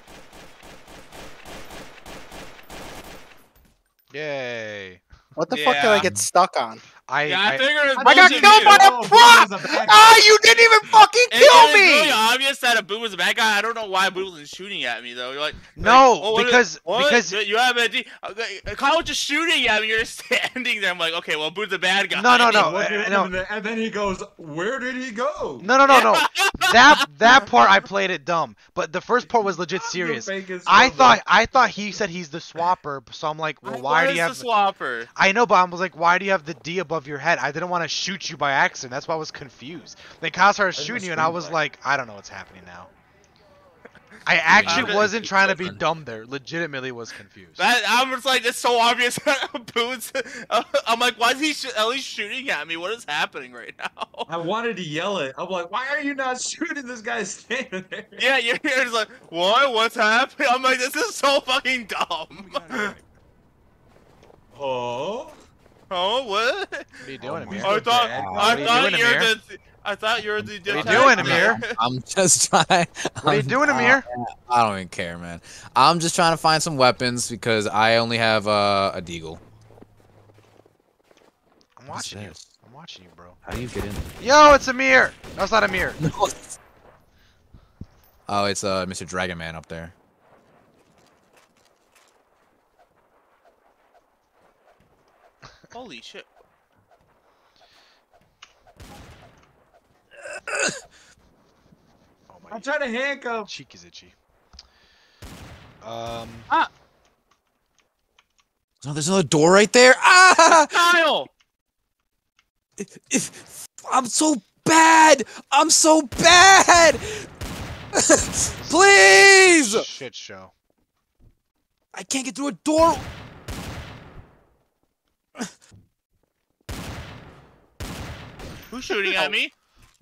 Yay. What the fuck did I Yeah. get stuck on? I, Yeah, I I figured it was I got killed too. by Oh, a prop! was a Ah, you didn't even fucking It- kill it's really me! obvious that a boo was a bad guy. I don't know why boo wasn't shooting at me though. You're like, no, like, oh, because what? because You- you have a D. Okay, Kyle was just shooting at me. You're just standing there. I'm like, okay, well, boo's a bad guy. No, no, no. Look uh, no. And then he goes, "Where did he go?" no, no, no, no. that that part I played it dumb, but the first part was legit serious. I thought I thought he said he's the swapper, so I'm like, well, I why do you have? the swapper? I know, but I was like, why do you have the D above your head? I didn't want to shoot you by accident. That's why I was confused. Then Kyle started That's shooting you, and I was screenplay. like, I don't know what's happening now. I actually wasn't trying to be dumb there. Legitimately was confused. That I was like, it's so obvious. that Abbud's. I'm like, why is he sh- at least shooting at me? What is happening right now? I wanted to yell it. I'm like, "Why are you not shooting this guy standing there?" Yeah, you're, you're just like, what? What's happening? I'm like, this is so fucking dumb. Oh. Oh, what? What are you doing, Oh Amir? I thought, I you thought doing, you were Amir? the. I thought you were the. What are you doing, Amir? I'm just trying. What are you I'm- doing, I- Amir? I don't even care, man. I'm just trying to find some weapons because I only have uh, a deagle. I'm watching you. I'm watching you, bro. How do you get in? Yo, it's Amir. No, it's not Amir. No. Oh, it's uh, Mr. Dragon Man up there. Holy shit. Oh my I'm trying to handcuff. cheek is itchy. Um, No, there's another door right there. Ah! Kyle! If, I'm so bad. I'm so bad. Please. shit show. I can't get through a door. Who's shooting at me?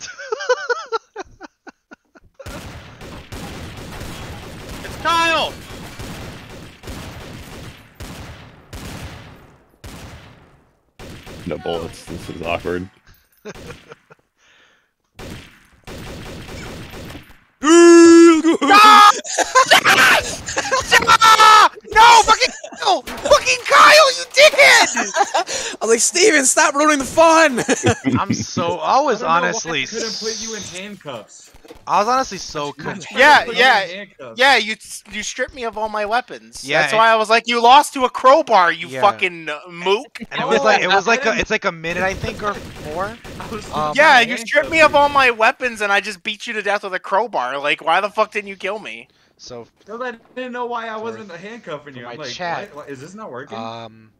it's Kyle! No bullets. This is awkward. Ah! No, fucking Kyle! Fucking Kyle, you dickhead! I was like, Steven, stop ruining the fun. I'm so. I was I don't know why honestly. I couldn't put you in handcuffs. I was honestly so confused. Yeah, yeah. Yeah, you you stripped me of all my weapons. Yeah, That's why I was like, you lost to a crowbar, you Yeah. fucking uh, mook. And it was like it was like a, Oh, it's like a minute I think or more. I was Um, yeah, you stripped me of all my weapons, and I just beat you to death with a crowbar. Like, why the fuck didn't you kill me? So Because I didn't know why I For- wasn't handcuffing for you. my I'm like, chat, why- why- is this not working? um,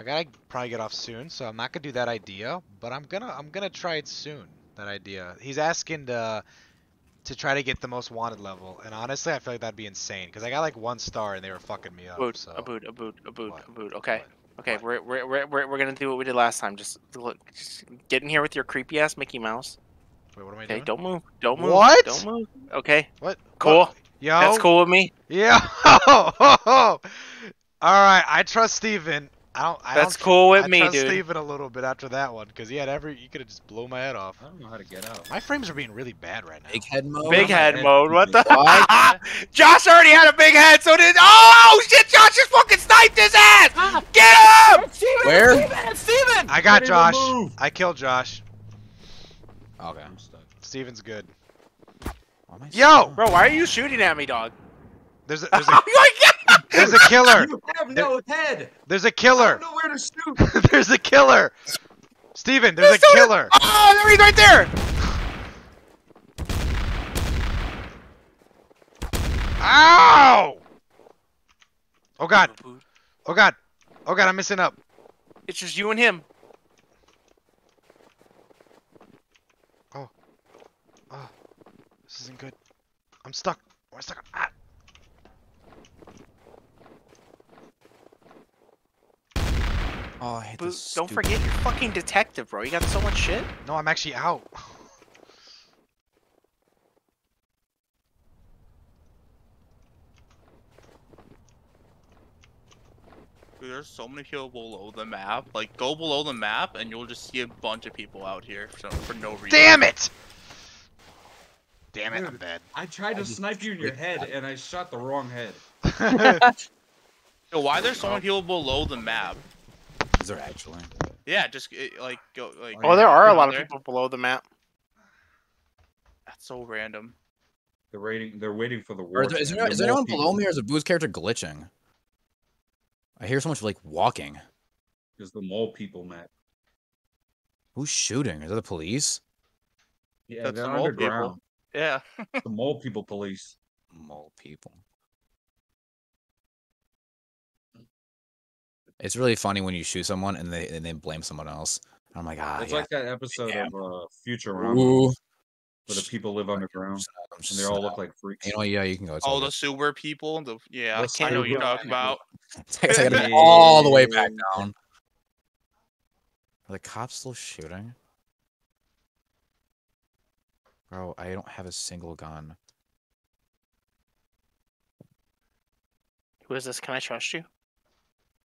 I gotta probably get off soon, so I'm not gonna do that idea. But I'm gonna I'm gonna try it soon. That idea. He's asking to to try to get the most wanted level, and honestly, I feel like that'd be insane because I got like one star and they were fucking me up. Boot, so. boot, a boot, What? boot, Okay, What? okay, What? we're, we're we're we're we're gonna do what we did last time. Just look, just get in here with your creepy ass Mickey Mouse. Wait, what am I Okay, doing? don't move, don't move, What? don't move. Okay, What? Cool. What? Yo. that's cool with me. Yeah. All right. I trust Steven. I don't. I That's don't, cool with I me, trust dude. Steven a little bit after that one because he had every. You could have just blown my head off. I don't know how to get out. My frames are being really bad right now. Big head mode. Big head head mode. What the? Josh already had a big head, so did. Oh shit! Josh just fucking sniped his ass. Get him! Where? I got Can't even Josh. I killed Josh. Okay. I'm stuck. Steven's good. Why am I Yo! stuck? Bro, why are you shooting at me, dog? There's a there's Oh a my god! there's a killer. You have no head. There's a I killer. don't know where to shoot. there's a killer. Steven, there's a This is- killer. Oh, there he's right there. Ow! Oh god. Oh god. Oh god, I'm missing up. It's just you and him. Oh, this isn't good. I'm stuck. I'm stuck. Ah. Oh, I hate Boo, this. don't stupid- forget you're fucking detective, bro. You got so much shit. No, I'm actually out. Dude, there's so many people below the map. Like, go below the map and you'll just see a bunch of people out here for, for no reason. Damn it! Damn it, I'm bad. I tried to just snipe you in your head, and I shot the wrong head. Yo, why there's so many people below the map? Is there actually? Yeah, just it, like go like. Oh, there are a down lot of people below the map. That's so random. They're waiting. They're waiting for the war. is, there, is, to there, end. is They're there more anyone below me, or is the booze character glitching? I hear so much like walking. There's the mole people, Matt. Who's shooting? Is that the police? Yeah, That's they're the mole people. Underground. Yeah. the mole people police. Mole people. It's really funny when you shoot someone and they and they blame someone else. I'm like, ah, it's yeah. like that episode Yeah. of uh, Futurama Ooh. where the people live underground and they all look like freaks. You know, yeah, you can go. All all the good. sewer people. The yeah, The I know what you're talking about. I gotta all the way back down. Are the cops still shooting? Bro, I don't have a single gun. Who is this? Can I trust you?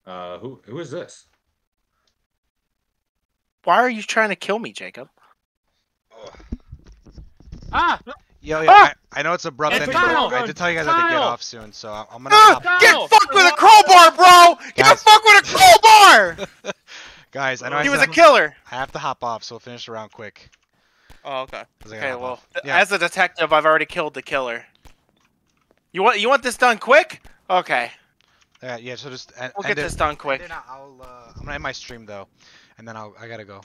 Uh, who who is this? Why are you trying to kill me, Jacob? Ah! Yo, yo, Ah! I, I know it's abrupt Hey, ending, Kyle! but I did tell you guys I had to get off soon, so I- I'm gonna Ah, hop. get fucked with a crowbar, bro! Get Guys. the fuck with a crowbar! Guys, I know I he was said a killer. I have to hop off, so we'll finish the round quick. Oh, okay. Okay, well, Yeah. as a detective, I've already killed the killer. You want you want this done quick? Okay, Yeah, yeah. So just en- we'll end get this done quick. now. I'll, uh, I'm gonna end my stream though, and then I'll I gotta go.